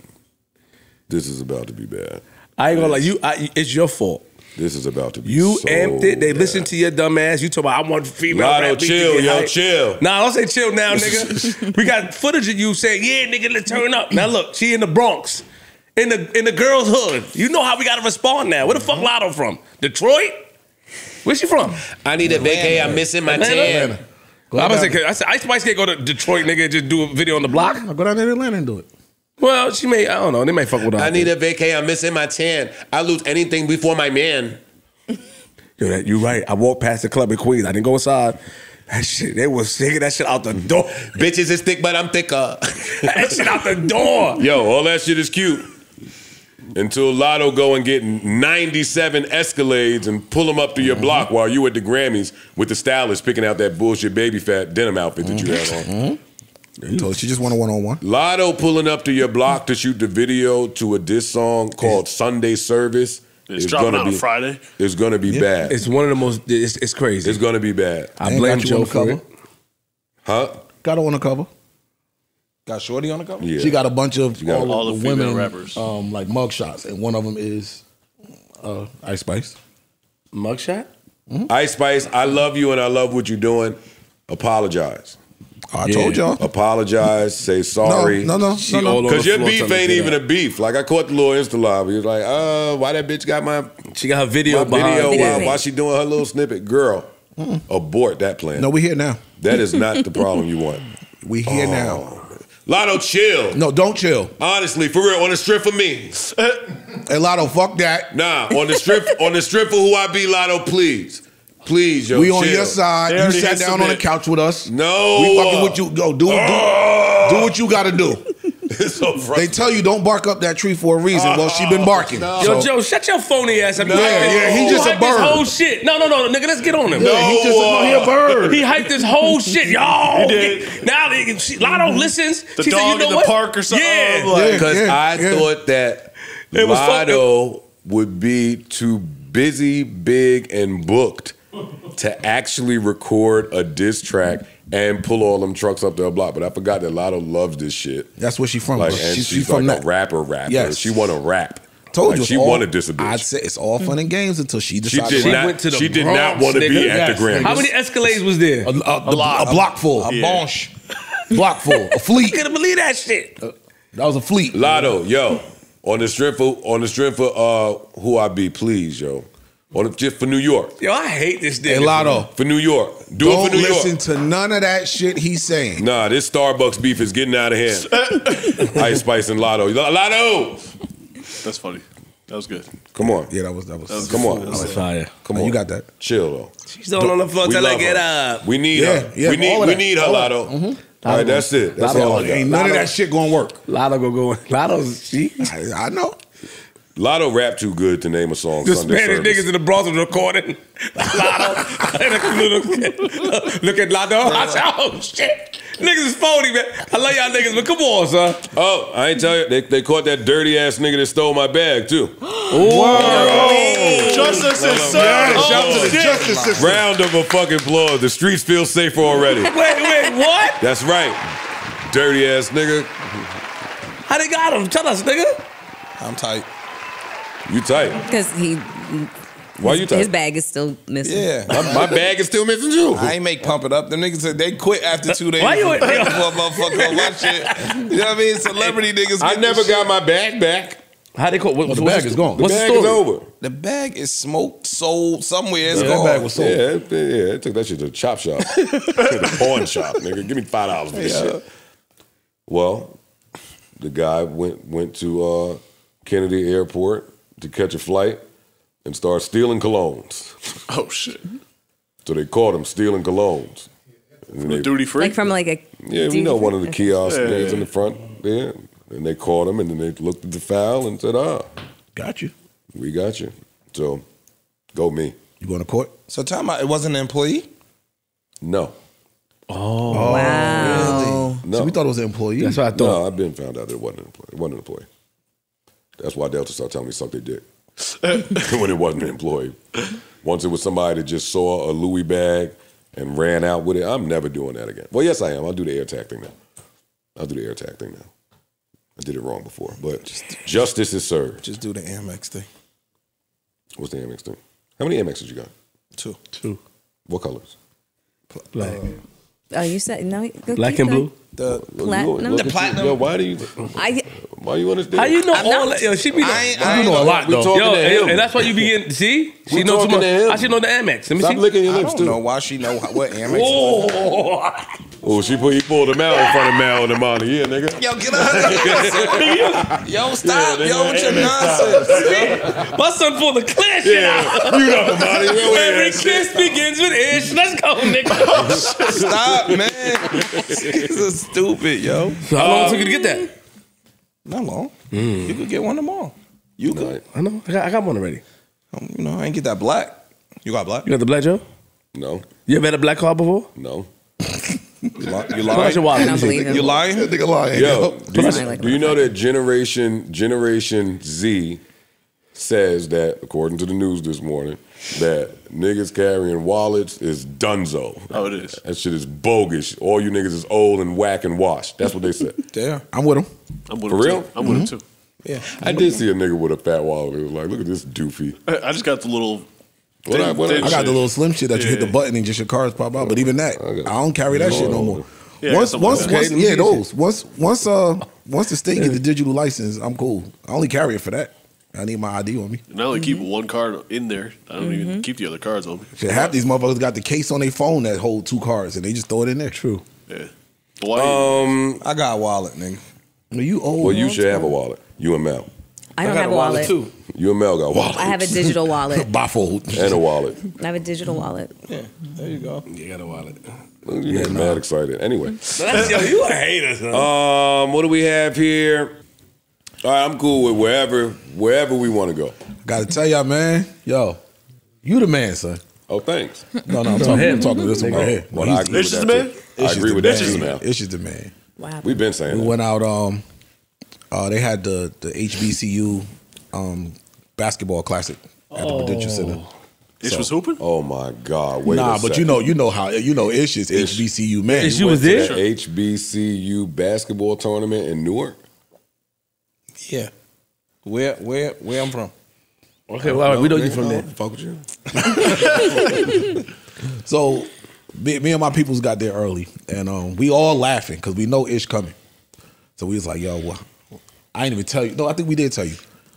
this is about to be bad. I ain't gonna lie. You, I, it's your fault. This is about to be You so amped it. They bad. listened to your dumb ass. You talk about I want female Latto, rap beat chill, get yo, hype. chill. Nah, don't say chill now, nigga. we got footage of you saying, "Yeah, nigga, let's turn up." Now look, she in the Bronx, in the in the girls' hood. You know how we gotta respond now. Where the fuck Latto from? Detroit? Where's she from? I need a vacay. I'm missing my Atlanta? tan. I was say, I said, Ice Spice can't go to Detroit, nigga, and just do a video on the block. I'll go down there to Atlanta and do it. Well, she may, I don't know. They may fuck with her. I need a vacay. I'm missing my tan. I lose anything before my man. Yo, that, you right. I walked past the club in Queens. I didn't go inside. That shit, they was singing that shit out the door. Bitches is thick, but I'm thicker. that shit out the door. Yo, all that shit is cute. Until Latto go and get 97 Escalades and pull them up to your block mm-hmm. while you at the Grammys with the stylist picking out that bullshit Baby Phat denim outfit that you had on. You told she just want a one on one. Latto pulling up to your block to shoot the video to a diss song called Sunday Service. It's is dropping gonna out be, Friday. It's gonna be bad. It's one of the most. It's, it's crazy. It's gonna be bad. I Ain't blame got you Joe on the for cover. it. Huh? Got her on the cover. Got Shorty on the cover? Yeah. She got a bunch of got all, all of the the women rappers. um, like mug shots, and one of them is uh, Ice Spice. Mugshot? Ice Spice, I love you and I love what you're doing. Apologize. I told y'all. Apologize. Say sorry. No, no, no, She no, no. Because the your beef ain't even that. a beef. Like I caught the little Insta live. He was like, "Uh, why that bitch got my, She got her video my behind. video Video. while, while she doing her little snippet?" Girl, abort that plan. No, we here now. that is not the problem you want. We here now. Latto, chill. No, don't chill. Honestly, for real, on the strip for me. Hey, Latto, fuck that. Nah, on the strip, on the strip for who I be, Latto, please, please, yo, we on chill. your side. They You sat hit down on the couch with us. No, We fucking with you. Go do do, oh. do what you got to do. It's so They tell you don't bark up that tree for a reason. Well, she been oh, barking. No. Yo, So- Joe, shut your phony ass up. Yeah, yeah, he You just a hyped this bird. whole shit. No, no, no, nigga, let's get on him. Yeah, he just no, he a bird. He hyped this whole shit, y'all. He did. Now they, she, Latto mm-hmm. listens. The she said, dog you know in the what? park or something. Yeah. Because Yeah, I yeah. thought that It was Latto would be too busy, big, and booked to actually record a diss track and pull all them trucks up their block. But I forgot that Latto loves this shit. That's where she from. Like, bro. and She's, she's, she's from like that. a rapper, rapper. Yes. She want to rap. Told Like, you, she all- wanted diss a bitch. I'd say it's all fun and games until she She decided. did She not. went to the she did Bronx, not want to be nigga. at Yes, the Grammys. How many Escalades was there? a, a, a, lot. a block full, Yeah. a bunch, block full, a fleet. You couldn't believe that shit. That was a fleet. Latto, yo, on the strength of on the strength of uh, who I be, please, yo, on the, just for New York, Yo, I hate this nigga. Hey, Latto, for New York, do don't it for New listen York. to none of that shit he's saying. Nah, this Starbucks beef is getting out of hand. Ice Spice and Latto, Latto, That's funny. That was good. come on, Yeah, that was that was. come on, That was fire. come on, you got that. Chill though. She's on, on the floor. We Tell her get up. We need Yeah, her. yeah, we need all of we that. need her, All Latto. of that. All right, that's it. That's Latto all I got. Ain't none of that shit gonna work. Latto go go. Latto's she. I, I know. Latto rap too good to name a song. The Sunday Spanish service. niggas in the Bronx was recording. Latto. Look at Latto. I said, oh shit. Niggas is phony, man. I love y'all niggas, but come on, son. Oh, I ain't tell you. They, they caught that dirty ass nigga that stole my bag too. Justice is served. Shout Oh, to the justice system. Round of a fucking applause. The streets feel safer already. Wait, wait, what? That's right. Dirty ass nigga. How they got him? Tell us, nigga. I'm tight. You tight. Because he, Why you tight? his bag is still missing. Yeah. My, my bag is still missing too. I ain't make pump it up. Them niggas said they quit after two days. Why you- before motherfucker on my shit. You know what I mean? Celebrity niggas. I never got shit. my bag back. How they call? What, Well, the bag is gone. The What's bag the is over. The bag is smoked, sold somewhere. It's Yeah, gone. that bag was sold. Yeah, it, yeah, it took that shit to the chop shop, to the pawn shop, nigga. Give me five dollars for this shit. Well, the guy went went to uh, Kennedy Airport to catch a flight and start stealing colognes. Oh shit! So they caught him stealing colognes. And they- Duty free. Like from like a Yeah, duty you know free? one of the Okay. kiosk Yeah, things yeah. in the front there. And they caught him and then they looked at the file and said, ah. Got you. We got you. So go me. You going to court? So time out. It wasn't an employee. No. Oh, wow. No. So we thought it was an employee. That's what I thought. No, I've been found out that it wasn't an employee. It wasn't an employee. That's why Delta started telling me to suck their dick. when it wasn't an employee. Once it was somebody that just saw a Louis bag and ran out with it, I'm never doing that again. Well, yes, I am. I'll do the air tag thing now. I'll do the air tag thing now. I did it wrong before, but justice is served. Just do the Amex thing. What's the Amex thing? How many Amexes you got? Two. Two. What colors? Black. Oh, you said no. Go Black and going. blue. The Platinum? The platinum. Yo, why do you? I Why you understand? How you know I'm all not- that? Yo, she be know, I ain't- you I ain't know a know- lot we though. talking Yo, to and, him. and that's why you begin. getting. See, she We know too talking much. to him. I should know the Amex. Let me Stop see. licking your I lips don't too. know why she know what Amex. Oh, Oh, she put he pulled him out in front of Mal and the Monty. Yeah, nigga. Yo, get out of here. Yo, stop. Yeah, Yo, with your nigga. nonsense. my son pulled the clear shit Yeah, out. you know, Monty. Go. Every kiss begins with ish. Let's go, nigga. Stop, man. This is stupid, yo. So how long took you to get that? Not long. You could get one tomorrow. You could. I know. I got, I got one already. Um, you know, I ain't get that black. You got black? You got the black Joe? No, You ever had a black car before? no. You, li- you Pull out your lying? wallet. I don't believe. You lying? Nigga lying. Yo, do you, on- do you know that Generation Generation Z says that, according to the news this morning, that niggas carrying wallets is dunzo. Oh, it is. That shit is bogus. All you niggas is old and whack and washed. That's what they said. Damn. I'm with him. I'm with For real? Too. I'm with him too. Yeah. I did see a nigga with a fat wallet. It was like, look at this doofy. I I just got the little. What I- what I- thin I got shit. the little slim shit that you hit the button and just your cards pop out. But even that, I don't carry that shit no more. Yeah, once, once, like once, Okay, let me yeah, those. Once, once, uh, once the state get the digital license, I'm cool. I only carry it for that. I need my ID on me. And I only keep one card in there. I don't Mm-hmm. even keep the other cards on me. Shit, half these motherfuckers got the case on their phone that hold two cards, and they just throw it in there. True. Yeah. Why? Um, I got a wallet, nigga. Are you old? well, you man? should have a wallet. You and Mel. I don't got have a wallet. too. You and Mel got wallets. I have a digital wallet. Baffled. and a wallet. I have a digital wallet. Yeah, there you go. You got a wallet. You get mad excited. Anyway. Yo, you a hater, son. Um, what do we have here? All right, I'm cool with wherever wherever we want to go. Gotta tell y'all, man. Yo, you the man, son. Oh, thanks. No, no, I'm talking, I'm talking to this one right here. Well, No, I he's- agree with just that. the man? too. I It's agree just with the that too, man. now. It's just the man. What happened? We've been saying We that. went out. Um, uh, they had the the HBCU um basketball classic at the Prudential Center. Ish was hooping? Oh my God! Wait nah, a but you second. know, you know how you know Ish is Ish- HBCU man. Ish you was there? that- HBCU basketball tournament in Newark. Yeah. Where, where, where I'm from? Okay, well, all right, we know you from there. Fuck with you. So me, me and my peoples got there early, and um, we all laughing because we know Ish coming. So we was like, "Yo, well, I ain't even tell you." No, I think we did tell you.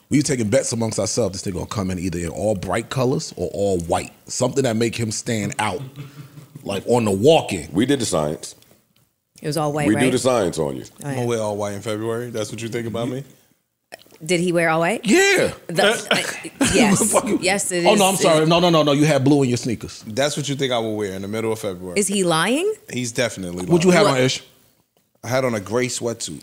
We were taking bets amongst ourselves. This thing gonna come in either in all bright colors or all white, something that make him stand out, like on the walk-in. We did the science. It was all white, we right? do the science on you. Oh, I'm yeah. gonna wear all white in February. That's what you think about me? Did he wear all white? Yeah. That's, uh, yes. yes, it is. Oh no, I'm sorry. No, no, no, no. You had blue in your sneakers. That's what you think I will wear in the middle of February. Is he lying? He's definitely. What would you lying. have on Ish? I had on a gray sweatsuit.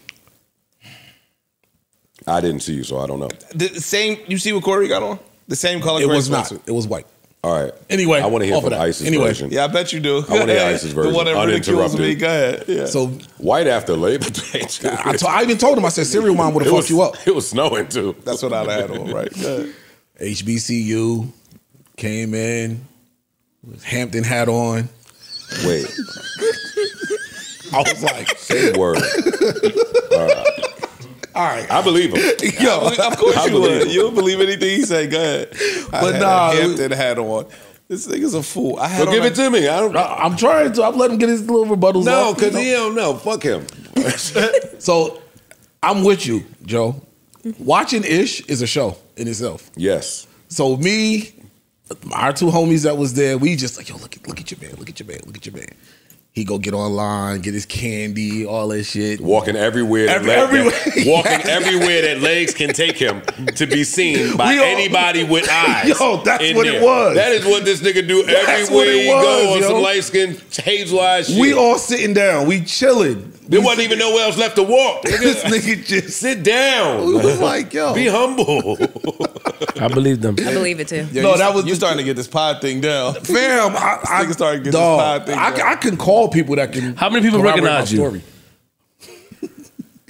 I didn't see you, so I don't know. The same. You see what Corey got on? The same color. It gray was not. sweatsuit. It was white. All right. Anyway, I want to hear from of that. Anyway. version. Yeah, I bet you do. I want to hear Ice's version. the one that ridicules me. Uninterrupted. Go ahead. Yeah. So White after Labor Day. I, to- I even told him. I said, "Cereal mom would It have was, fucked you up." it was snowing too. That's what I'd had on, right? Go ahead. HBCU came in, Hampton hat on. Wait, I was like, say the word. All right. "All right." I believe him. Yo, of course I you would. You don't believe anything he say. Go ahead. But I had nah, a Hampton hat on. This nigga's a fool. I had So give a- it to me. I don't. I- I'm trying to. I've let him get his little rebuttals. No, because you know. he don't know. Fuck him. So I'm with you, Joe. Watching Ish is a show in itself. Yes. So me, our two homies that was there, we just like, yo, look at look at your man, look at your man, look at your man. He go get online, get his candy, all that shit. Walking everywhere, Every- leg- everywhere. that- walking everywhere that legs can take him to be seen by all- anybody with eyes. Yo, that's what it was. That is what this nigga do That's everywhere he go on yo. some light skinned hazel eyes shit. We all sitting down, we chilling. There wasn't even nowhere else left to walk. this nigga just sit down. We was like, yo, be humble. I believe them. I believe it too. Yo, No, you, that was you starting to get this pod thing down. Fam, I, I Nigga started to get dog, this pod thing I, down. I can call people that can. How many people recognize my you? story.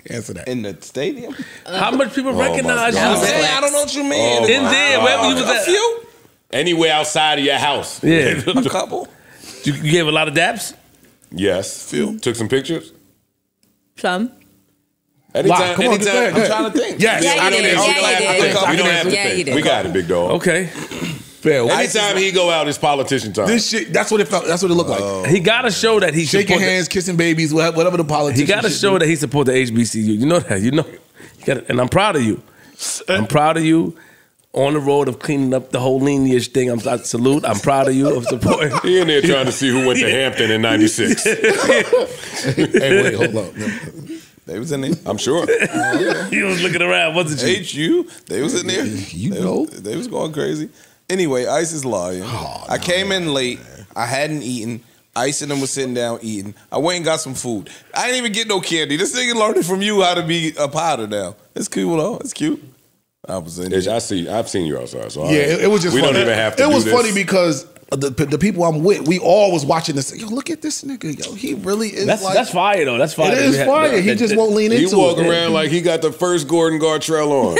Answer that. in the stadium. How much people Oh, my recognize God. you? Hey, I don't know what you mean. Oh, In there, God. wherever you was a few, Anywhere outside of your house. Yeah. a couple. You, you gave a lot of daps? yes. Few. Took some pictures. Some. Anytime, Wow, come on, anytime. go ahead, go I'm trying to think. Yes, Yeah, you I did. can Yeah, you I did. can answer. We don't have to Yeah, think. We got it, big dog. Okay. Fam, Anytime he go out, it's politician time. this shit. That's what it felt. That's what it looked like. Oh. He got to show that he Shaking support the- hands, kissing babies, whatever the politician. He got to show do. that he support the HBCU. You know that. You know. You gotta, and I'm proud of you. I'm proud of you. On the road of cleaning up the whole lineage thing. I'm I salute. I'm proud of you of supporting. He in there trying to see who went to Hampton in '96. Hey, wait, hold up. They was in there. I'm sure. you was looking around, wasn't you? HU, they was in there. You they, know. was, they was going crazy. Anyway, Ice is lying. Oh, I came in late. I hadn't eaten. Ice and them was sitting down eating. I went and got some food. I didn't even get no candy. This nigga learned it from you how to be a potter now. It's cool though. It's cute. I was in Ish, there. I see. I've seen you outside. So Yeah, it, it was just. We funny. don't even have to. It do was this. funny because the the people I'm with, we all was watching this. Yo, look at this nigga. Yo, he really is That's like. that's fire though. That's fire. It is You had- fire. He that- just that- won't lean He into it. He walk it. around like he got the first Gordon Gartrell on.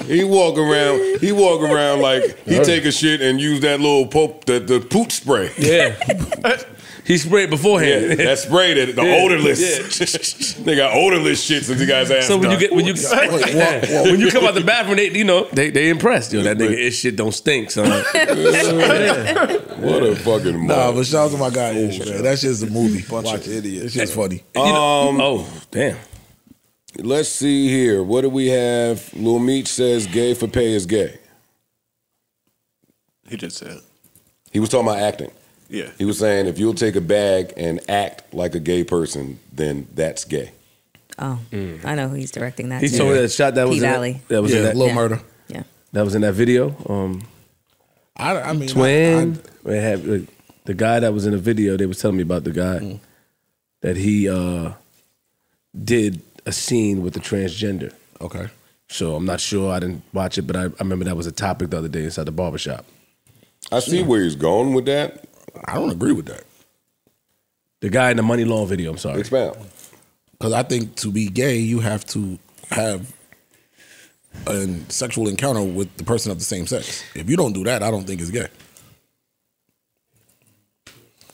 he walk around. He walk around like he take a shit and use that little pope the the poot spray. Yeah. he sprayed beforehand. Yeah, that sprayed that the Yeah, odorless. they got odorless shit since you guys asked. So when you get when you Wait, walk, walk. when you come out the bathroom, they you know they they impressed. Yo, that nigga his shit don't stink, son. Yeah. what a fucking Nah, mug. but shout out to my guy Ish, man. That's just a movie. Bunch Watch of it. idiots. It's just funny. You know- Um, oh damn. Let's see here. What do we have? Lil Meech says gay for pay is gay. He just said. He was talking about acting. Yeah. He was saying if you'll take a bag and act like a gay person, then that's gay. Oh, I know who he's directing that. He to. told me that shot that was P in that, that was in that, Little Yeah. Murder. Yeah. that was in that video. Um, I, I mean, twin. they had uh, the guy that was in the video. They was telling me about the guy Mm. that he uh, did a scene with a transgender. Okay. So I'm not sure. I didn't watch it, but I, I remember that was a topic the other day inside the barbershop. I see where he's going with that. I don't agree with that The guy in the Money law video. I'm sorry. Expound. because I think to be gay, you have to have a sexual encounter with the person of the same sex. If you don't do that, I don't think it's gay.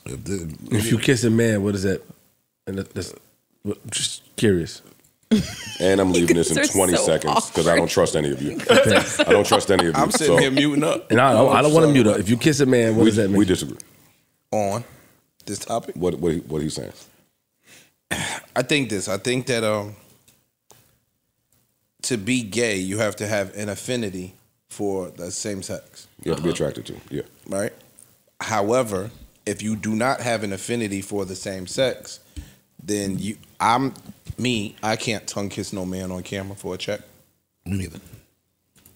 If, the, If you kiss a man, what is that? And that's just curious. And I'm leaving this in 20 so seconds because I don't trust any of you. I don't trust any of you. I'm sitting so here muting up. And I, don't- I don't want to mute up. If you kiss a man, what we, does that mean? we disagree. On this topic. What what he, what he's saying? I think this. I think that um, to be gay, you have to have an affinity for the same sex, You have to be attracted to. Yeah. right? However, if you do not have an affinity for the same sex, then you, I'm me. I can't tongue kiss no man on camera for a check. me neither.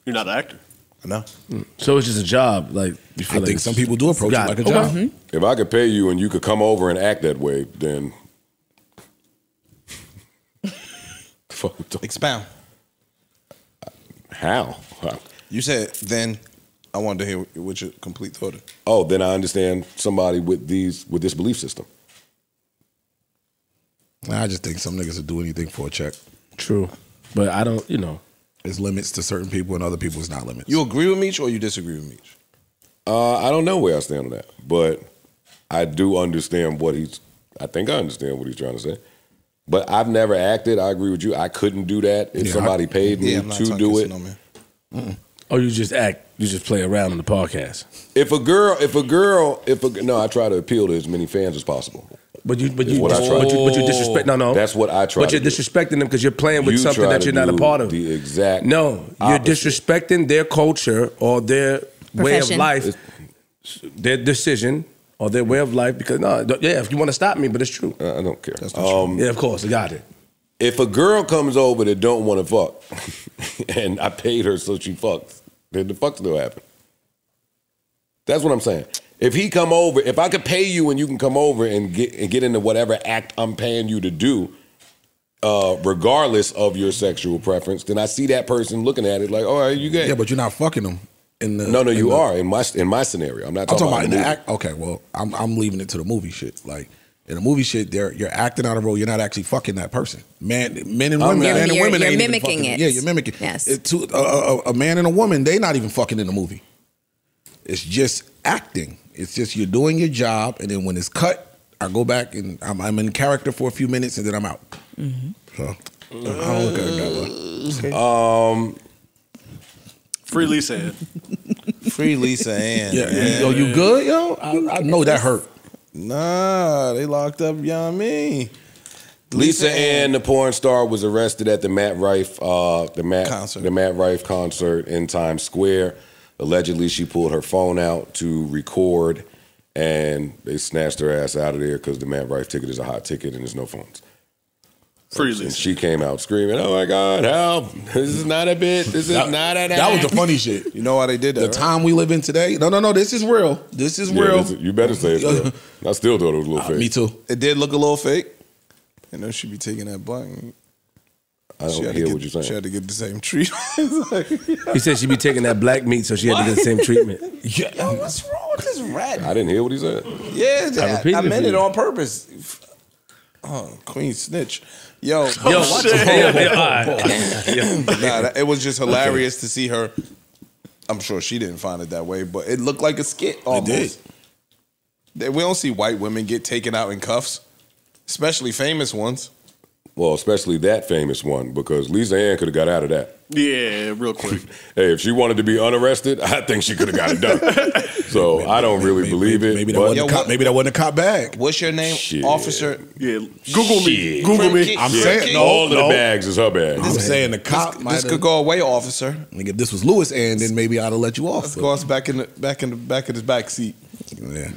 You're not an actor. I know. So it's just a job. Like you feel I like think some people do approach it Got like a Okay. job. Mm-hmm. If I could pay you and you could come over and act that way, then Expound. how? You said then. I wanted to hear what your complete thought. is. Oh, then I understand somebody with these with this belief system. I just think some niggas will do anything for a check. True, but I don't. You know, There's limits to certain people, and other people is not limits. You agree with Meech or you disagree with Meech? Uh, I don't know where I stand on that, but I do understand what he's. I think I understand what he's trying to say. But I've never acted. I agree with you. I couldn't do that if Yeah, somebody I- paid me yeah, to do it. no man. Or you just act. You just play around on the podcast. If a girl, if a girl, if a no, I try to appeal to as many fans as possible. But you, but you, what dis- but you, but you disrespect. No, no. That's what I try. But you're do. disrespecting them because you're playing with You something try that to you're not a do part of. The exact No, you're opposite. disrespecting their culture or their way of Profession. life, their decision or their way of life. Because no, th- yeah, if you want to stop me, but it's true. I don't care. Um, yeah, of course, I got it. If a girl comes over that don't want to fuck, and I paid her so she fucks, then the fuck still happen. That's what I'm saying. If he come over, if I could pay you and you can come over and get and get into whatever act I'm paying you to do, uh, regardless of your sexual preference, then I see that person looking at it like, all right, you gay. Yeah, but you're not fucking them. In the no, no, in you the- are in my in my scenario. I'm not I'm talking, talking about in the act. Okay, well, I'm I'm leaving it to the movie shit. Like in the movie shit, they're you're acting out a role. You're not actually fucking that person. Man, men and women, men and you're- women you're ain't mimicking fucking- it. Yeah, you're mimicking. Yes. It, to, a, a, a man and a woman, they're not even fucking in the movie. It's just acting. It's just you're doing your job, and then when it's cut, I go back and I'm, I'm in character for a few minutes, and then I'm out. So I don't look at it that. Um, Free Lisa Ann. Free Lisa Ann. Yeah, man. yo, you good, yo? I, I know that hurt. Nah, they locked up Young Me. Lisa Ann, the porn star, was arrested at the Matt Rife, uh, the Matt Concert. the Matt Rife concert in Times Square. Allegedly, she pulled her phone out to record, and they snatched her ass out of there because the Matt Rife ticket is a hot ticket and there's no phones. Free And she came out screaming, "Oh my God, help! This is not a bit. This is That- not an That was act." the funny shit. You know why they did that? The right? time we live in today. No, no, no. This is real. This is Yeah, real. this is- you better say it's real. I still thought it was a little Uh, fake. me too. It did look a little fake. You know, she be taking that black. I don't she had hear to get, what you're saying. She had to get the same treatment. He said she'd be taking that black meat, so she had to get the same treatment. yeah, yo, what's wrong with this rat? I didn't hear what he said. Yeah, I I, I meant for it on purpose. Oh, Queen snitch. Yo, Yo, watch it. Yeah, yeah, all right. Yeah. nah, that- it was just hilarious to see her. I'm sure she didn't find it that way, but it looked like a skit almost. did. We don't see white women get taken out in cuffs, especially famous ones. Well, especially that famous one because Lisa Ann could have got out of that. Yeah, real quick. Hey, if she wanted to be unarrested, I think she could have got it done. so I don't really believe it. Maybe that wasn't a cop. Maybe that wasn't a cop bag. What's your name, Shit. officer? Yeah, Google me. Shit. Google me. I'm Yeah, saying no. all of no. the bags is her bag. I'm saying the cop This, this could go away, officer. Nigga, if this was Lewis and then maybe I'd have let you off. Let's go back in the back in the back of his back seat. Yeah.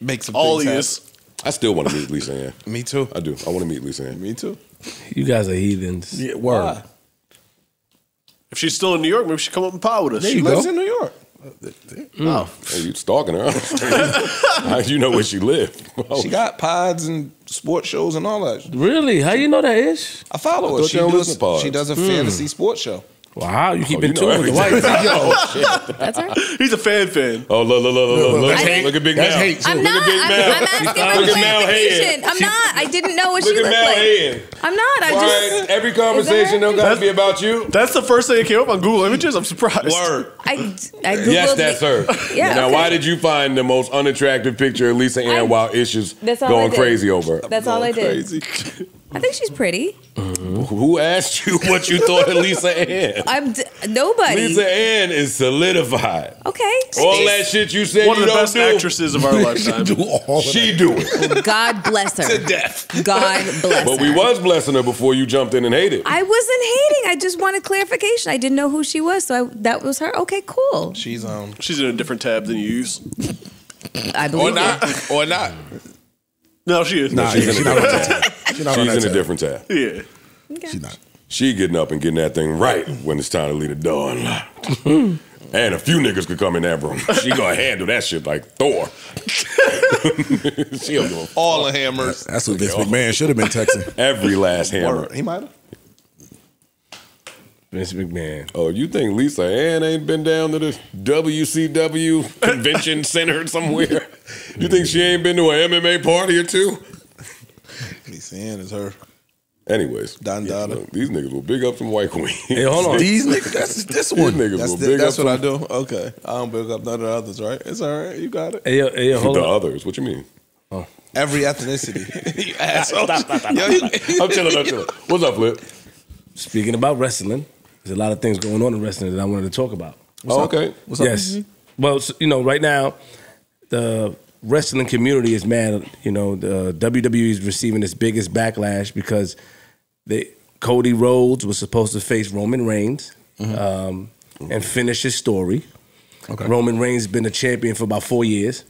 Make some All things happen. is. I still want to meet Lisa Ann. Me too. I do. I want to meet Lisa Ann. Me too. You guys are heathens. Yeah, word. Why? If she's still in New York, maybe she come up and power with us. There She you lives go. in New York. Oh. Hey, you stalking her? How you know where she lived? She got pods and sports shows and all that. Really? How you know that is? I follow I her. thought She don't does, listen to she does a Hmm. fantasy sports show. Wow, you keep Oh, you in tune with the everything. white. Yo, That's her. He's a fan fan. Oh, look, look, look, look, look, look, look at Big that's hate. I'm Look not. at Big I'm, Mel. I'm asking for Look at Mel clarification. I'm not. I didn't know what Look she at looked Mel like. Hayes. I'm not. I All just. every conversation don't got to be about you. That's the first thing that came up on Google Images. I'm surprised. Word. I, I googled. Yes, that's her. Yeah, Now, okay. why did you find the most unattractive picture of Lisa Ann while issues That's all I going crazy over her? That's all I did. I think she's pretty. Uh-huh. Who asked you what you thought of Lisa Ann? I'm d- nobody. Lisa Ann is solidified. okay. All that shit you said One you of the don't best do, actresses of our lifetime. do all of she do it. God bless her. To death. God bless But her. we was blessing her before you jumped in and hated. I wasn't hating. I just wanted clarification. I didn't know who she was, so I, that was her. Okay, cool. She's um She's in a different tab than you use. I or not it. or not. No, she is. Nah, she's yeah, in a not on different tab. tab. Not She's in a different tab. Yeah. She not. She getting up and getting that thing right when it's time to leave the door unlocked. Hmm. and a few niggas could come in that room. She gonna handle that shit like Thor. She'll give a f- All the hammers. That's what Vince McMahon should have been texting. every last hammer. He might have. Vince McMahon. Oh, you think Lisa Ann ain't been down to the WCW convention center somewhere? You think she ain't been to an MMA party or two? Lisa Ann is her. Anyways, Don Dada. look, these niggas will big up some white queens. Hey, hold on. These niggas, that's this These one. niggas That's, will the, big that's up what I do. Okay. I don't big up none of the others, right? It's all right. You got it. Hey, yo, hey, yo, hold the on. others. What you mean? Every ethnicity. you asshole. Stop, stop, stop, Yo, you- I'm chilling, I'm chilling. What's up, Flip? Speaking about wrestling, there's a lot of things going on in wrestling that I wanted to talk about. oh, okay. What's up? yes. Mm-hmm. Well, so, you know, right now, the wrestling community is mad. You know, the WWE is receiving its biggest backlash because they Cody Rhodes was supposed to face Roman Reigns um, and finish his story. Roman Reigns been a champion for about four years,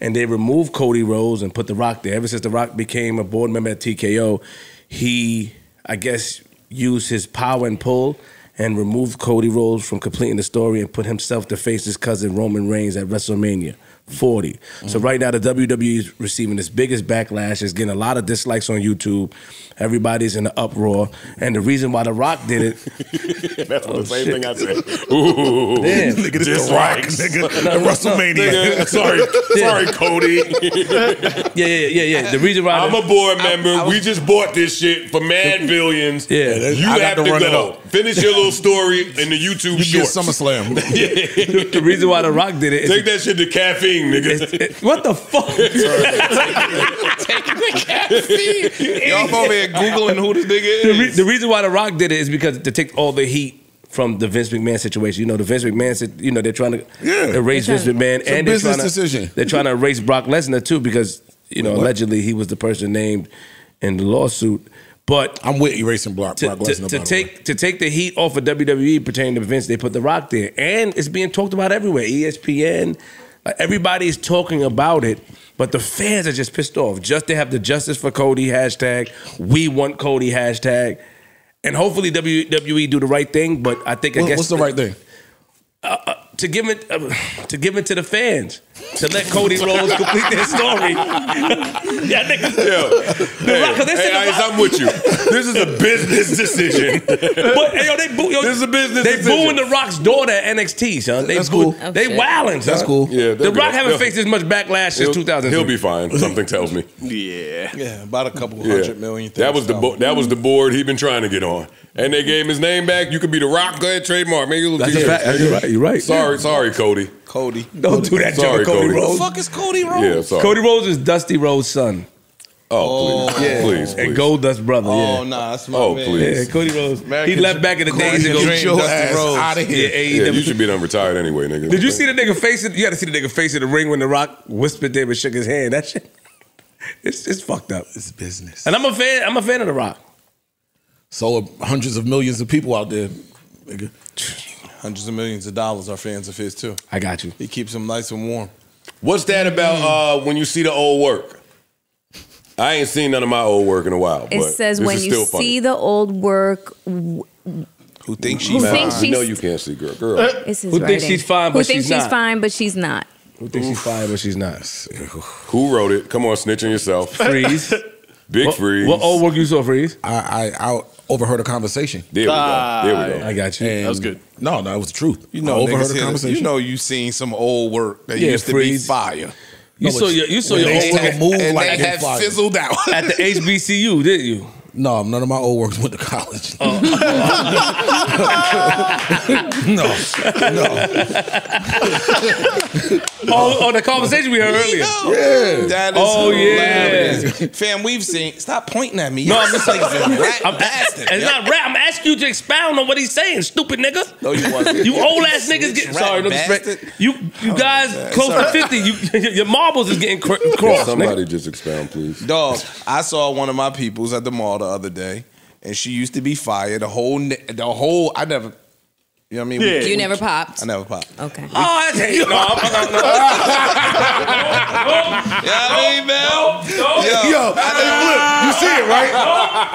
and they removed Cody Rhodes and put The Rock there. Ever since The Rock became a board member at TKO, he, I guess, used his power and pull and removed Cody Rhodes from completing the story and put himself to face his cousin Roman Reigns at WrestleMania 40. So right now the WWE is receiving its biggest backlash. It's getting a lot of dislikes on YouTube. Everybody's in an uproar, and the reason why The Rock did it. That's Oh, the same shit. thing I said. Ooh, Damn. Nigga, this The Rock, nigga, at WrestleMania. Nigga, sorry, sorry, Cody. yeah, yeah, yeah, yeah. The reason why I'm a board member. we just bought this shit for mad billions. Yeah, you I got have to to, run it go. up. Finish your little story in the YouTube You get shorts. SummerSlam. the reason why The Rock did it. Take that shit to caffeine, nigga. what the fuck? Take the caffeine. Y'all over here googling who this nigga the, re- the reason why The Rock did it is because to take all the heat from the Vince McMahon situation. You know, the Vince McMahon, you know, they're trying to Yeah. erase Vince McMahon, It's a and they're trying to, decision. They're trying to erase Brock Lesnar too because you know What? allegedly he was the person named in the lawsuit. But I'm with erasing Brock, to, Brock to- Lesnar. to way. take to take the heat off of WWE pertaining to Vince, they put The Rock there, and it's being talked about everywhere. ESPN, everybody's talking about it, but the fans are just pissed off. Just to have the Justice for Cody hashtag, We Want Cody hashtag, and hopefully WWE do the right thing. But I think I What- guess what's the right thing? uh, uh, to give it uh, to give it to the fans to let Cody Rhodes complete their story. yeah, nigga. Hey, Rock, 'cause they said hey, The Rock- I'm with you. This is a business decision. But hey, yo, they boo, yo, This is a business They decision. booing the Rock's daughter at NXT, son. They That's boo, cool. They shit. wildin', son. That's cool. Yeah, The they'll Rock haven't they'll- faced as much backlash since He'll, 2003. he'll be fine. Something tells me. Yeah. Yeah, about a couple Yeah. hundred million. That was the bo- that was the board he been trying to get on, and they gave him his name back. You could be the Rock. Go ahead, trademark. Make it look That's a fact. You're right. You're right. Sorry, sorry, sorry, Cody. Cody. Don't do that, Sorry, Joe. Cody Cody. Who the Rhodes. fuck is Cody Rhodes? Yeah, sorry. Cody Rhodes is Dusty Rhodes' son. Oh, oh, please, Yeah. please, please. And Goldust brother. Oh yeah. nah, that's my Oh, man. please. Yeah, Cody Rhodes. American he left back in the days American ago. Dream, your Dusty ass Rhodes. out of Yeah, here. Yeah, AEW. you should be done retired anyway, nigga. Did you see the nigga face it? You got to see the nigga face in the ring when The Rock whispered there and shook his hand. That shit, it's it's fucked up. It's business. And I'm a fan. I'm a fan of The Rock. So are hundreds of millions of people out there. Nigga. Hundreds of millions of dollars are fans of his too. I got you. He keeps them nice and warm. What's that about uh, when you see the old work? I ain't seen none of my old work in a while. It says this when is you still see funny. the old work, Who thinks she's thinks fine? We know she's- you can't see, girl. Girl, it's his Who thinks she's fine, Who but thinks she's she's not? fine, but she's not. Who thinks she's fine, but she's not? who wrote it? Come on, snitch on yourself. Freeze. Big what, freeze. What old work you saw, Freeze? I, I I overheard a conversation. There we go. There we go. I got you. And was good. No, no, it was the truth. You know, I overheard a conversation. You know, you seen some old work that Yeah, used to freeze. be fire. You No, saw your you saw your old work move and like they they have fire. fizzled out. at the HBCU, didn't you? No, none of my old works went to college. Oh. no, no. Oh, oh, the conversation we heard earlier. Yeah. That is Oh, hilarious. Fam, we've seen. Stop pointing at me. No, No, I'm I'm just- just like I'm, bastard. it's not rap. I'm asking you to expound on what he's saying, stupid nigga. No, you wasn't. You old ass niggas Snitch get sorry. No disrespect. bastard. You you oh, guys man. close to fifty. You your marbles is getting cr- crossed. Somebody nigga. just expound, please. Dog, I saw one of my peoples at the mall the other day, and she used to be fired. The whole, the whole. I never. You know what I mean? We- You never popped. I never popped. Okay. Oh, that's hate. No, I'm, I'm, no. Yeah, I mean, man. No, Yo, hey, Flip, you see it, right?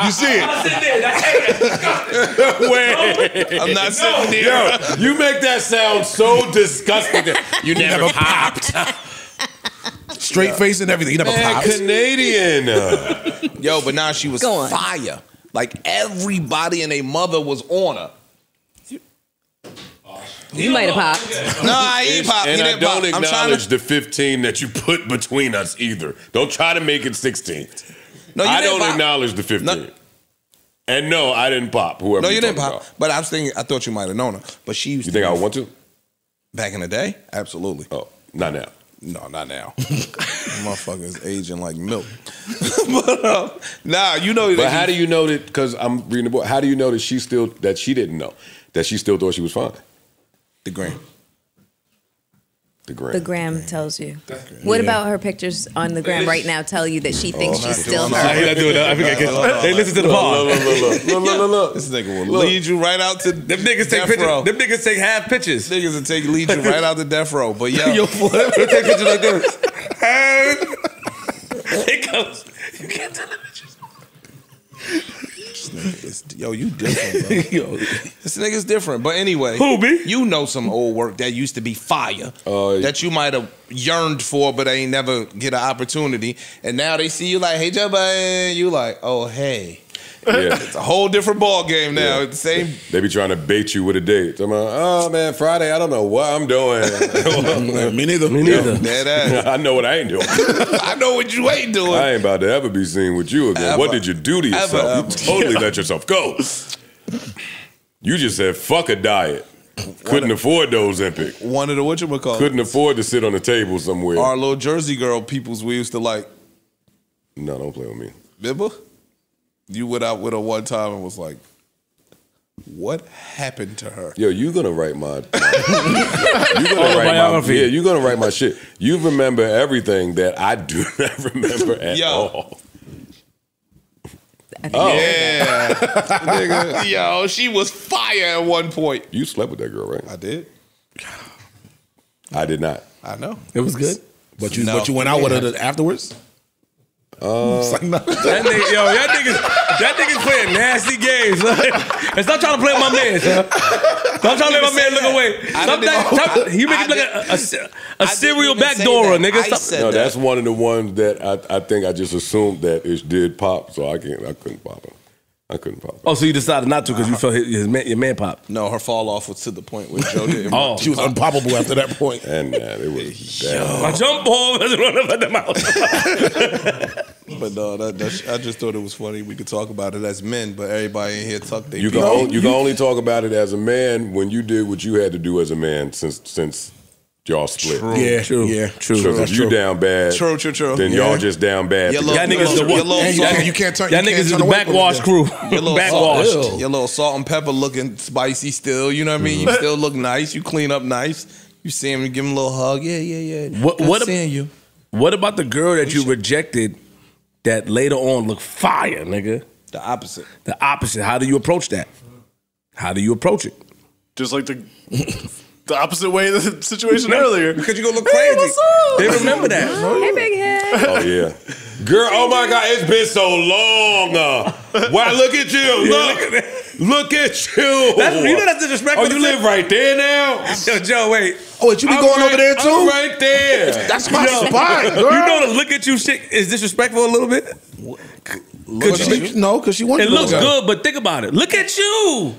You see it. Sit there. That's hate. Wait. I'm not sitting there. Yo, you make that sound so disgusting. You never, never popped. Straight face and everything. He never Man, pops. Canadian. Yo, but now she was fire. Like everybody and their mother was on her. You might have popped. No, I ain't pop. and I didn't pop. don't I'm trying acknowledge to. the 15 that you put between us either. Don't try to make it 16. No, you I didn't don't pop. acknowledge the 15. No. And no, I didn't pop. Whoever No, you you're didn't pop. about. But I was thinking. I thought you might have known her. But she used. You to think I want to? back in the day? Absolutely. Oh, not now. No, not now. Motherfuckers aging like milk. but um, nah, you know. But how do you know that? Because I'm reading the book. How do you know that she still that she didn't know that she still thought she was fine? the gram? The gram. The gram tells you. What Yeah. about her pictures on the gram right now tell you that she oh, thinks Oh, she's not still doing her? that. He not doing that. I think I get- Look, look, Hey, listen to the look, bar. Look, look, look, look, look, look, look, look. This nigga will Look. lead you right out to Them niggas take death pictures. row. Them niggas take half pictures. Niggas will take lead you right out to death row. But yo, Yo, what? They take pictures like this. it goes. You can't tell the pictures. Nigga is- Yo, you different, bro. this nigga's different. But anyway, Who, B? You know some old work that used to be fire oh, that you might have yearned for, but ain't never get an opportunity. And now they see you like, hey, Joe, Budden. You like, oh, hey. Yeah. It's a whole different ball game now. It's the same. They be trying to bait you with a date. I'm like, oh man, Friday, I don't know what I'm doing. Me neither. Me neither. Dead ass. I know what I ain't doing. I know what you ain't doing. I ain't about to ever be seen with you again. what did you do to yourself? ever. You totally Yeah. let yourself go. You just said fuck a diet. Couldn't afford those Ozempic. One of the whatchamacallit. Couldn't afford to sit on the table somewhere. Our little Jersey girl peoples we used to like. No, don't play with me. Remember? You went out with her one time and was like, what happened to her? Yo, you gonna write my, my you gonna oh, write my yeah, you gonna write my shit. You remember everything that I do not remember at Yo. all. Oh. Yeah. Nigga, Yo, she was fire at one point. You slept with that girl, right? I did. I did not. I know. It was good. But you No. but you went out with her afterwards? Uh, It's like, no. That nigga, yo, that niggas, that niggas playing nasty games. Son. And stop trying to play with my man, son. Stop trying to let my man look away. Stop that, even- stop, you make I him look like a, a, a serial even say backdoorer, nigga. Stop. no, that. that's one of the ones that I, I think I just assumed that it did pop, so I can't I couldn't pop it. I couldn't pop it. Oh, so you decided not to because you felt his, his man, your man pop. No, her fall off was to the point where Joe didn't. Oh. She was unpoppable after that point. And man, it was bad. My jump ball doesn't run up at the mouth. But no, that, that, I just thought it was funny. We could talk about it as men, but everybody in here tuck their You can, peep. only, you can only talk about it as a man when you did what you had to do as a man since since y'all split. True. Yeah, true. Yeah, true. So That's if you true. down bad, True, true, true. then Yeah. y'all just down bad. Your Y'all niggas the little, what? your And little you salt, can't, you can't turn. Y'all niggas is turn the away from it backwash crew. your little Backwash. salt, your little salt and pepper looking spicy still. You know what I mean? You mm-hmm. still look nice. You clean up nice. You see him, you give him a little hug. Yeah, yeah, yeah. What, Good what, ab- seeing you? what about the girl that you rejected that later on looked fire, nigga? The opposite. The opposite. How do you approach that? How do you approach it? Just like the the opposite way of the situation earlier. Because you gonna look crazy. They remember that. Hey, big head. Oh yeah, girl. Oh my God, it's been so long. Uh, why? Look at you. Look, look at you. That's, you know that's disrespectful. Oh, you live right there now. Yo, Joe, wait. Oh, wait, you be I'm going right- over there too? I'm right there. That's my Yo, spot, girl. You know the look at you shit is disrespectful a little bit. Cause she, no, because she wanted It to looks look good, but think about it. Look at you.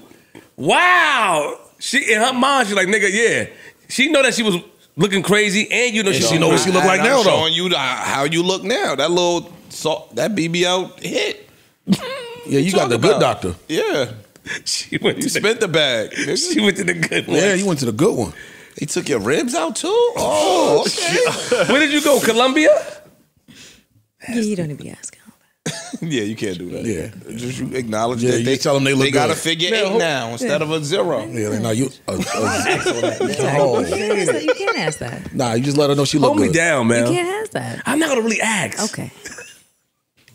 Wow. She in her mind, she like nigga, yeah. She know that she was looking crazy, and you know she, she know what she look like And now, I'm though. showing you the, uh, how you look now. That little salt, that BBL hit. Yeah, you got Talk the good about- doctor. Yeah, She went you to spent the bag. nigga. she went to the good one. Yeah, you went to the good one. They took your ribs out too. Oh, okay. Where did you go? Colombia? Yeah, you don't even be asking. yeah, you can't do that. Yeah. just you acknowledge Yeah, that you they tell them they look they got a figure Man, eight who- now instead of a zero. Yeah, like, nah, you. Uh, uh, You oh. can't ask that. You can't ask that. Nah, you just let her know she look Hold me down, man. You can't ask that. I'm not gonna really ask. Okay.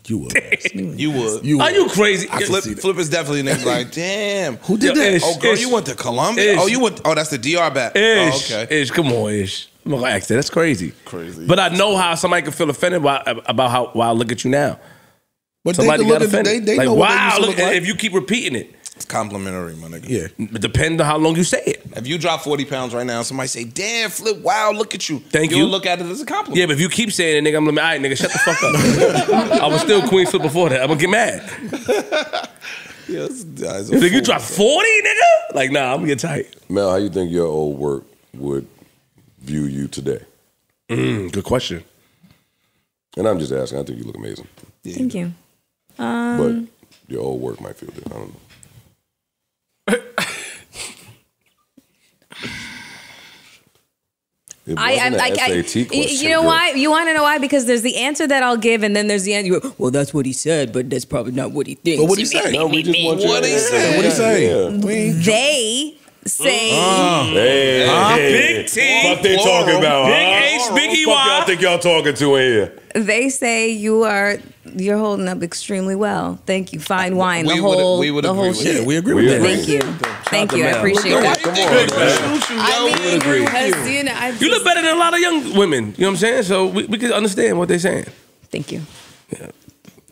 You would. You would. You would. Are you crazy? I Flip, see. Flip is definitely nigga like, damn. Who did Yo, that? Ish, Oh, girl, Ish. you went to Colombia? Ish. Oh, you went. Oh, that's the DR back. Ish, Oh, okay. Ish, come on, Ish. I'm gonna ask that. That's crazy. Crazy. But I know how somebody can feel offended by, about how why I look at you now. But they Somebody can look at, offended. they, they like, know what they wow, used to look, look like. if you keep repeating it, It's complimentary, my nigga. yeah. it depends on how long you say it. If you drop 40 pounds right now, somebody say, damn, Flip, wow, look at you. Thank You'll you. look at it as a compliment. Yeah, but if you keep saying it, nigga, I'm gonna all right, nigga, shut the fuck up. I was still Queen Flip before that. I'm gonna get mad. Yeah, this guy's a You think you drop 40, nigga? Like, nah, I'm gonna get tight. Mel, how you think your old work would view you today? Mm, good question. And I'm just asking. I think you look amazing, Thank you. But Um, your old work might feel different. I don't know. It I, I, wasn't I, an I, SAT you- question, you know girl. why? You want to know why? Because there's the answer that I'll give, and then there's the answer. Well, that's what he said, but that's probably not what he thinks. But what'd he say? No, we just want your What'd he answer. say? What'd he say? Yeah. They say Hey, Huh? hey, Big T. Fuck they talking about? Big huh? H, Big Who the fuck EY. y'all think y'all talking to in here? they say you are you're holding up extremely well. Thank you. Fine wine. we the would- whole we would the agree whole with shit. that. we agree We with that. agree. Thank you. Thank you. I appreciate Why that. you think we shoot you. I mean, agree. because, you know, I You look better than a lot of young women. You know what I'm saying? So we, we can understand what they're saying. Thank you.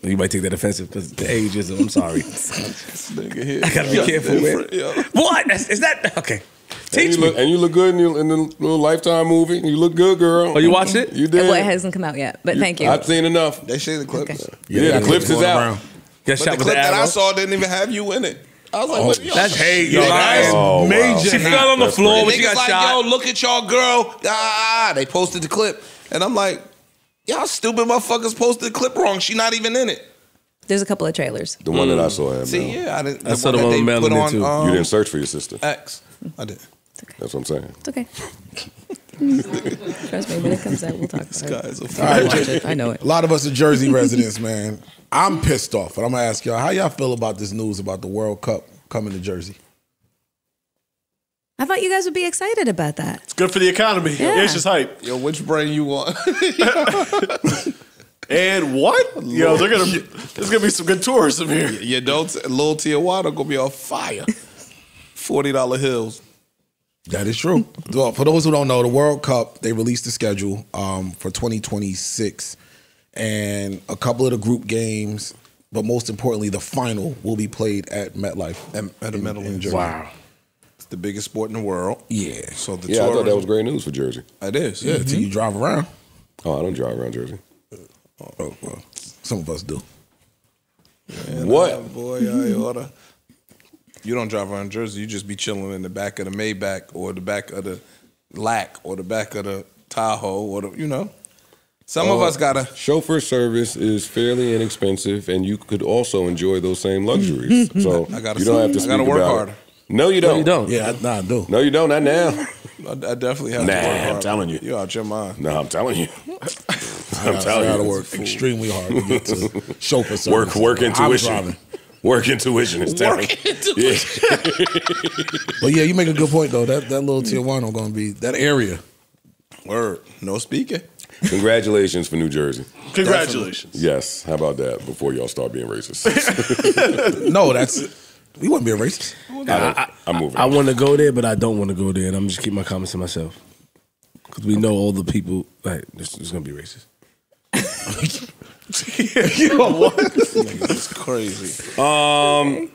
You might take that offensive because the age is. I'm sorry. I gotta be careful, man. Different, yo. What? That's, is that okay? And Teach you, me. look, and you look good in, your, in the little Lifetime movie. You look good, girl. Oh, you watched it? You did. Well, it hasn't come out yet, but thank you. I've seen enough. They say the clips. Yeah, the clips is out. Get But shot the clip the that I saw didn't even have you in it. I was like, Oh, what, yo, That's hate. You Yo, that lying. is Oh, wow. major. She fell on the That's floor And when she got like, shot. yo, look at y'all girl. Ah, they posted the clip. And I'm like, y'all stupid motherfuckers posted the clip wrong. She not even in it. There's a couple of trailers. The one that I saw. Had See, yeah, I didn't. I saw the that one they with Mel put on, too. um, You didn't search for your sister. X. I did. That's what I'm saying. It's okay. Trust me, when it comes out, we'll talk about it. Guys, are I watch it. I know it. A lot of us are Jersey residents, man. I'm pissed off, and I'm gonna ask y'all how y'all feel about this news about the World Cup coming to Jersey. I thought you guys would be excited about that. It's good for the economy. Yeah. It's just hype. Yo, which brain you want? And what? Yo, they're gonna. There's gonna be some good tourism here. you don't. Little Tijuana gonna be on fire. Forty dollar hills. That is true. well, for those who don't know, the World Cup they released the schedule um, for 2026, and a couple of the group games, but most importantly, the final will be played at MetLife At, at the in- Meadowlands. in Jersey. Wow. It's the biggest sport in the world. Yeah, So the Yeah, I thought that was great news for Jersey. It is. yeah. Till you drive around. Oh, I don't drive around Jersey. Oh well, some of us do. What? Boy, I oughta. You don't drive around Jersey. You just be chilling in the back of the Maybach or the back of the Lac or the back of the Tahoe or the, you know. Some of Uh, us gotta. Chauffeur service is fairly inexpensive, and you could also enjoy those same luxuries. So I gotta- you don't have to I speak gotta work about harder. It. No, you don't. you don't. Yeah, I, nah, I do. No, you don't. Not now. I, I definitely have Nah, to work I'm telling you. You're out your mind. No, I'm telling you. I I'm gotta, I telling gotta you. work extremely hard to get to chauffeur service. Work, work I'm intuition. driving. Work intuition is telling. Work Yeah. But yeah, you make a good point though. That that little Tijuana gonna be that area. Word. No speaking. Congratulations for New Jersey. Congratulations. Yes. How about that? Before y'all start being racist, No, that's we wouldn't be a racist. I, am moving. I want to go there, but I don't want to go there, and I'm just keep my comments to myself because we know all the people. Like, this is gonna be racist. You know what? It's crazy. Um,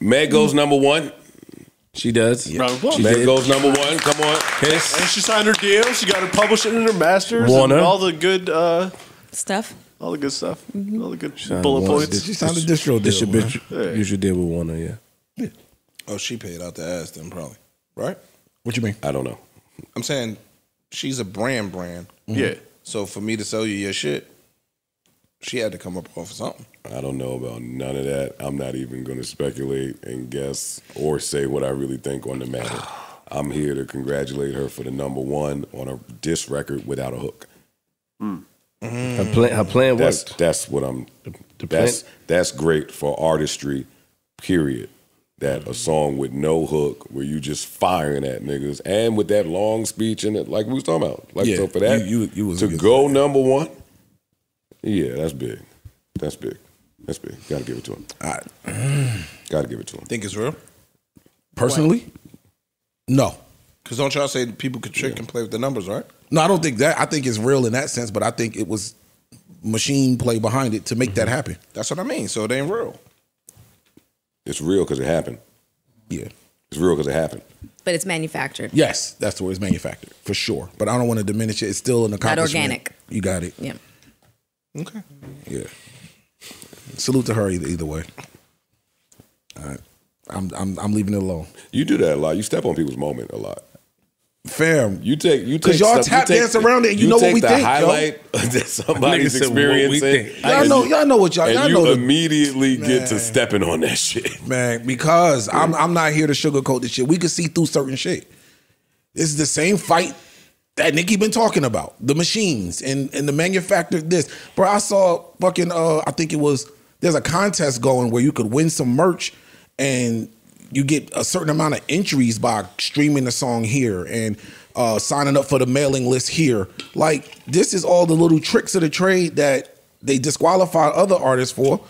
Meg goes number one. She does. Round of applause. Meg goes number one. Come on. Hiss. And she signed her deal. She got her published in her masters. Warner. And all the good, uh, Stuff. All the good stuff. Mm-hmm. All the good Signed bullet Warner. points. She signed a distro deal. This should man. be you should deal with Warner, yeah. Oh, she paid out the ass then, probably. Right? What you mean? I don't know. I'm saying she's a brand brand. Yeah. So for me to sell you your shit, she had to come up off of something. I don't know about none of that. I'm not even going to speculate and guess or say what I really think on the matter. I'm here to congratulate her for the number one on a disc record without a hook. Mm. Her plan, her plan That's worked. that's what I'm. the plan- that's that's great for artistry. Period. That a song with no hook, where you just firing at niggas, and with that long speech in it, like we was talking about. Like Yeah, so for that, you- you- you was to a good- go number one. Yeah, that's big. That's big. That's big. Got to give it to him. Got to give it to him. Think it's real? Personally, no. Because don't y'all say people could trick and play with the numbers, right? No, I don't think that. I think it's real in that sense, but I think it was machine play behind it to make that mm-hmm. happen. That's what I mean. So it ain't real. It's real because it happened. Yeah. It's real because it happened. But it's manufactured. Yes, that's the way it's manufactured for sure. But I don't want to diminish it. It's still an accomplishment. Not organic. You got it. Yeah. Okay. Yeah. Salute to her either, either way. All right. I'm I'm I'm leaving it alone. You do that a lot. You step on people's moment a lot. Fam, You take you 'Cause take y'all stuff- tap dance around it and you know what take we the think, yo. highlight that somebody's Nigga said what we experiencing. think. Y'all know- you- y'all know what y'all- and y'all you know the- immediately get to stepping on that shit. man, because I'm I'm not here to sugarcoat the shit. We can see through certain shit. This is the same fight that Nicki been talking about. The machines and and the manufactured this. Bro, I saw fucking uh I think it was there's a contest going where you could win some merch and you get a certain amount of entries by streaming the song here and uh, signing up for the mailing list here. Like this is all the little tricks of the trade that they disqualify other artists for.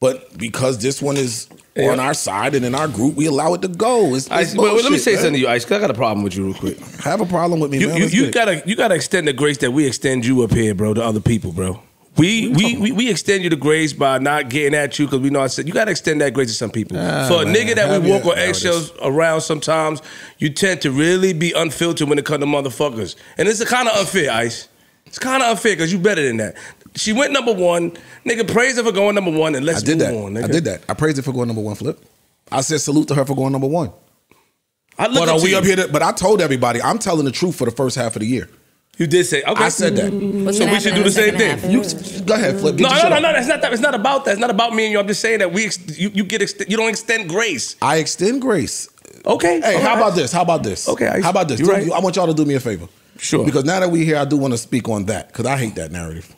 But because this one is on our side and in our group, we allow it to go. It's, Ice, it's wait, wait, let me say man. something to you, Ice. 'cause I got a problem with you, real quick. Have a problem with me, You, man. you, you gotta, you gotta extend the grace that we extend you up here, bro, to other people, bro. We we, we we extend you the grace by not getting at you because we know I said you gotta extend that grace to some people. Ah, For a man. nigga that we walk on eggshells around sometimes, you tend to really be unfiltered when it comes to motherfuckers, and it's kind of unfair, Ice. It's kind of unfair because you better than that. She went number one, nigga. Praise her for going number one, and let's I did move that. on. Nigga. I did that. I praised it for going number one. Flip. I said salute to her for going number one. I look but are to we you. up here? To, but I told everybody I'm telling the truth for the first half of the year. You did say okay. I said that. What's so we should do the same thing. half? You go ahead, Flip. Get No, no, no, no. That's not that. It's not about that. It's not about me and you. I'm just saying that we ex- you, you get ext- you don't extend grace. I extend grace. Okay. Hey, all how about this? How about this? Okay, I- How about this? you right. I want y'all to do me a favor. Sure. Because now that we're here, I do want to speak on that because I hate that narrative.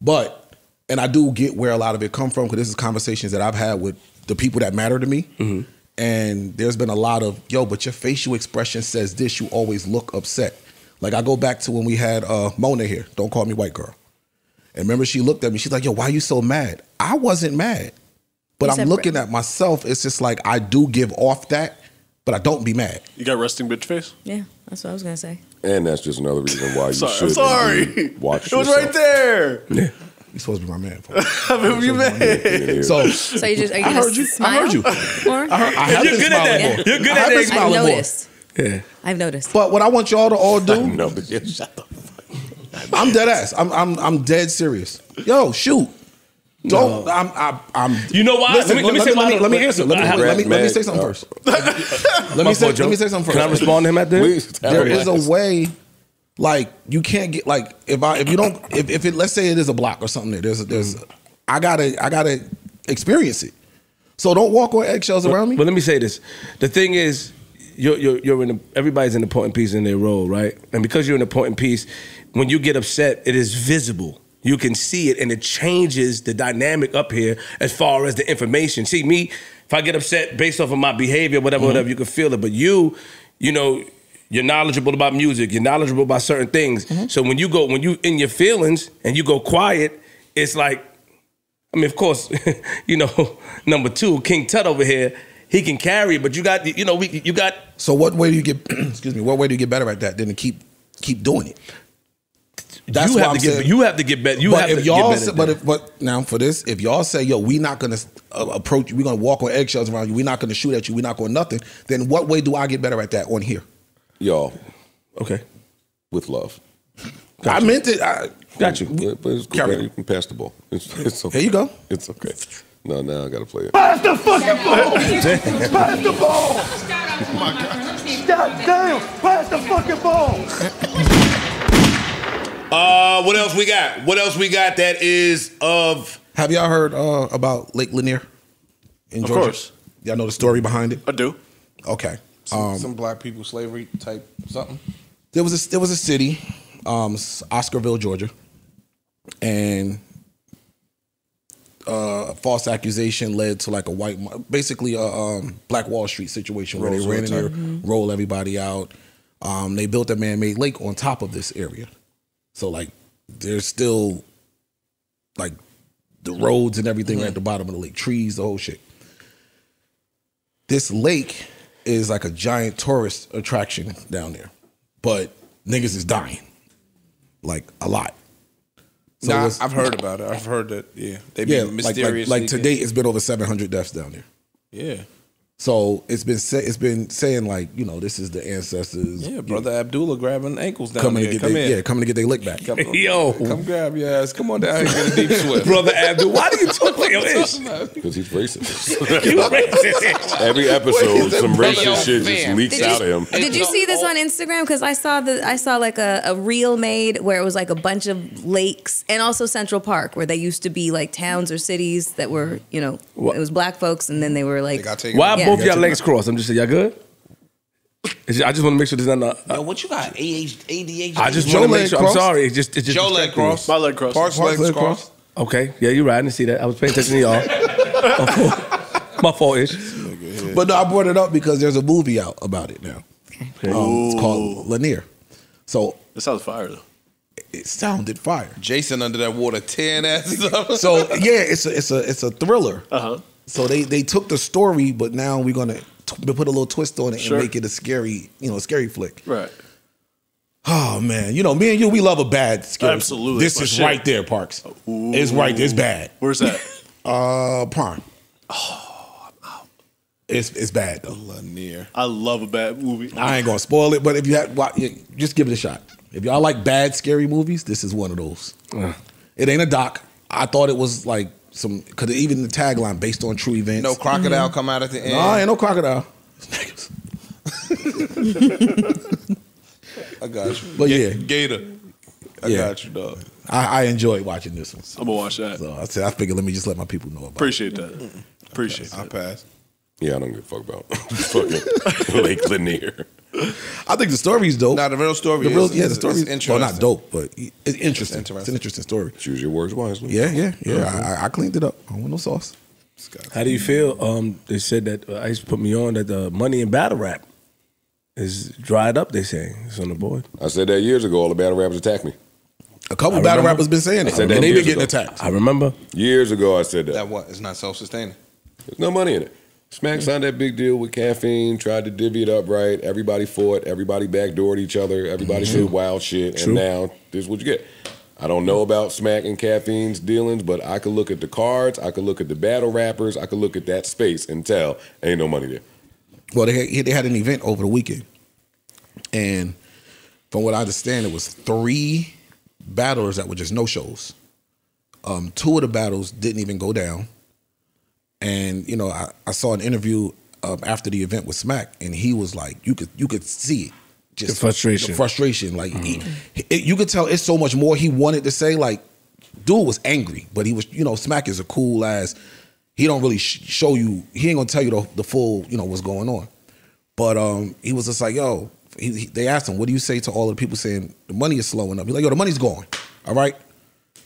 But and I do get where a lot of it come from because this is conversations that I've had with the people that matter to me. Mm-hmm. And there's been a lot of yo, but your facial expression says this. You always look upset. Like I go back to when we had uh, Mona here. Don't call me white girl. And remember, she looked at me. She's like, "Yo, why are you so mad?" I wasn't mad, but You I'm looking at myself. It's just like I do give off that, but I don't be mad. You got resting bitch face? Yeah, that's what I was gonna say. And that's just another reason why you Sorry, should I'm sorry. watch It was yourself. right there. Yeah. You're supposed to be my man. I mean, you man. So, So you just are you I heard you. smile? I heard you. I, heard, I have You're been good at that. more. You're good I at have that. been I've smiling more. noticed. Yeah. I've noticed. But what I want y'all to all do, No, but yeah, shut the I'm dead ass. I'm I'm I'm dead serious. Yo, shoot. Don't. I'm, I'm. I'm. You know why? Listen, let me let me say let, me, let me answer. Let me, let me, let me say something first. let me say. Let me say something first. Can I respond to him at this? Please. There is a way. Like you can't get like if I if you don't if, if it let's say it is a block or something there there's a, there's mm-hmm. I gotta I gotta experience it. So don't walk on eggshells around me. But let me say this: the thing is, you're you're, you're in. A, everybody's an important piece in their role, right? And because you're an important piece, when you get upset, it is visible. You can see it, and it changes the dynamic up here as far as the information. See me, if I get upset based off of my behavior, whatever, Mm-hmm. whatever, you can feel it. But you, you know. You're knowledgeable about music. You're knowledgeable about certain things. Mm-hmm. So when you go, when you in your feelings and you go quiet, it's like I mean, of course, you know, number two, King Tut over here, he can carry, it, but you got, you know, we, you got. So what way do you get? excuse me. What way do you get better at that than to keep keep doing it? That's you what have I'm to get. saying. You have to get better. You but have if to y'all, get better. say, at but that. if but now for this, if y'all say yo, we not gonna uh, approach you, we gonna walk on eggshells around you, we not gonna shoot at you, we not going nothing. Then what way do I get better at that on here? Y'all, okay, with love. I meant it. I, got you. But, but it's cool, Carry man. You can pass the ball. It's, it's okay. Here you go. It's okay. No, now I gotta play it. Pass the fucking ball! Pass the ball! God damn! Pass the fucking ball! Uh, what else we got? What else we got that is of? Have y'all heard uh, about Lake Lanier in Of Georgia? course. Y'all know the story behind it. I do. Okay. Some, Um, some black people slavery type something. there was a there was a city, um, Oscarville, Georgia, and uh, false accusation led to like a white, basically a um, Black Wall Street situation where they Roseville ran in there, type. roll everybody out. Um, they built a man-made lake on top of this area, so like there's still like the roads and everything are at the bottom of the lake, trees, the whole shit. This lake is like a giant tourist attraction down there, but niggas is dying, like a lot. So nah, I've heard about it. I've heard that. Yeah, they be yeah, like, like, like to date, it's been over seven hundred deaths down there. Yeah, So it's been say, it's been saying like you know this is the ancestors. yeah. Brother Abdullah grabbing ankles down coming there. to get Come they, in. yeah coming to get their lick back. Come, Yo. come grab your ass. Come on down here get a deep swift. Brother Abdul, why do you talk like your ish? Because he's racist. You racist. Every episode, some Brother, racist shit just leaks Did out of him. did you see this on Instagram? Because I saw the I saw like a, a reel made where it was like a bunch of lakes and also Central Park where they used to be like towns or cities that were you know it was black folks and then they were like got taken. Why Yeah. both Got y'all legs crossed? I'm just saying, y'all good? It's I just want to make sure there's not. Yo, what you got? AH, ADHD. I just want to make leg sure. I'm sorry. It's just. It's just Joe leg distracting me. cross. My leg crossed. Parks Parks legs leg crossed. Okay, yeah, you're right. I didn't see that. I was paying attention to y'all. My fault. My ish. But no, I brought it up because there's a movie out about it now. Um, it's called Lanier. So That sounds fire though. it sounded fire. Jason under that water tearing asses up. So yeah, it's a it's a it's a thriller. Uh huh. So they they took the story, but now we're gonna t- put a little twist on it Sure. and make it a scary, you know, scary flick. Right. Oh man, you know, me and you, we love a bad scary. Absolutely. This is shit. right there, Parks. It's right. It's bad. Where's that? Uh, Prime. Oh, It's it's bad though. Lanier. I love a bad movie. I ain't gonna spoil it, but if you have, yeah, just give it a shot. If y'all like bad scary movies, this is one of those. It ain't a doc. I thought it was like some, cause even the tagline based on true events. No crocodile mm-hmm. come out at the end. No, ain't no crocodile. I got you. But yeah, Gator. I Yeah. got you, dog. I, I enjoyed watching this one. I'm gonna watch that. So I said I figured let me just let my people know about. Appreciate that. Appreciate it. I that. pass. Yeah, I don't give a fuck about fucking Lake Lanier. It. I think the story's dope. Now the real story The real, is, yeah, the is- story. is Well, interesting. not dope, but it's interesting. It's, interesting. an interesting story. Choose your words wisely. Yeah, yeah, yeah. I, I cleaned it up. I don't want no sauce. How do you feel? Um, they said that uh, Ice put me on that the money in battle rap is dried up. They say it's on the board. I said that years ago. All the battle rappers attacked me. A couple I battle remember. rappers been saying I it, said and that they've been getting attacked. I remember. Years ago, I said that. That what? It's not self-sustaining. There's no money in it. Smack signed that big deal with caffeine, tried to divvy it up right. Everybody fought. Everybody backdoored each other. Everybody Mhm. said wild shit. True. And now this is what you get. I don't know about Smack and caffeine's dealings, but I could look at the cards. I could look at the battle rappers. I could look at that space and tell ain't no money there. Well, they had, they had an event over the weekend, and from what I understand, it was three battlers that were just no shows. Um, two of the battles didn't even go down, and you know I, I saw an interview um, after the event with Smack, and he was like, you could you could see it, just The frustration. the frustration. Like he- it- you could tell it's so much more he wanted to say. Like, dude was angry, but he was you know Smack is a cool ass. He don't really sh- show you. He ain't gonna tell you the, the full you know what's going on. But um, he was just like, yo. He, he- they asked him, "What do you say to all the people saying the money is slowing up?" He's like, "Yo, the money's gone. All right,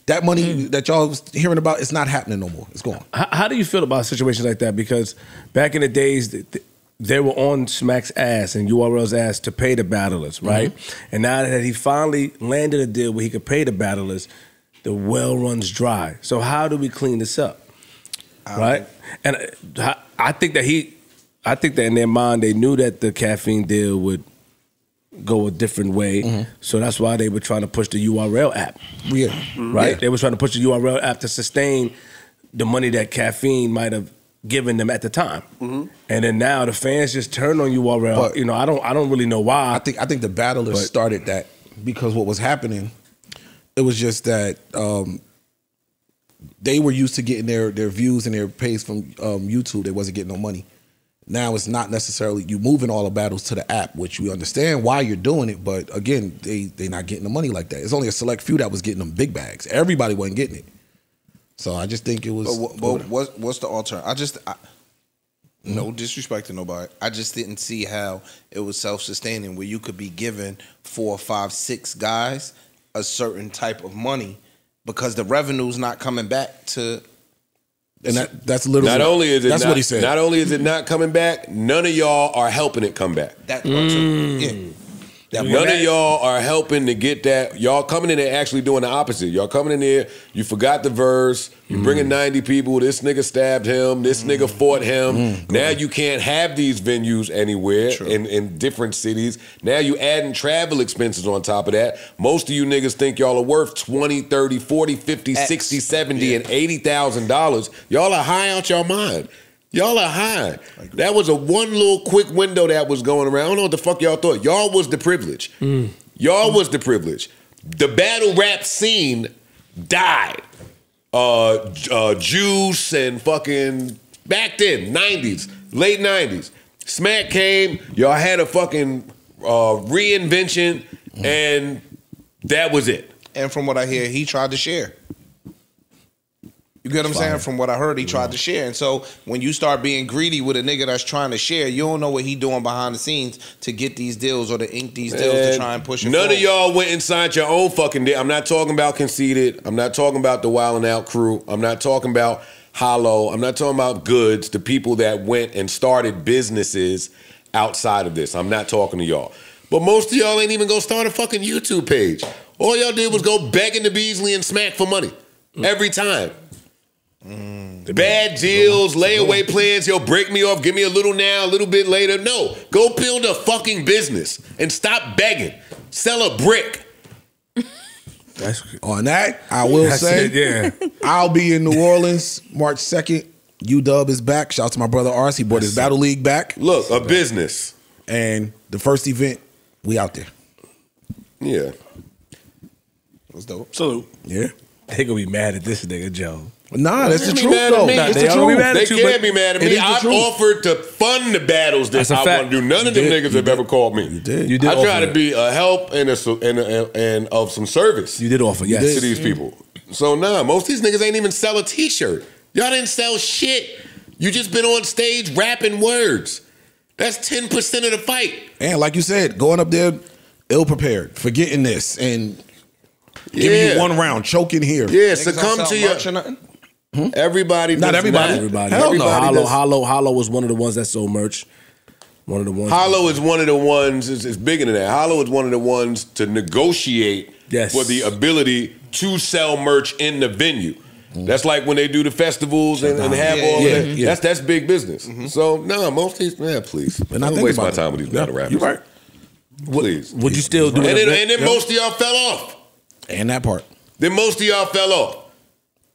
that money mm. that y'all was hearing about, it's not happening no more. It's gone." How, how do you feel about situations like that? Because back in the days, th- th- they were on Smack's ass and URL's ass to pay the battlers, mm-hmm. right? And now that he finally landed a deal where he could pay the battlers, the well runs dry. So how do we clean this up, um, right? And uh, I I think that he, I think that in their mind they knew that the caffeine deal would go a different way. So that's why they were trying to push the URL app. Yeah. Right? Yeah. They were trying to push the URL app to sustain the money that caffeine might have given them at the time. And then now the fans just turn on URL. But- you know, I don't I don't really know why. I think I think the battlers But- started that because what was happening, it was just that um, they were used to getting their their views and their pays from um, YouTube. They wasn't getting no money. Now it's not necessarily you moving all the battles to the app, which we understand why you're doing it, but again, they they not getting the money like that. It's only a select few that was getting them big bags. Everybody wasn't getting it. So I just think it was. But, what- but what, what's the alternative? I just, I, hmm? no disrespect to nobody. I just didn't see how it was self-sustaining where you could be given four, five, six guys a certain type of money because the revenue's not coming back to. And that that's literally Not only is it that's not, what he said. Not only is it not coming back, none of y'all are helping it come back. That part too. Mm. Yeah. That None of y'all are helping to get that. Y'all coming in there actually doing the opposite. Y'all coming in there, you forgot the verse, you bringing 90 people, this nigga stabbed him, this nigga fought him. now you can't have these venues anywhere in, in different cities. Now you adding travel expenses on top of that. Most of you niggas think y'all are worth 20, 30, 40, 50, 60, 70, and $80,000. Y'all are high out your mind. Y'all are high. That was a one little quick window that was going around. I don't know what the fuck y'all thought. Y'all was the privilege. Y'all was the privilege. The battle rap scene died. Uh, uh, Juice and fucking back then, 90s, late 90s. Smack came, y'all had a fucking uh, reinvention, and that was it. And from what I hear, he tried to share. You get what I'm saying? From what I heard, he tried to share. And so when you start being greedy with a nigga that's trying to share, you don't know what he doing behind the scenes to get these deals or to ink these deals to try and push it None forward. of y'all went and signed your own fucking deal. I'm not talking about conceited. I'm not talking about the Wild and Out crew. I'm not talking about Hollow. I'm not talking about Goodz. The people that went and started businesses outside of this. I'm not talking to y'all. But most of y'all ain't even gonna start a fucking YouTube page. All y'all did was go begging to Beasley and smack for money mm. every time. Mm. Bad deals, layaway plans, yo, break me off, give me a little now, a little bit later. No, go build a fucking business and stop begging. Sell a brick. That's On that, I will That's say, it, yeah. I'll be in New Orleans March 2nd. UW is back. Shout out to my brother Ars. He brought his Battle League back. Look, a business. And the first event, we out there. Yeah. That's dope. Salute. Yeah. They gonna be mad at this nigga, Joe. Nah, that's the truth, mad at though. me. Nah, It's they the all gonna be truth. mad They at you, can't but be mad at me. I've offered to fund the battles that That's a I fact. want to do. None of them did. niggas have ever called me. You did. You did I try to be a help and a, and, a, and of some service. You did offer, yes. to these people. So nah, most of these niggas ain't even sell a T-shirt. Y'all didn't sell shit. You just been on stage rapping words. That's ten percent of the fight. And like you said, going up there ill prepared, forgetting this, and giving Yeah. you one round, choking here. Yeah, succumb to your. Hmm? Everybody, Not does everybody. Everybody. Hell no. Hollow, does- Hollow, Hollow was one of the ones that sold merch. One of the ones. Hollow is one of the ones. It's, it's bigger than that. Hollow is one of the ones to negotiate Yes. for the ability to sell merch in the venue. Mm. That's like when they do the festivals and, and have Yeah, all yeah, that. yeah. That's that's big business. Mm-hmm. So no, most of these, yeah, please. And I Don't think waste my about it. time with these battle rappers. You're right. Please. Would you still do And it? then, and then most of y'all fell off. And that part. Then most of y'all fell off.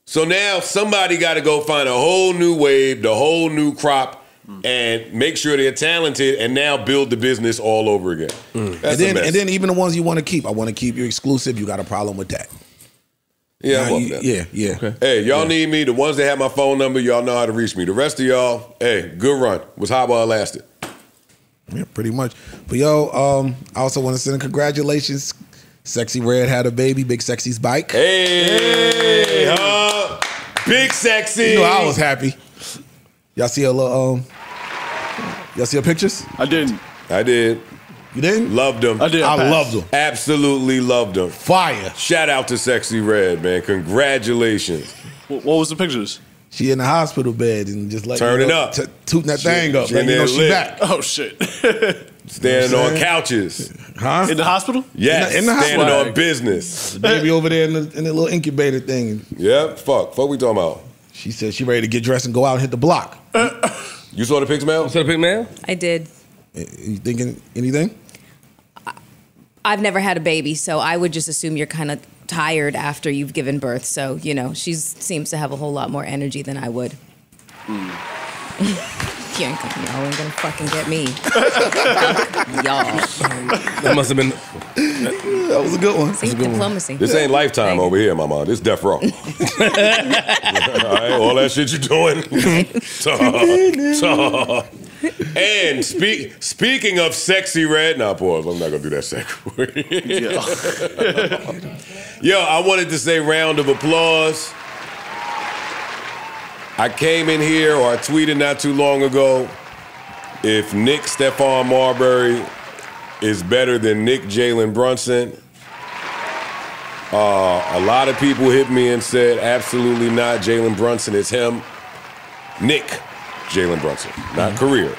So now somebody got to go find a whole new wave, the whole new crop, and make sure they're talented, and now build the business all over again. That's and then, mess. and then even the ones you want to keep, I want to keep your exclusive. You got a problem with that? Yeah, Nah, you- that. yeah, yeah. Hey, y'all need me. The ones that have my phone number, y'all know how to reach me. The rest of y'all, hey, good run. Was hot while it lasted. Yeah, pretty much. But yo, um, I also want to send congratulations. Sexyy Red had a baby, Big Sexy's bike. Hey, huh? Big sexy. You know, I was happy. Y'all see a little, um, y'all see her pictures? I didn't. I did. You didn't? Loved them. I did. I passed. loved them. Absolutely loved them. Fire. Shout out to Sexyy Red, man. Congratulations. What, what was the pictures? She in the hospital bed and just like Turn you it know, up. t- tooting that She- thing up. she Like, in you know there she lit. back. Oh shit! Standing You know on couches. Huh? In the hospital? Yes. In the- in the standing hospital. on business. The baby over there in the, in the little incubator thing. Yep. Fuck. Fuck we talking about? She said she ready to get dressed and go out and hit the block. You saw the pics, Mel? So the big man? I did. Eh, you thinking anything? I've never had a baby, so I would just assume you're kind of tired after you've given birth. So, you know, she seems to have a whole lot more energy than I would. Hmm. you ain't gonna, y'all ain't gonna fucking get me. y'all. That must have been. That was a good one. See, diplomacy. This ain't lifetime over here, mama. This death row. all right, all that shit you doing. Talk, talk. And speak, speaking of sexy red, nah, pause. I'm not gonna do that segue. Yo, I wanted to say round of applause. I came in here, or I tweeted not too long ago. If Knick Stephon Marbury is better than Knick Jalen Brunson, uh, a lot of people hit me and said, absolutely not. Jalen Brunson is him. Knick Jalen Brunson, not career.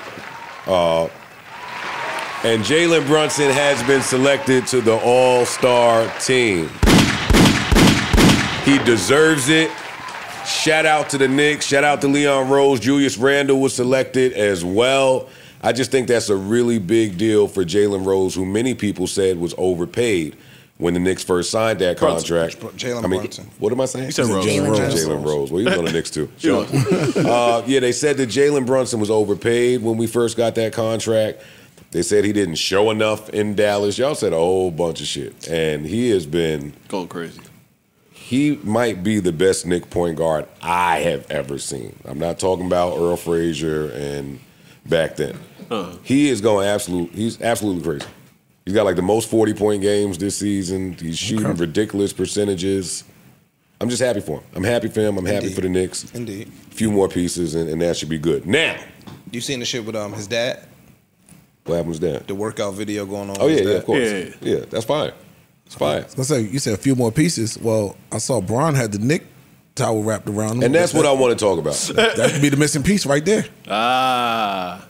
Uh, and Jalen Brunson has been selected to the All Star team. He deserves it. Shout out to the Knicks. Shout out to Leon Rose. Julius Randle was selected as well. I just think that's a really big deal for Jalen Rose, who many people said was overpaid when the Knicks first signed that Brunson. contract. Jalen I mean, Brunson. What am I saying? You said Rose. Jalen Jalen Rose. Rose. Jalen Rose. Well, he was on the Knicks too. Yeah. uh, yeah, they said that Jalen Brunson was overpaid when we first got that contract. They said he didn't show enough in Dallas. Y'all said a whole bunch of shit, and he has been Going crazy. He might be the best Knick point guard I have ever seen. I'm not talking about Earl Frazier and back then. Uh, He is going absolute. He's absolutely crazy. He's got like the most 40 point games this season. He's shooting ridiculous percentages. I'm just happy for him. I'm happy for him. I'm happy for the Knicks. Indeed. A few more pieces, and, and that should be good. Now, You seen the shit with um his dad? what happens dad? The workout video going on. Oh with yeah, his yeah, of course. Yeah, Yeah, that's fine. It's fine. I was gonna say you said a few more pieces. Well, I saw Bron had the Knick towel wrapped around him. And that's what I want to talk about. That could be the missing piece right there. Ah.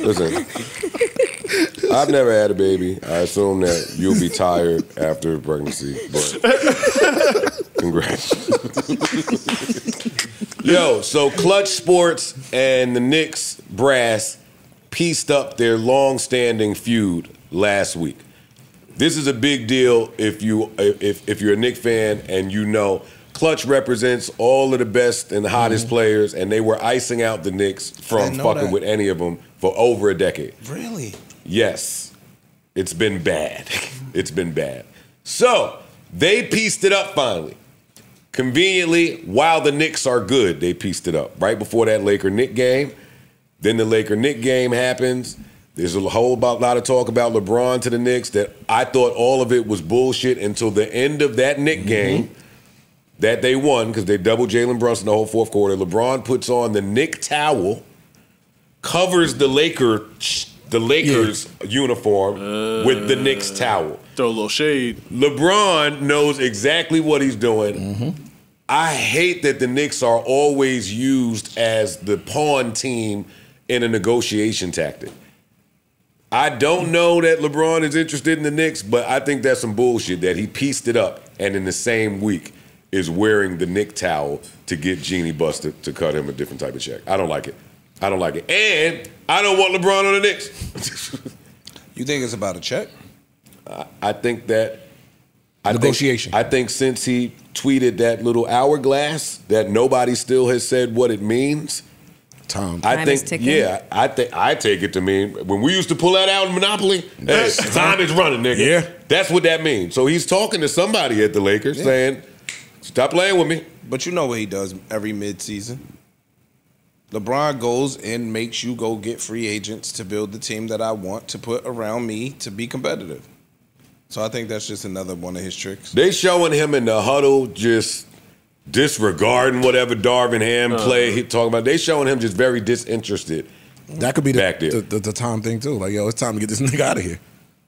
Listen, I've never had a baby. I assume that you'll be tired after pregnancy, but congrats. Yo, so Clutch Sports and the Knicks brass pieced up their long-standing feud last week. This is a big deal if you if if you're a Knicks fan and you know Clutch represents all of the best and the hottest mm-hmm. players, and they were icing out the Knicks from fucking that. with any of them for over a decade. Really? Yes, it's been bad. It's been bad. So they pieced it up finally. Conveniently, while the Knicks are good, they pieced it up right before that Laker Knick game. Then the Laker Knick game happens. There's a whole about, lot of talk about LeBron to the Knicks that I thought all of it was bullshit until the end of that Knick mm-hmm. game that they won because they doubled Jalen Brunson the whole fourth quarter. LeBron puts on the Knick towel, covers the Laker the Lakers uniform with the Knicks uh, towel. Throw a little shade. LeBron knows exactly what he's doing. Mm-hmm. I hate that the Knicks are always used as the pawn team in a negotiation tactic. I don't know that LeBron is interested in the Knicks, but I think that's some bullshit that he pieced it up and in the same week is wearing the Knick towel to get Jeanie Buster to cut him a different type of check. I don't like it. I don't like it. And I don't want LeBron on the Knicks. you think it's about a check? I, I think that I Negotiation. Think, I think since he tweeted that little hourglass that nobody still has said what it means. Time. I Time is think, ticking. yeah, I think I take it to mean when we used to pull that out in Monopoly. Hey, time is running, nigga. Yeah. that's what that means. So he's talking to somebody at the Lakers, Yeah. saying, "Stop playing with me." But you know what he does every midseason. LeBron goes and makes you go get free agents to build the team that I want to put around me to be competitive. So I think that's just another one of his tricks. They showing him in the huddle just disregarding whatever Darvin Ham Uh-huh. play he talking about. They showing him just very disinterested. That could be the, Back there. the, the, the time thing too. Like, yo, it's time to get this nigga out of here.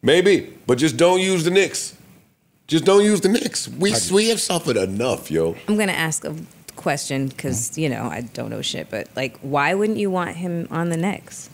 Maybe, but just don't use the Knicks. Just don't use the Knicks. We we have suffered enough, yo. I'm gonna ask a question because you know I don't know shit, but like, why wouldn't you want him on the Knicks?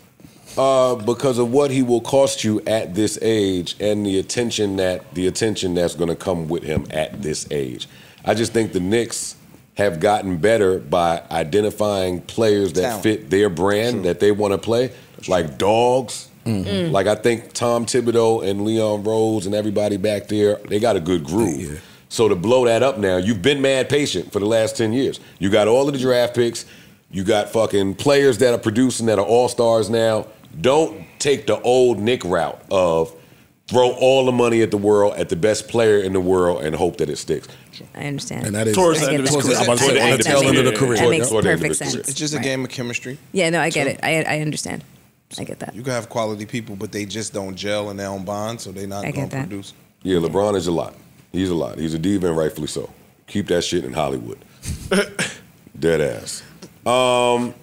Uh, because of what he will cost you at this age and the attention that the attention that's going to come with him at this age. I just think the Knicks have gotten better by identifying players that Talent. fit their brand that they want to play, like dogs. Mm. Like I think Tom Thibodeau and Leon Rose and everybody back there, they got a good groove. So to blow that up now, you've been mad patient for the last 10 years. You got all of the draft picks, you got fucking players that are producing that are all stars now. Don't take the old Knick route of throw all the money at the world at the best player in the world and hope that it sticks. I understand. And that is Towards the I end get of his that. career. I'm about to say, on the tail end of the career. That makes Toward the end of perfect sense. It's just a game of chemistry. Yeah, no, I get it. I I understand. I get that. You can have quality people, but they just don't gel and they don't bond, so they're not going to produce. Yeah, LeBron is a lot. He's a lot. He's a diva and rightfully so. Keep that shit in Hollywood. Dead ass. Um,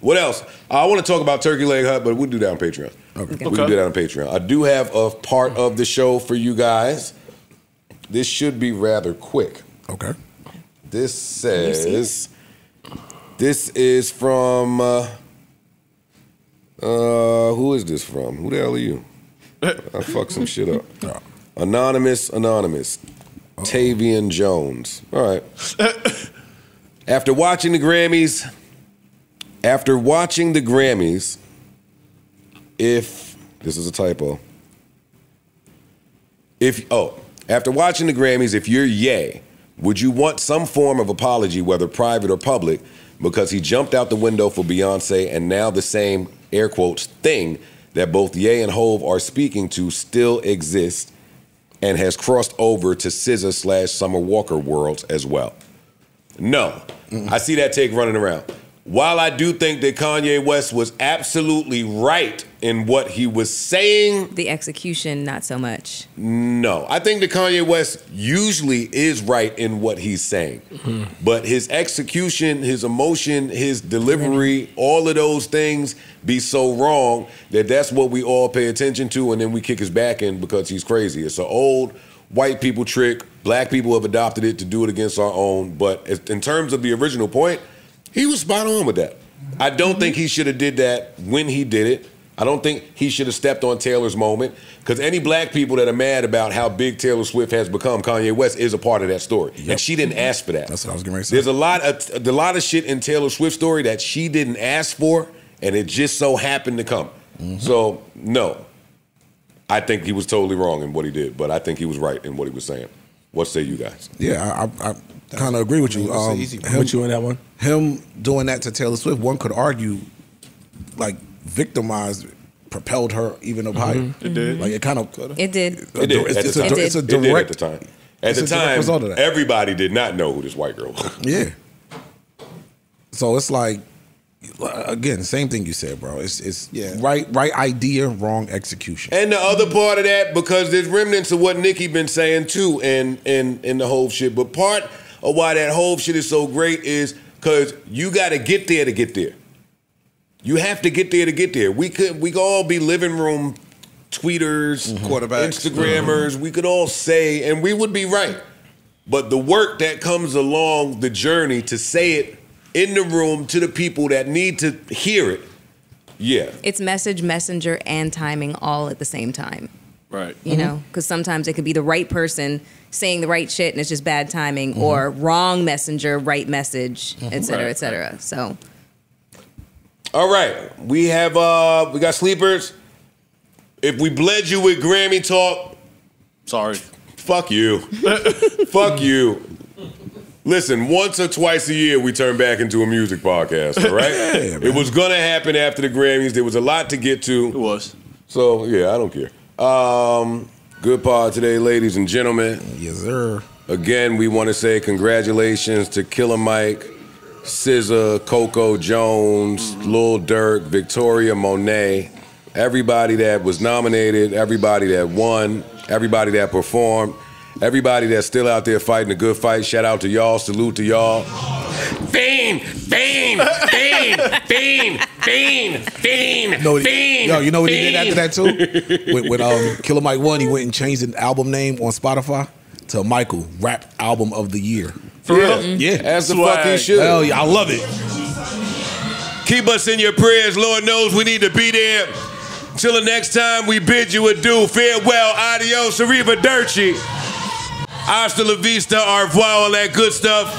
what else? I want to talk about Turkey Leg Hut, but we'll do that on Patreon. Okay. We can do that on Patreon. I do have a part of the show for you guys. This should be rather quick. Okay. This says this is from uh, uh who is this from? Who the hell are you? I fucked some shit up. Anonymous, anonymous. Tavian Jones. All right. After watching the Grammys, after watching the Grammys, if this is a typo. If oh, after watching the Grammys, if you're Ye, would you want some form of apology, whether private or public, because he jumped out the window for Beyonce and now the same air quotes thing that both Ye and Hove are speaking to still exists and has crossed over to SZA slash Summer Walker worlds as well? No. I see that take running around. While I do think that Kanye West was absolutely right in what he was saying, The execution, not so much. no. I think that Kanye West usually is right in what he's saying. Hmm. But his execution, his emotion, his delivery, all of those things be so wrong that that's what we all pay attention to and then we kick his back in because he's crazy. It's an old white people trick. Black people have adopted it to do it against our own. But in terms of the original point, he was spot on with that. I don't mm-hmm. think he should have did that when he did it. I don't think he should have stepped on Taylor's moment because any black people that are mad about how big Taylor Swift has become, Kanye West is a part of that story, and she didn't ask for that. That's what I was getting ready to say. There's a lot of a lot of shit in Taylor Swift's story that she didn't ask for, and it just so happened to come. Mm-hmm. So no, I think he was totally wrong in what he did, but I think he was right in what he was saying. What say you guys? Yeah, I, I, I kind of agree with you. That's an Um, easy one. him- With you on that one? Him doing that to Taylor Swift, one could argue, like victimized, propelled her even up higher. Mhm. It did. Like it kind of. It did. It did. It's, at it's the a, time. di- it's a It did at the time. At it's the a direct time, result of that. everybody did not know who this white girl was. Yeah. So it's like, again, same thing you said, bro. It's it's yeah. right right idea, wrong execution. And the other part of that, because there's remnants of what Nicki been saying too, and and in the whole shit. But part of why that whole shit is so great is because you got to get there to get there. You have to get there to get there. We could we could all be living room tweeters, mm-hmm. Quarterbacks. Instagrammers. Mm-hmm. We could all say, and we would be right. But the work that comes along the journey to say it in the room to the people that need to hear it, yeah. It's message, messenger, and timing all at the same time. Right. You know, mm-hmm. because sometimes it could be the right person saying the right shit and it's just bad timing, or wrong messenger, right message, et cetera, Right, et cetera. So All right, we have uh we got sleepers. If we bled you with Grammy talk, sorry. Fuck you. Fuck you. Listen, once or twice a year we turn back into a music podcast, all right? Yeah, it was gonna happen after the Grammys. There was a lot to get to. It was. So yeah, I don't care. Um, good pod today, ladies and gentlemen. Yes, sir. Again, we want to say congratulations to Killer Mike, SZA, Coco Jones, Lil Durk, Victoria Monet, everybody that was nominated, everybody that won, everybody that performed, everybody that's still out there fighting a good fight. Shout out to y'all. Salute to y'all. Fiend, fiend, fiend, fiend, fiend, fiend, No, fiend. yo, you know what he did after that too? when, when um, Killer Mike won, he went and changed the album name on Spotify to Michael Rap Album of the Year. For real? Yeah, As the fuck he should. Hell yeah, I love it. Keep us in your prayers. Lord knows we need to be there. Till the next time, we bid you adieu. Farewell, adios, arrivederci. Hasta la vista, au revoir, all that good stuff.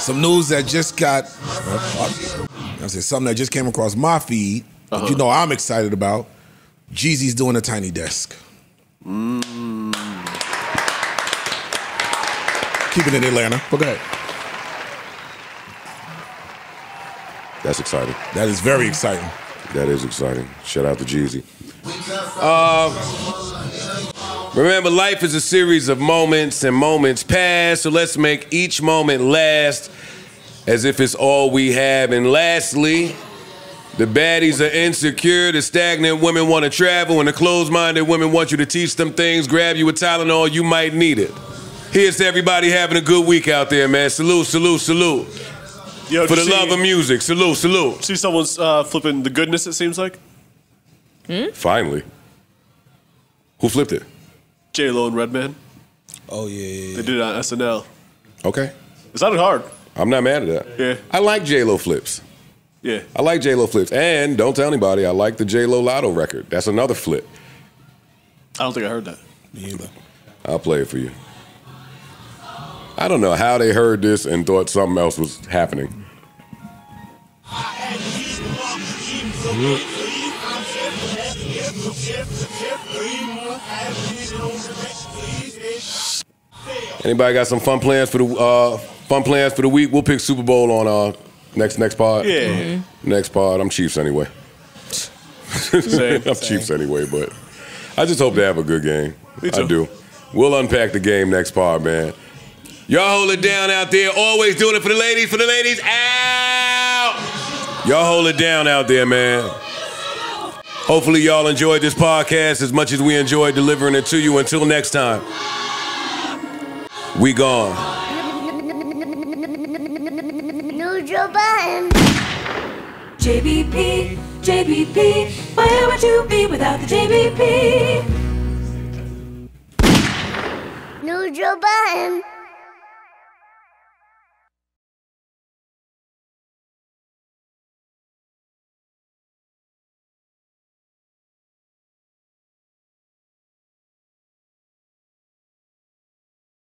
Some news that just got, I said something that just came across my feed. That you uh-huh. know I'm excited about. Jeezy's doing a tiny desk. Mm. Keeping it in Atlanta. But go ahead. That's exciting. That is very exciting. That is exciting. Shout out to Jeezy. Uh, remember, life is a series of moments, and moments pass. So let's make each moment last as if it's all we have. And lastly, the baddies are insecure. The stagnant women want to travel, and the closed-minded women want you to teach them things. Grab you a Tylenol, you might need it. Here's to everybody having a good week out there, man. Salute, salute, salute. Yo, For the you love of music, salute, salute. See someone's uh, flipping the goodness. It seems like Hmm? Finally. Who flipped it? J Lo and Redman. Oh yeah, They did it on SNL. Okay. It sounded hard. I'm not mad at that. Yeah. I like J Lo flips. Yeah. I like J Lo flips, and don't tell anybody. I like the J Lo Latto record. That's another flip. I don't think I heard that. Me either. I'll play it for you. I don't know how they heard this and thought something else was happening. Anybody got some fun plans for the uh, fun plans for the week? We'll pick Super Bowl on uh, next next pod. Yeah. Mhm. Next pod. I'm Chiefs anyway. Same. I'm Chiefs anyway, but I just hope they have a good game. Me I do. We'll unpack the game next pod, man. Y'all hold it down out there. Always doing it for the ladies. For the ladies, out. Y'all hold it down out there, man. Hopefully, y'all enjoyed this podcast as much as we enjoyed delivering it to you. Until next time, we gone. New Joe JBP, JBP, where would you be without the JBP? New New Joe Budden.